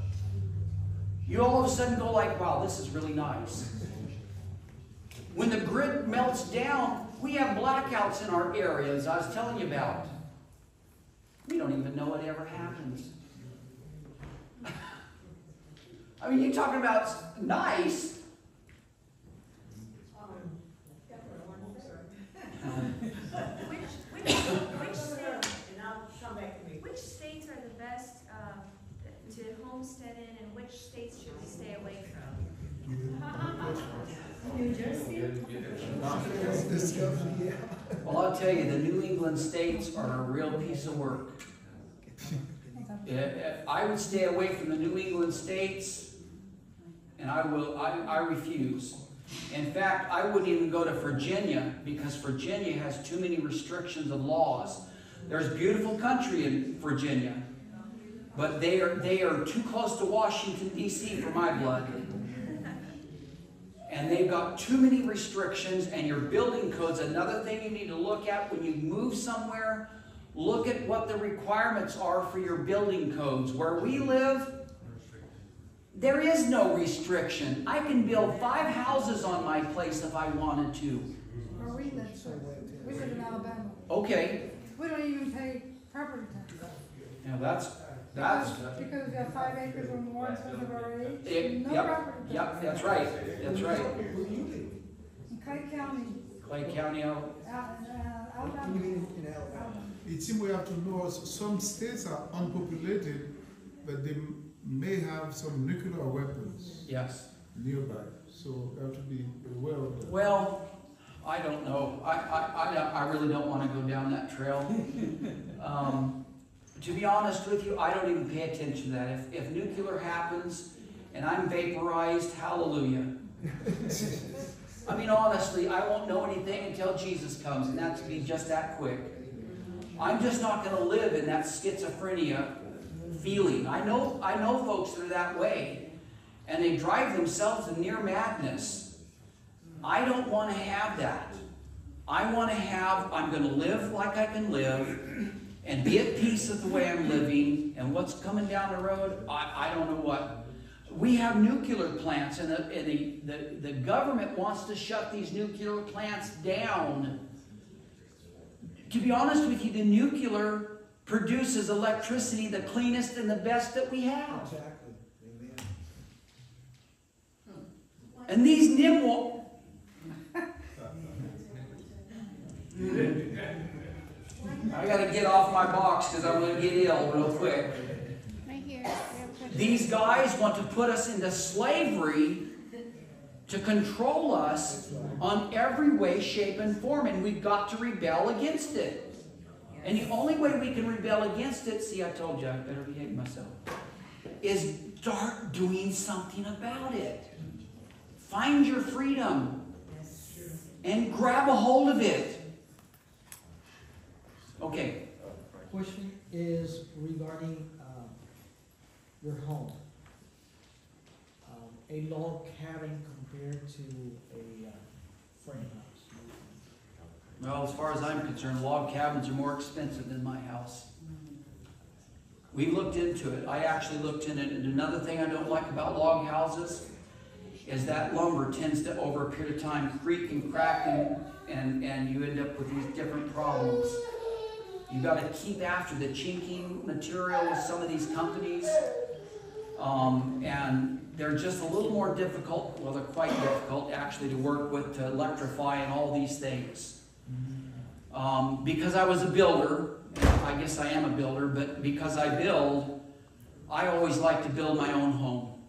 A: you all of a sudden go like, wow, this is really nice. When the grid melts down, we have blackouts in our areas I was telling you about. We don't even know what ever happens. I mean, you're talking about nice.
D: Which, which, which states,
L: And I'll come back to me.
D: which states are the best, um, to homestead in and which states should we stay away from? New Jersey?
A: Well, I'll tell you, the New England states are a real piece of work. I would stay away from the New England states, and I will, I, I refuse. In fact, I wouldn't even go to Virginia, because Virginia has too many restrictions and laws. There's beautiful country in Virginia, but they are, they are too close to Washington DC for my blood. And they've got too many restrictions, and your building code's another thing you need to look at when you move somewhere. Look at what the requirements are for your building codes. Where we live, there is no restriction. I can build five houses on my place if I wanted to.
O: Where we live, we live in Alabama.
A: Okay,
O: We don't even pay property tax.
A: now that's, that's,
O: Because we have five acres or more because of our age.
A: it,
O: No
A: yep,
O: property tax.
A: yep, that's right, that's right.
O: In Clay County,
A: Clay County, oh,
O: out, uh, Alabama.
C: You mean in Alabama?
H: It seems we have to know s- some states are unpopulated, but they m- may have some nuclear weapons
A: yes.
H: nearby. So we have to be aware of that.
A: Well, I don't know. I, I, I, don't- I really don't want to go down that trail. Um, to be honest with you, I don't even pay attention to that. If, if nuclear happens and I'm vaporized, hallelujah. I mean, honestly, I won't know anything until Jesus comes, and that's be just that quick. I'm just not going to live in that schizophrenia feeling. I know, I know folks that are that way, and they drive themselves to near madness. I don't want to have that. I want to have, I'm going to live like I can live and be at peace with the way I'm living and what's coming down the road. I, I don't know what. We have nuclear plants, and, the, and the, the, the government wants to shut these nuclear plants down. To be honest with you, the nuclear produces electricity the cleanest and the best that we have.
C: Exactly, amen.
A: And these nimble. I gotta get off my box because I'm gonna get ill real quick.
O: Right here.
A: These guys want to put us into slavery to control us on every way, shape, and form, and we've got to rebel against it. And the only way we can rebel against it, see, I told you I better behave myself, is start doing something about it. Find your freedom and grab a hold of it. Okay,
M: Question is regarding, um, your home. Um, a log cabin compared to a, uh, frame house.
A: well, as far as I'm concerned, log cabins are more expensive than my house. We looked into it. I actually looked in it. And another thing I don't like about log houses is that lumber tends to, over a period of time, creak and crack and, and, and you end up with these different problems. You gotta keep after the chinking material with some of these companies. Um, and they're just a little more difficult, well, they're quite difficult actually to work with, to electrify and all these things. Um, because I was a builder, I guess I am a builder, but because I build, I always like to build my own home.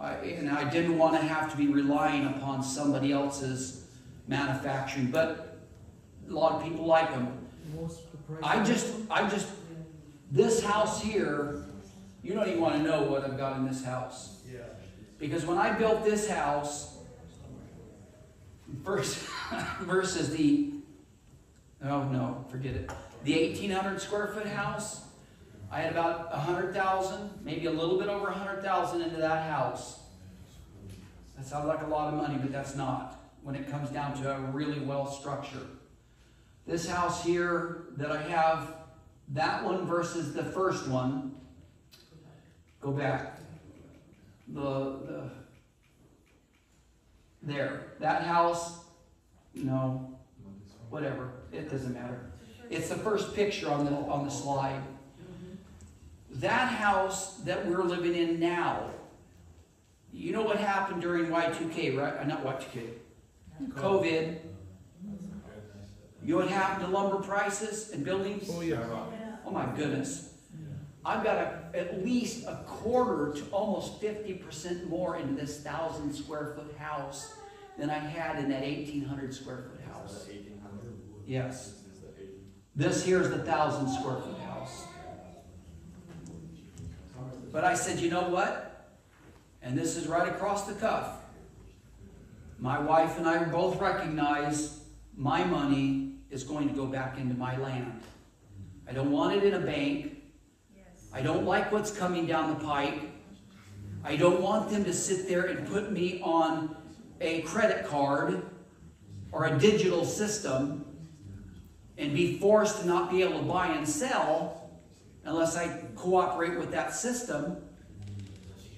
A: I, and I didn't want to have to be relying upon somebody else's manufacturing, but a lot of people like them.
M: What's the price?
A: I just, I just, this house here, You don't even want to know what I've got in this house.
E: Yeah.
A: Because when I built this house, versus, versus the, oh no, forget it, the 1,800 square foot house, I had about 100,000, maybe a little bit over 100,000 into that house. That sounds like a lot of money, but that's not when it comes down to a really well structured. This house here that I have, that one versus the first one, go back. The, the, there, that house, no, whatever, it doesn't matter. It's the first picture on the, on the slide. That house that we're living in now, you know what happened during Y2K, right? Uh, Not Y2K, COVID. You know what happened to lumber prices and buildings?
H: Oh, yeah.
A: Oh my goodness. I've got a, at least a quarter to almost 50% more into this thousand square foot house than I had in that 1800 square foot house.
B: Eighteen hundred?
A: Yes.
B: Is that?
A: This here's the thousand square foot house. But I said, you know what? And this is right across the cuff. My wife and I both recognize my money is going to go back into my land. I don't want it in a bank. I don't like what's coming down the pike. I don't want them to sit there and put me on a credit card or a digital system and be forced to not be able to buy and sell unless I cooperate with that system.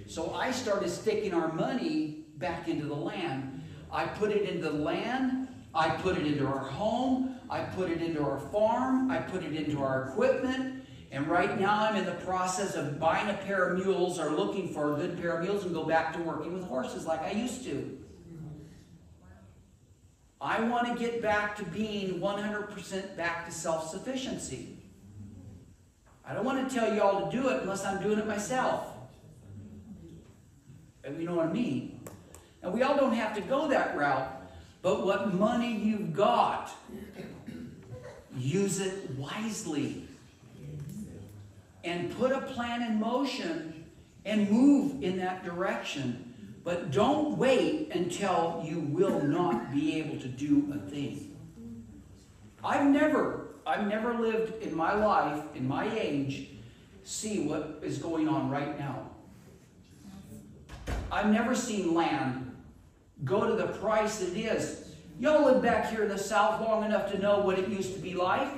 A: So I started sticking our money back into the land. I put it into the land, I put it into our home, I put it into our farm, I put it into our equipment, and right now I'm in the process of buying a pair of mules or looking for a good pair of mules and go back to working with horses like I used to. I want to get back to being 100% back to self-sufficiency. I don't want to tell you all to do it unless I'm doing it myself. And you know what I mean? And we all don't have to go that route, but what money you've got, use it wisely. And put a plan in motion and move in that direction. But don't wait until you will not be able to do a thing. I've never, I've never lived in my life, in my age, see what is going on right now. I've never seen land go to the price it is. Y'all live back here in the South long enough to know what it used to be like.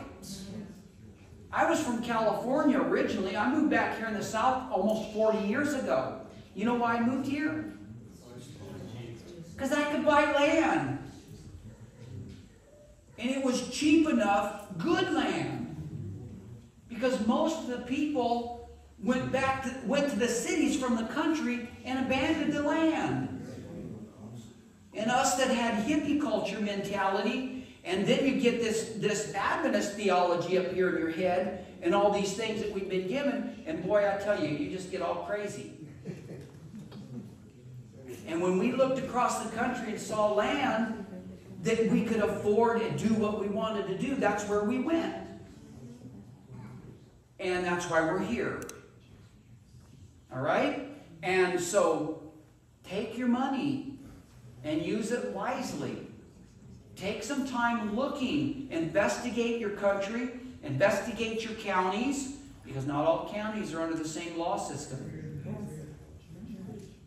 A: I was from California originally. I moved back here in the South almost 40 years ago. You know why I moved here? Because I could buy land. And it was cheap enough, good land. Because most of the people went back to, went to the cities from the country and abandoned the land. And us that had hippie culture mentality, and then you get this, this Adventist theology up here in your head, and all these things that we've been given, and boy, I tell you, you just get all crazy. And when we looked across the country and saw land that we could afford and do what we wanted to do, that's where we went. And that's why we're here. All right? And so take your money and use it wisely. Take some time looking, investigate your country, investigate your counties, because not all counties are under the same law system.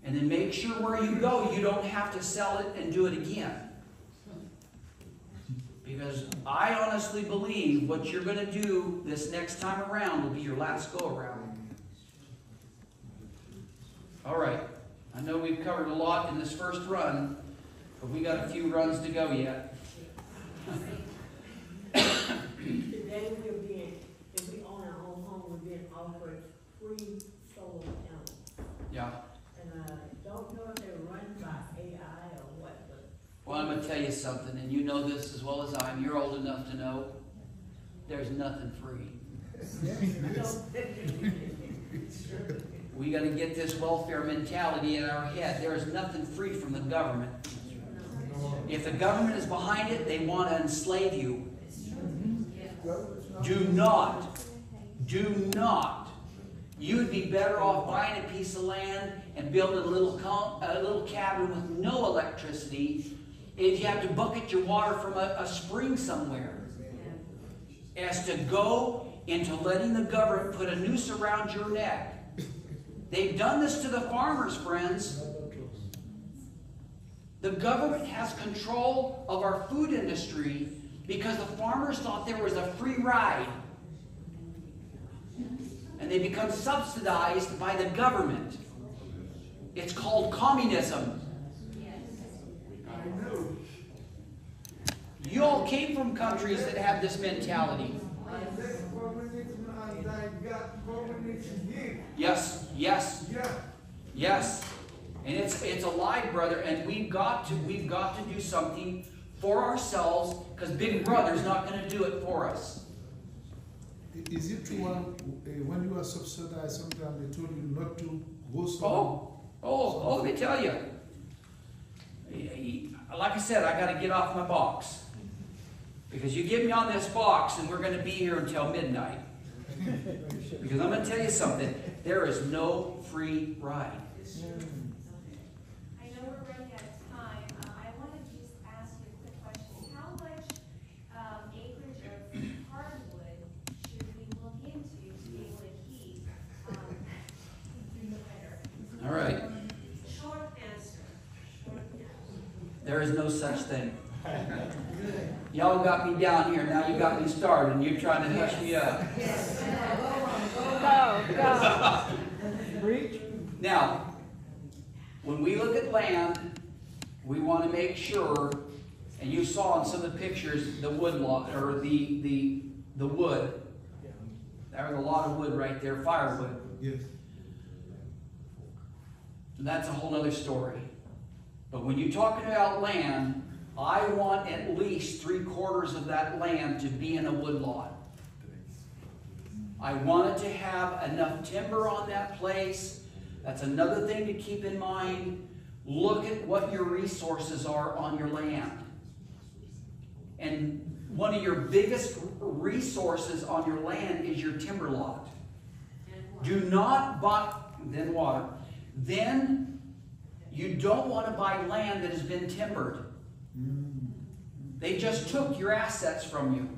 A: And then make sure where you go, you don't have to sell it and do it again. Because I honestly believe what you're going to do this next time around will be your last go around. All right. I know we've covered a lot in this first run, but we got a few runs to go yet.
L: Today we're being, if we own our own home, we're being offered free solar panels.
A: Yeah.
L: And I don't know if they're run by AI or what, but
A: Well, I'm going to tell you something, and you know this as well as I am. You're old enough to know there's nothing free. We got to get this welfare mentality in our head. There is nothing free from the government. If the government is behind it, they want to enslave you. Do not, do not You'd be better off buying a piece of land and building a little a little cabin with no electricity if you have to bucket your water from a, a spring somewhere. As to go into letting the government put a noose around your neck. They've done this to the farmers, friends. The government has control of our food industry because the farmers thought there was a free ride. And they become subsidized by the government. It's called communism. You all came from countries that have this mentality. Yes, yes, yes. And it's it's a lie, brother, and we've got to we've got to do something for ourselves because Big Brother's not going to do it for us.
H: Is it true when, uh, when you are subsidized, sometimes they told you not to go somewhere?
A: Oh, oh, oh, let me tell you. Like I said, I got to get off my box. Because you get me on this box and we're going to be here until midnight. Because I'm going to tell you something. There is no free ride.
D: I know we're running out of time. Uh, I want to just ask you a quick question. How much um, acreage of hardwood should we look into to be able to keep um, through the winter?
A: All right.
J: Short answer, short answer.
A: There is no such thing. Y'all got me down here, now you got me started, and you're trying to hush me up.
O: Go, go.
I: Preach.
A: Now, when we look at land, we want to make sure, and you saw in some of the pictures, the wood lot, or the, the, the wood. There's a lot of wood right there, firewood.
H: Yes.
A: That's a whole other story. But when you're talking about land, I want at least three quarters of that land to be in a woodlot. I want it to have enough timber on that place. That's another thing to keep in mind. Look at what your resources are on your land. And one of your biggest resources on your land is your timber lot. Do not buy, then water. Then you don't want to buy land that has been timbered. They just took your assets from you.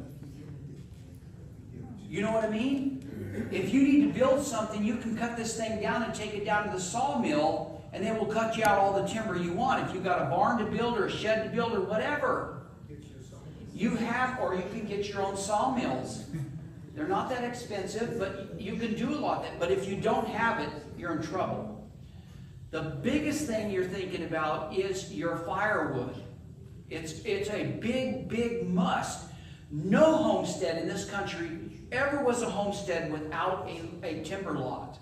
A: You know what I mean? If you need to build something, you can cut this thing down and take it down to the sawmill, and they will cut you out all the timber you want. If you've got a barn to build or a shed to build or whatever, you have, or you can get your own sawmills. They're not that expensive, but you can do a lot. That, But if you don't have it, you're in trouble. The biggest thing you're thinking about is your firewood. It's, it's a big, big must. No homestead in this country ever was a homestead without a, a timber lot.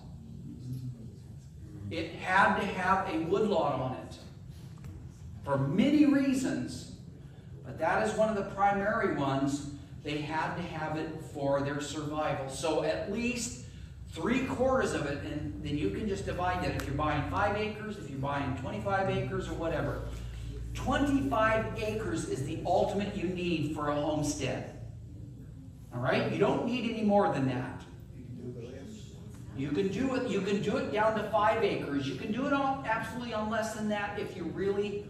A: It had to have a wood lot on it for many reasons, but that is one of the primary ones. They had to have it for their survival. So at least three quarters of it, and then you can just divide that if you're buying five acres, if you're buying 25 acres, or whatever. 25 acres is the ultimate you need for a homestead. All right? You don't need any more than that. You can do it. You can do it down to five acres. You can do it on absolutely on less than that if you really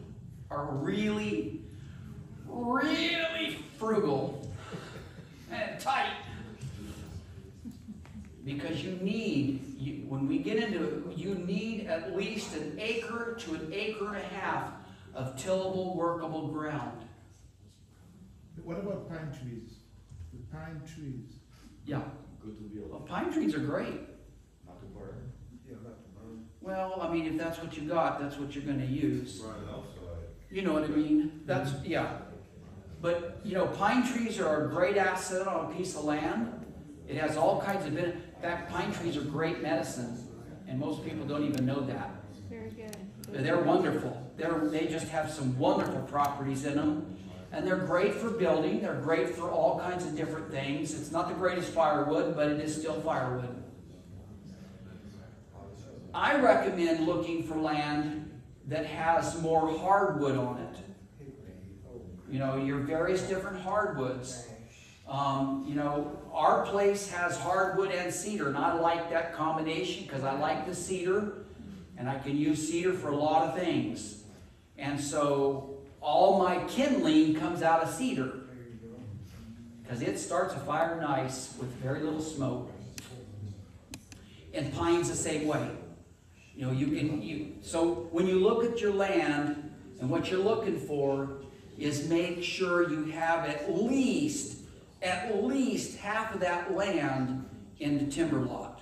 A: are really, really frugal and tight. Because you need, you, when we get into it, you need at least an acre to an acre and a half of tillable, workable ground.
H: What about pine trees? The pine trees.
A: Yeah.
B: Good to be
A: Well,
B: able,
A: pine trees are great.
B: not to burn.
C: Yeah, not to burn.
A: Well, I mean, if that's what you got, that's what you're gonna use.
B: Right, outside.
A: You know what I mean? That's, yeah. But, you know, pine trees are a great asset on a piece of land. It has all kinds of, ben- in fact, pine trees are great medicine, and most people don't even know that.
O: Very good.
A: They're wonderful. They're, they just have some wonderful properties in them. And they're great for building. They're great for all kinds of different things. It's not the greatest firewood, but it is still firewood. I recommend looking for land that has more hardwood on it. You know, your various different hardwoods. Um, you know, our place has hardwood and cedar, and I like that combination because I like the cedar, and I can use cedar for a lot of things. And so all my kindling comes out of cedar because it starts a fire nice with very little smoke. And pine's the same way. You know, you can you so when you look at your land and what you're looking for is make sure you have at least at least half of that land in the timber lot.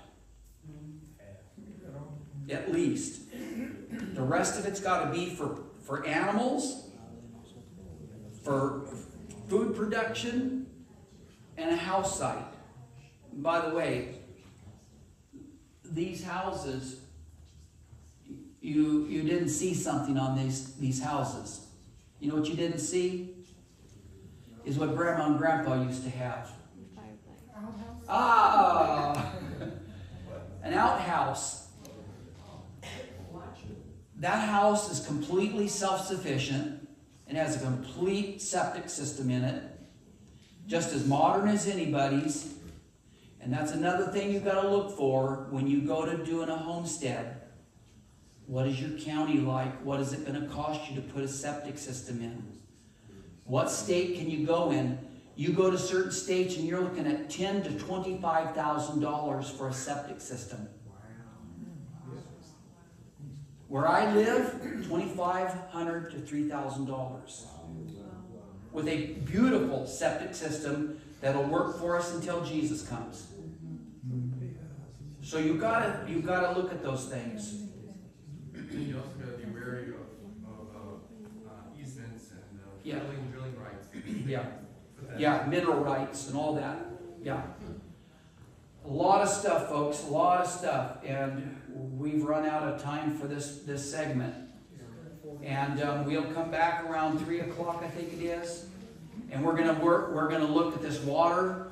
A: At least. The rest of it's got to be for for animals, for food production, and a house site. By the way, these houses, you, you didn't see something on these, these houses. You know what you didn't see? Is what grandma and grandpa used to have. Ah! An outhouse. That house is completely self-sufficient and has a complete septic system in it. Just as modern as anybody's. And that's another thing you've got to look for when you go to doing a homestead. What is your county like? What is it going to cost you to put a septic system in? What state can you go in? You go to certain states and you're looking at ten to twenty-five thousand dollars for a septic system. Where I live, twenty-five hundred to three thousand dollars. With a beautiful septic system that'll work for us until Jesus comes. So you gotta you gotta look at those things.
E: You also gotta be wary of, of, uh, uh, easements and, uh,
A: Yeah.
E: Drilling, drilling rights.
A: Yeah. Yeah, mineral rights and all that. Yeah. A lot of stuff, folks, a lot of stuff. And we've run out of time for this, this segment. And um, we'll come back around three o'clock, I think it is. And we're gonna work, we're gonna look at this water,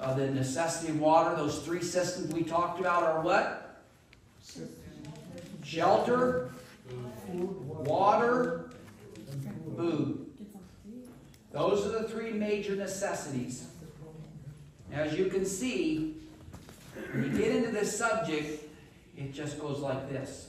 A: uh, the necessity of water. Those three systems we talked about are what? Shelter, water, food. Those are the three major necessities. As you can see, when you get into this subject, it just goes like this.